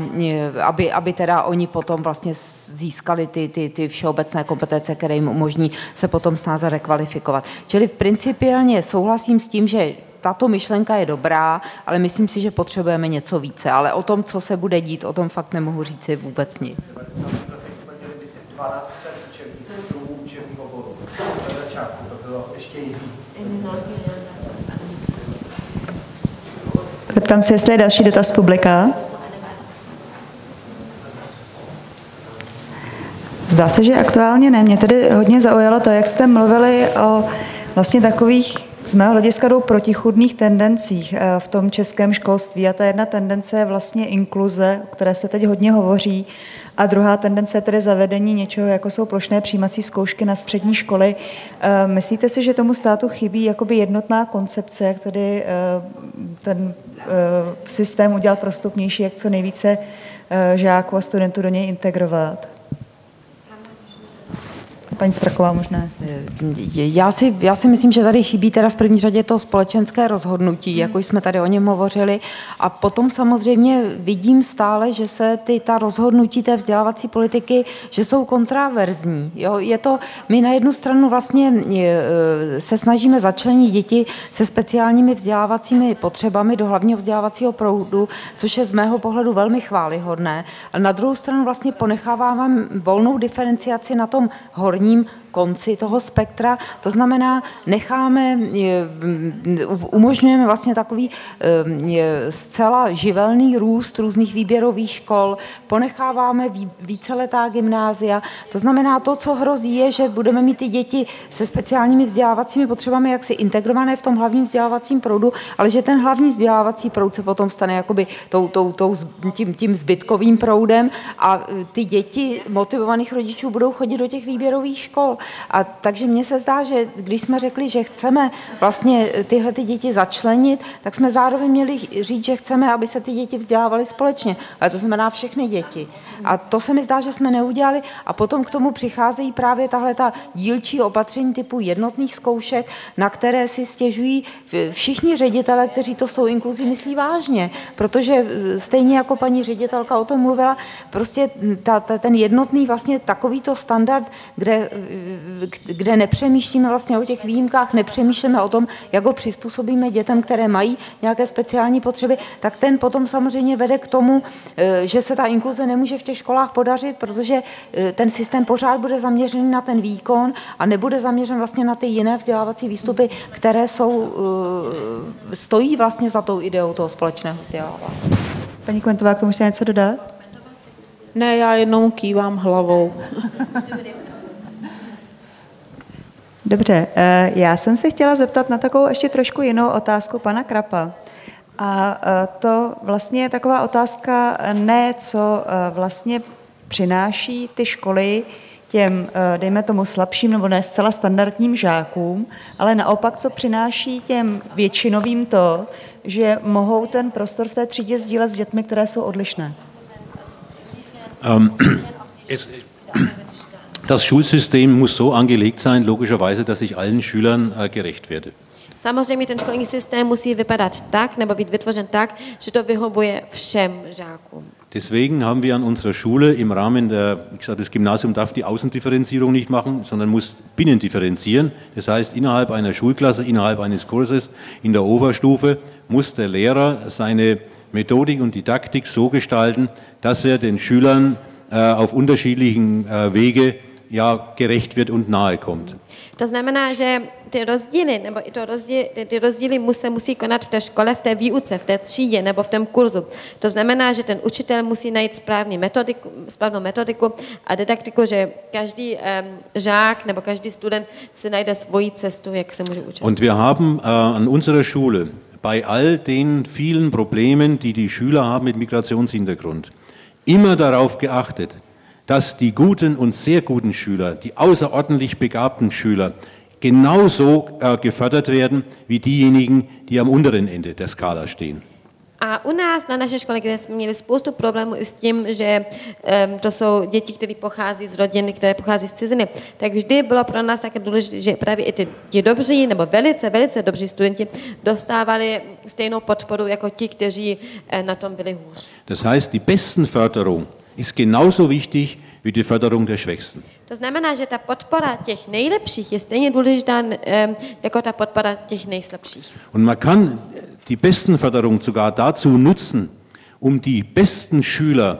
aby, aby teda oni potom vlastně získali ty, ty, ty všeobecné kompetence, které jim umožní se potom snáze rekvalifikovat. Čili principiálně souhlasím s tím, že tato myšlenka je dobrá, ale myslím si, že potřebujeme něco více. Ale o tom, co se bude dít, o tom fakt nemohu říci vůbec nic. Zeptám se, jestli je další dotaz publika. Zdá se, že aktuálně ne. Mě tedy hodně zaujalo to, jak jste mluvili o vlastně takových z mého hlediska jdou protichudných tendencích eh, v tom českém školství. A ta jedna tendence je vlastně inkluze, o které se teď hodně hovoří. A druhá tendence je tedy zavedení něčeho, jako jsou plošné přijímací zkoušky na střední školy. Eh, myslíte si, že tomu státu chybí jakoby jednotná koncepce, jak tedy eh, ten systém udělat prostupnější, jak co nejvíce žáků a studentů do něj integrovat? Paní Straková možná. Já si, já si myslím, že tady chybí teda v první řadě to společenské rozhodnutí, jako jsme tady o něm hovořili. A potom samozřejmě vidím stále, že se ty, ta rozhodnutí té vzdělávací politiky, že jsou kontraverzní. Jo? Je to, my na jednu stranu vlastně e, se snažíme začlenit děti se speciálními vzdělávacími potřebami do hlavního vzdělávacího proudu, což je z mého pohledu velmi chválihodné. A na druhou stranu vlastně ponecháváme volnou diferenciaci na tom horním ním konci toho spektra. To znamená, necháme, umožňujeme vlastně takový zcela živelný růst různých výběrových škol, ponecháváme víceletá gymnázia. To znamená, to, co hrozí, je, že budeme mít ty děti se speciálními vzdělávacími potřebami jaksi integrované v tom hlavním vzdělávacím proudu, ale že ten hlavní vzdělávací proud se potom stane jakoby tou, tou, tou, tím, tím zbytkovým proudem a ty děti motivovaných rodičů budou chodit do těch výběrových škol. A takže mně se zdá, že když jsme řekli, že chceme vlastně tyhle ty děti začlenit, tak jsme zároveň měli říct, že chceme, aby se ty děti vzdělávaly společně. Ale to znamená všechny děti. A to se mi zdá, že jsme neudělali. A potom k tomu přicházejí právě tahle ta dílčí opatření typu jednotných zkoušek, na které si stěžují všichni ředitele, kteří to jsou inkluzí, myslí vážně. Protože e, stejně jako paní ředitelka o tom mluvila, prostě ta, ta, ten jednotný vlastně takovýto standard, kde kde nepřemýšlíme vlastně o těch výjimkách, nepřemýšlíme o tom, jak ho přizpůsobíme dětem, které mají nějaké speciální potřeby, tak ten potom samozřejmě vede k tomu, eh, že se ta inkluze nemůže v těch školách podařit, protože eh, ten systém pořád bude zaměřený na ten výkon a nebude zaměřen vlastně na ty jiné vzdělávací výstupy, které jsou, eh, stojí vlastně za tou ideou toho společného vzdělávání. Paní Kventová, k tomu ještě něco dodat? Ne, já jenom kývám hlavou. Dobře, eh, já jsem se chtěla zeptat na takovou ještě trošku jinou otázku pana Krapa. A eh, to vlastně je taková otázka ne, co eh, vlastně přináší ty školy těm, dejme tomu, slabším nebo ne zcela standardním žákům, ale naopak, co přináší těm většinovým to, že mohou ten prostor v té třídě sdílet s dětmi, které jsou odlišné. Um, Das Schulsystem muss so angelegt sein, logischerweise, dass ich allen Schülern äh, gerecht werde. Samozřejmě ten školní systém musí vypadat tak, nebo být vytvořen tak, že to vyhovuje všem žákům. Deswegen haben wir an unserer Schule im Rahmen der, ich sage, das Gymnasium darf die Außendifferenzierung nicht machen, sondern muss binnen differenzieren. Das heißt, innerhalb einer Schulklasse, innerhalb eines Kurses in der Oberstufe muss der Lehrer seine Methodik und Didaktik so gestalten, dass er den Schülern äh, auf unterschiedlichen äh, Wege ja, gerecht wird und nahe kommt. To znamená, že ty rozdíly, nebo i to rozdíl, ty, rozdíly se musí konat v té škole, v té výuce, v té třídě nebo v tom kurzu. To znamená, že ten učitel musí najít správný metodiku, správnou metodiku a didaktiku, že každý um, žák nebo každý student si najde svoji cestu, jak se může učit. Und wir haben äh, an unserer Schule bei all den vielen Problemen, die die Schüler haben mit Migrationshintergrund, immer darauf geachtet, dass die guten und sehr guten Schüler, die außerordentlich begabten Schüler, genauso äh, gefördert werden wie diejenigen, die am unteren Ende der Skala stehen. A u nás na naší škole, kde jsme měli spoustu problémů i s tím, že um, to jsou děti, které pochází z rodin, které pochází z ciziny, tak vždy bylo pro nás také důležité, že právě i ty, ti dobří nebo velice, velice dobří studenti dostávali stejnou podporu jako ti, kteří uh, na tom byli hůř. Das heißt, die Bestenförderung ist genauso wichtig wie die Förderung der Schwächsten. To znamená, že ta podpora těch nejlepších je stejně důležitá jako ta podpora těch nejslabších. Und man kann die Bestenförderung sogar dazu nutzen, um die besten Schüler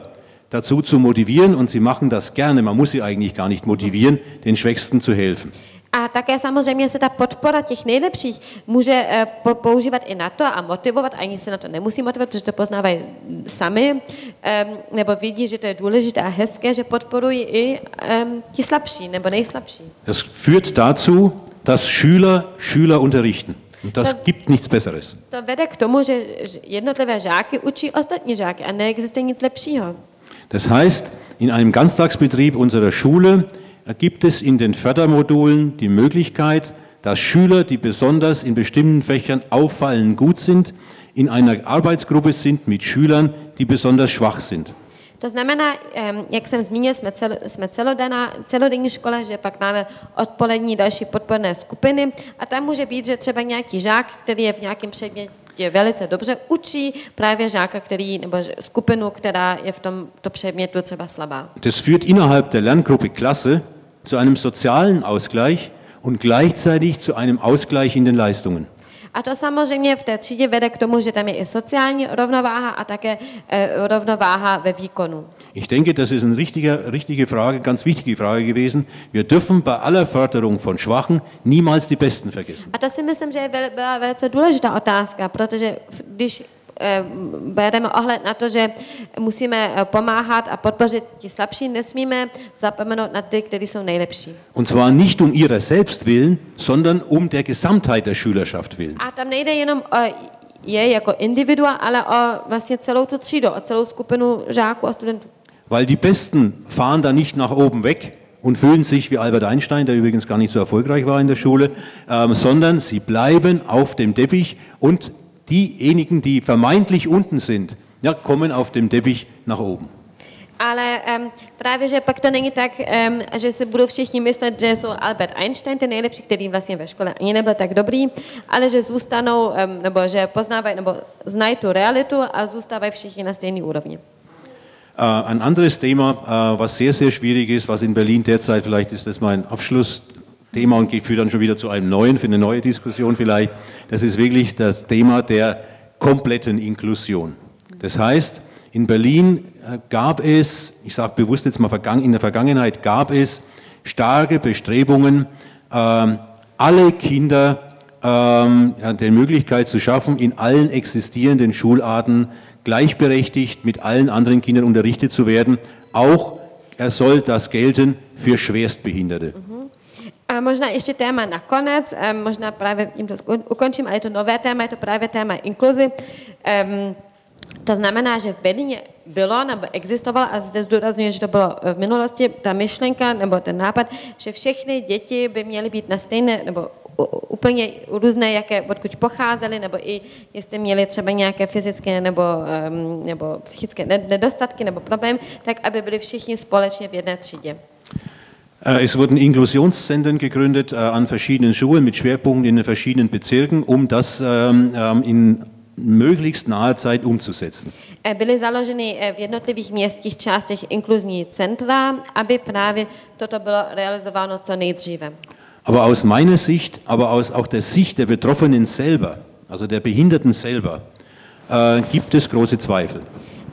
dazu zu motivieren, und sie machen das gerne, man muss sie eigentlich gar nicht motivieren, den Schwächsten zu helfen. A také samozřejmě se ta podpora těch nejlepších může eh, po- používat i na to a motivovat, ani se na to nemusí motivovat, protože to poznávají sami, nebo vidí, že to je důležité a hezké, že podporují i ti slabší nebo nejslabší. Das führt dazu, dass Schüler Schüler unterrichten. Und das Das- gibt nichts Besseres. To vede k tomu, že že jednotlivé žáky učí ostatní žáky a neexistuje nic lepšího. Das heißt, in einem Ganztagsbetrieb unserer Schule gibt es in den Fördermodulen die Möglichkeit, dass Schüler, die besonders in bestimmten Fächern auffallend gut sind, in einer Arbeitsgruppe sind mit Schülern, die besonders schwach sind. To znamená, jak jsem zmínil, jsme, cel, jsme celodenná, celodenní škola, že pak máme odpolední další podporné skupiny a tam může být, že třeba nějaký žák, který je v nějakém předmětě velice dobře, učí právě žáka, který, nebo skupinu, která je v tomto předmětu třeba slabá. Das führt innerhalb der Lerngruppe Klasse zu einem sozialen Ausgleich und gleichzeitig zu einem Ausgleich in den Leistungen. A to samozřejmě v té třídě vede k tomu, že tam je i sociální rovnováha a také e, rovnováha ve výkonu. Ich denke, das ist eine richtige, richtige Frage, ganz wichtige Frage gewesen. Wir dürfen bei aller Förderung von Schwachen niemals die Besten vergessen. A to si myslím, že je vel- byla velice důležitá otázka, protože když eh, bereme ohled na to, že musíme eh, pomáhat a podpořit ti slabší, nesmíme zapomenout na ty, kteří jsou nejlepší. Und zwar nicht um ihrer selbst willen, sondern um der Gesamtheit der Schülerschaft willen. A tam nejde jenom o je jako individua, ale o vlastně celou tu třídu, o celou skupinu žáků a studentů. Weil die Besten fahren da nicht nach oben weg und fühlen sich wie Albert Einstein, der übrigens gar nicht so erfolgreich war in der Schule, ähm, sondern sie bleiben auf dem Teppich und diejenigen, die vermeintlich unten sind, ja, kommen auf dem Teppich nach oben. Ale um, právě, že pak to není tak, um, že si budou všichni myslet, že jsou Albert Einstein, ten nejlepší, který vlastně ve škole ani nebyl tak dobrý, ale že zůstanou, um, nebo že poznávají, nebo znají tu realitu a zůstávají všichni na stejné úrovni. Äh, ein anderes Thema, äh, was sehr, sehr schwierig ist, was in Berlin derzeit, vielleicht ist das mein Abschlussthema und ich dann schon wieder zu einem neuen, für eine neue Diskussion vielleicht, das ist wirklich das Thema der kompletten Inklusion. Das heißt, in Berlin äh, gab es, ich sage bewusst jetzt mal in der Vergangenheit, gab es starke Bestrebungen, ähm, alle Kinder ähm, die Möglichkeit zu schaffen, in allen existierenden Schularten gleichberechtigt mit allen anderen Kindern unterrichtet zu werden. Auch er soll das gelten für Schwerstbehinderte. A možná ještě téma nakonec, možná právě tím to ukončím, ale je to nové téma, je to právě téma inkluzi. Um, to znamená, že v Berlíně bylo nebo existovalo, a zde zdůrazňuji, že to bylo v minulosti, ta myšlenka nebo ten nápad, že všechny děti by měly být na stejné, nebo úplně různé, jaké, odkud pocházely, nebo i jestli měli třeba nějaké fyzické nebo, nebo psychické ne- nedostatky nebo problémy, tak aby byli všichni společně v jedné třídě. Äh, Es wurden Inklusionszentren gegründet äh, an verschiedenen Schulen mit Schwerpunkten in den verschiedenen Bezirken, um das ähm, ähm, in möglichst naher Zeit umzusetzen. Eh, Byly založeny v jednotlivých městských částech inkluzní centra, aby právě toto bylo realizováno co nejdříve. Aber aus meiner Sicht, aber aus auch der Sicht der Betroffenen selber, also der Behinderten selber, äh, gibt es große Zweifel.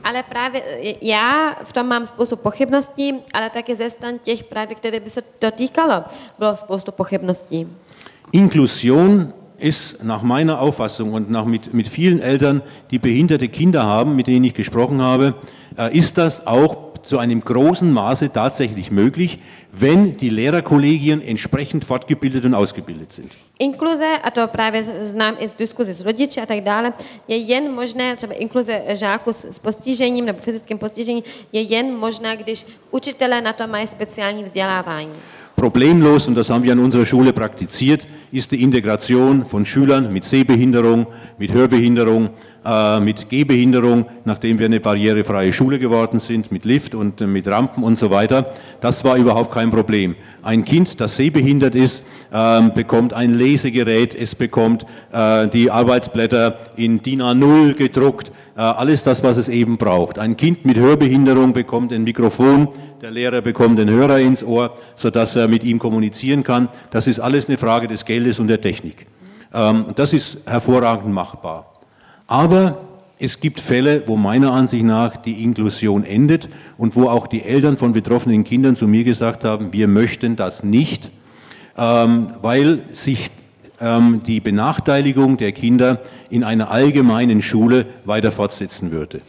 Ale právě eh, já v tom mám spoustu pochybností, ale také ze stran těch právě, které by se to týkalo, bylo spoustu pochybností. Inklusion ist nach meiner Auffassung und nach mit, mit vielen Eltern, die behinderte Kinder haben, mit denen ich gesprochen habe, äh, ist das auch zu einem großen Maße tatsächlich möglich, wenn die Lehrerkollegien entsprechend fortgebildet und ausgebildet sind. Inkluze, a to právě znám i z diskuzi s rodiči a tak dále, je jen možné, třeba inkluze žáků s postižením nebo fyzickým postižením, je jen možná, když učitelé na to mají speciální vzdělávání. Problemlos, und das haben wir an unserer Schule praktiziert, ist die Integration von Schülern mit Sehbehinderung, mit Hörbehinderung, mit Gehbehinderung, nachdem wir eine barrierefreie Schule geworden sind, mit Lift und äh, mit Rampen und so weiter. Das war überhaupt kein Problem. Ein Kind, das sehbehindert ist, ähm, bekommt ein Lesegerät, es bekommt äh, die Arbeitsblätter in DIN A0 gedruckt, äh, alles das, was es eben braucht. Ein Kind mit Hörbehinderung bekommt ein Mikrofon, der Lehrer bekommt den Hörer ins Ohr, sodass er mit ihm kommunizieren kann. Das ist alles eine Frage des Geldes und der Technik. Ähm, das ist hervorragend machbar. Aber es gibt Fälle, wo meiner Ansicht nach die Inklusion endet und wo auch die Eltern von betroffenen Kindern zu mir gesagt haben, wir möchten das nicht, ähm, weil sich ähm, die Benachteiligung der Kinder in einer allgemeinen Schule weiter fortsetzen würde.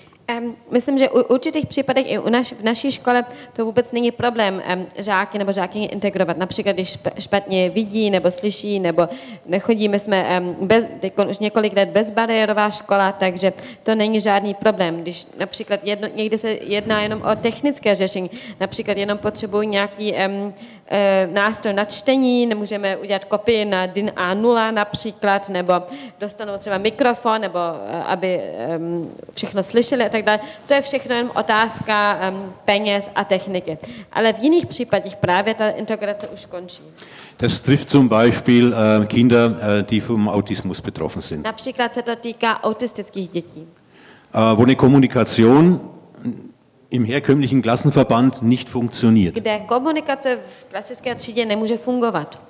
Myslím, že u určitých případech i u naš, v naší škole to vůbec není problém žáky nebo žákyně integrovat. Například, když špatně vidí nebo slyší, nebo nechodí, my jsme bez, už několik let bezbariérová škola, takže to není žádný problém. Když například jedno, někdy se jedná jenom o technické řešení, například jenom potřebují nějaký e, nástroj na čtení, nemůžeme udělat kopii na DIN A0 například, nebo dostanou třeba mikrofon, nebo e, aby všechno slyšeli a tak dále. To je všechno jenom otázka em, peněz a techniky. Ale v jiných případech právě ta integrace už končí. Das trifft zum Beispiel äh, Kinder, äh, die vom Autismus betroffen sind, Například se to týká autistických dětí, äh, wo eine Kommunikation im herkömmlichen Klassenverband nicht funktioniert. kde komunikace v klasické třídě nemůže fungovat.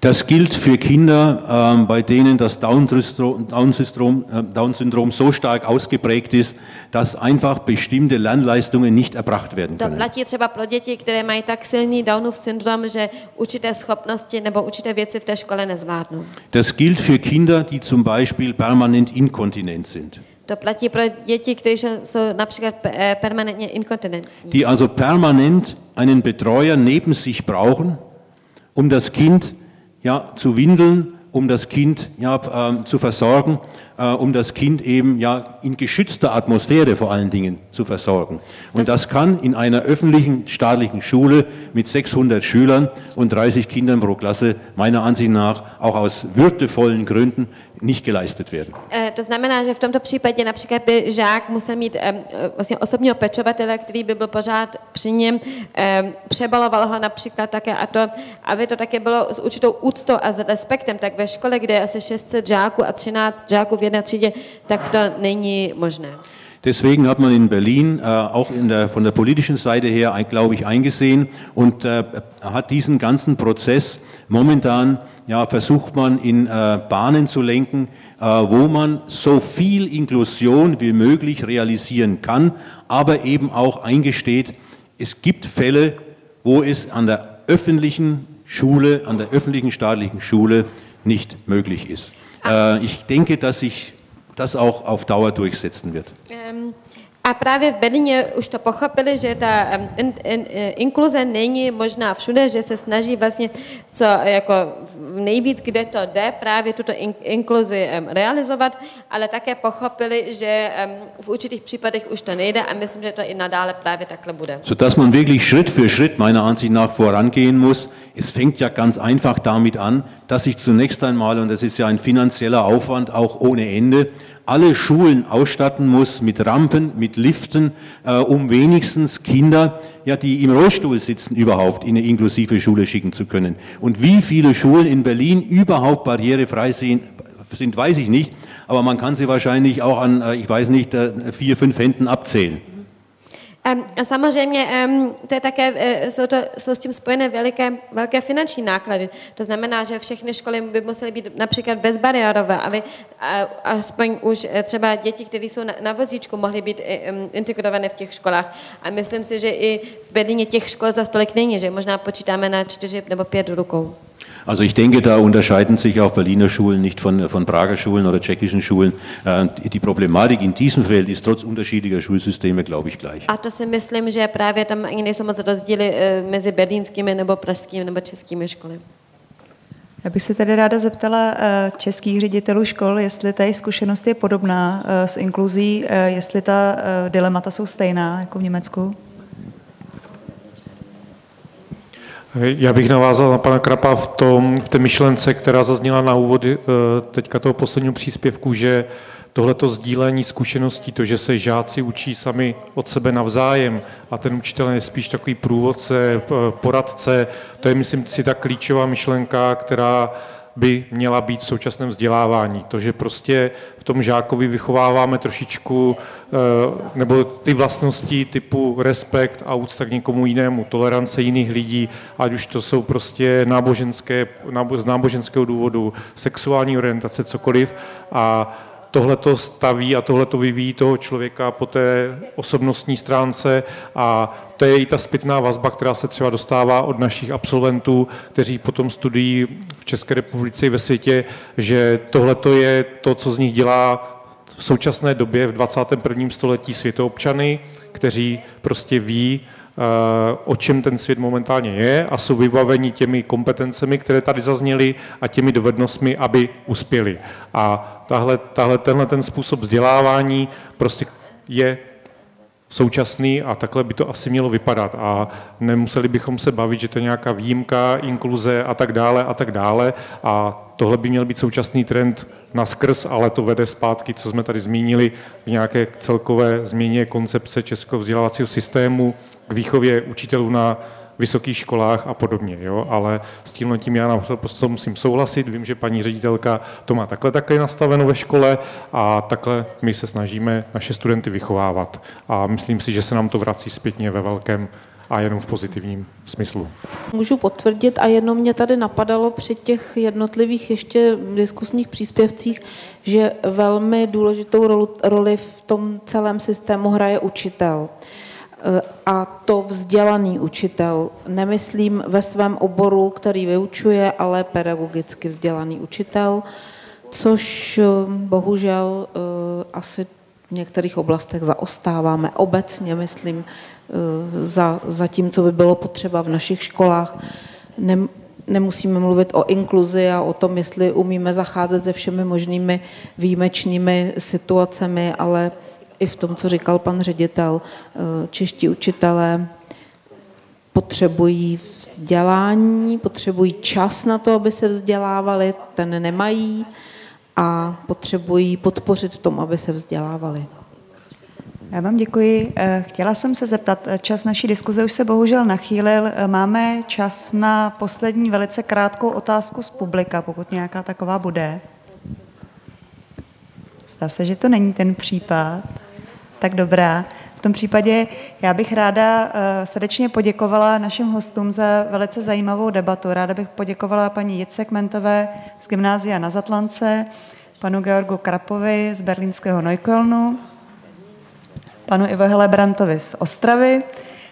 Das gilt für Kinder, ähm, bei denen das Down-Syndrom Down-Syndrom- äh, Down-Syndrom so stark ausgeprägt ist, dass einfach bestimmte Lernleistungen nicht erbracht werden To können. platí třeba pro děti, které mají tak silný Downův syndrom, že určité schopnosti nebo určité věci v té škole nezvládnou. Das gilt für Kinder, die zum Beispiel permanent inkontinent sind, To platí pro děti, které jsou jsou například eh, permanentně inkontinentní. die also permanent einen Betreuer neben sich brauchen, um das Kind ja, zu windeln, um das Kind ja, ähm, zu versorgen, äh, um das Kind eben ja, in geschützter Atmosphäre vor allen Dingen zu versorgen. Und das kann in einer öffentlichen staatlichen Schule mit 600 Schülern und 30 Kindern pro Klasse meiner Ansicht nach auch aus würdevollen Gründen nicht geleistet werden. Eh, To znamená, že v tomto případě například by žák musel mít eh, vlastně osobního pečovatele, který by byl pořád při něm, em, přebaloval ho například také a to, aby to také bylo s určitou úctou a s respektem, tak ve škole, kde je asi 600 žáků a 13 žáků v jedné třídě, tak to není možné. Deswegen hat man in Berlin äh, auch in der, von der politischen Seite her, glaube ich, eingesehen und äh, hat diesen ganzen Prozess momentan, ja, versucht man in äh, Bahnen zu lenken, äh, wo man so viel Inklusion wie möglich realisieren kann, aber eben auch eingesteht, es gibt Fälle, wo es an der öffentlichen Schule, an der öffentlichen staatlichen Schule nicht möglich ist. Äh, ich denke, dass sich das auch auf Dauer durchsetzen wird. Em, A právě Berlíně už to pochopili, že ta in, in, eh, inkluze není možná všude, že se snaží vlastně co jako nejvíc, kde to jde, právě tuto in, inkluzi realizovat, ale také pochopili, že v určitých případech už to nejde a myslím, že to i nadále právě takhle bude. sodass man wirklich Schritt für Schritt meiner Ansicht nach vorangehen muss. Es fängt ja ganz einfach damit an, dass ich zunächst einmal, und das ist ja ein finanzieller Aufwand auch ohne Ende, alle Schulen ausstatten muss mit Rampen, mit Liften, äh, um wenigstens Kinder, ja, die im Rollstuhl sitzen, überhaupt in eine inklusive Schule schicken zu können. Und wie viele Schulen in Berlin überhaupt barrierefrei sind, weiß ich nicht, aber man kann sie wahrscheinlich auch an, äh, ich weiß nicht, äh, vier, fünf Händen abzählen. A samozřejmě to je také, e, jsou, to, jsou s tím spojené veliké, velké finanční náklady. To znamená, že všechny školy by musely být například bezbariérové, aby aspoň už e, třeba děti, které jsou na, na vozíčku, mohly být integrované v těch školách. A myslím si, že i v Berlíně těch škol za stolik není, že možná počítáme na čtyři nebo pět rukou. Also ich denke, da unterscheiden sich auch Berliner Schulen nicht von, von Prager Schulen oder tschechischen Schulen. Äh, die Problematik in diesem Feld ist trotz unterschiedlicher Schulsysteme, glaube ich, gleich. A to si myslím, že právě tam ani nejsou moc rozdíly eh, mezi berlínskými nebo pražskými nebo českými školy. Já bych se tedy ráda zeptala eh, českých ředitelů škol, jestli ta zkušenost je podobná eh, s inkluzí, jestli ta dilemata jsou stejná jako v Německu. Já bych navázal na pana Krapa v, tom, v té myšlence, která zazněla na úvod eh, teďka toho posledního příspěvku, že tohleto sdílení zkušeností, to, že se žáci učí sami od sebe navzájem a ten učitel je spíš takový průvodce, poradce, to je, myslím si, ta klíčová myšlenka, která by měla být v současném vzdělávání. To, že prostě v tom žákovi vychováváme trošičku, eh, nebo ty vlastnosti typu respekt a úcta k někomu jinému, tolerance jiných lidí, ať už to jsou prostě náboženské, z náboženského důvodu, sexuální orientace, cokoliv. A tohle to staví a tohle to vyvíjí toho člověka po té osobnostní stránce a to je i ta zpětná vazba, která se třeba dostává od našich absolventů, kteří potom studují v České republice i ve světě, že tohle to je to, co z nich dělá v současné době v 21. století světoobčany, kteří prostě ví, o čem ten svět momentálně je a jsou vybaveni těmi kompetencemi, které tady zazněly a těmi dovednostmi, aby uspěli. A tahle, tahle, tenhle ten způsob vzdělávání prostě je současný a takhle by to asi mělo vypadat. A nemuseli bychom se bavit, že to je nějaká výjimka, inkluze a tak dále a tak dále. A tohle by měl být současný trend na skrz, ale to vede zpátky, co jsme tady zmínili, v nějaké celkové změně koncepce českého vzdělávacího systému, k výchově učitelů na vysokých školách a podobně. Jo? Ale s tím tím já naprosto musím souhlasit. Vím, že paní ředitelka to má takhle také nastaveno ve škole a takhle my se snažíme naše studenty vychovávat. A myslím si, že se nám to vrací zpětně ve velkém a jenom v pozitivním smyslu. Můžu potvrdit a jenom mě tady napadalo při těch jednotlivých ještě diskusních příspěvcích, že velmi důležitou roli v tom celém systému hraje učitel a to vzdělaný učitel. Nemyslím ve svém oboru, který vyučuje, ale pedagogicky vzdělaný učitel, což eh, bohužel eh, asi v některých oblastech zaostáváme. Obecně myslím eh, za, za tím, co by bylo potřeba v našich školách. Nem, nemusíme mluvit o inkluzi a o tom, jestli umíme zacházet se všemi možnými výjimečnými situacemi, ale i v tom, co říkal pan ředitel, eh, čeští učitelé potřebují vzdělání, potřebují čas na to, aby se vzdělávali, ten nemají a potřebují podpořit v tom, aby se vzdělávali. Já vám děkuji. Eh, chtěla jsem se zeptat, eh, čas naší diskuze už se bohužel nachýlil. Máme čas na poslední velice krátkou otázku z publika, pokud nějaká taková bude. Zdá se, že to není ten případ. Tak dobrá. V tom případě já bych ráda eh, srdečně poděkovala našim hostům za velice zajímavou debatu. Ráda bych poděkovala paní Jicek Mentové z Gymnázia na Zatlance, panu Georgu Krapovi z berlínského Neuköllnu, panu Ivo Helebrantovi z Ostravy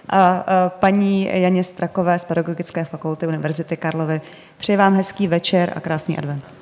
a paní Janě Strakové z Pedagogické fakulty Univerzity Karlovy. Přeji vám hezký večer a krásný advent.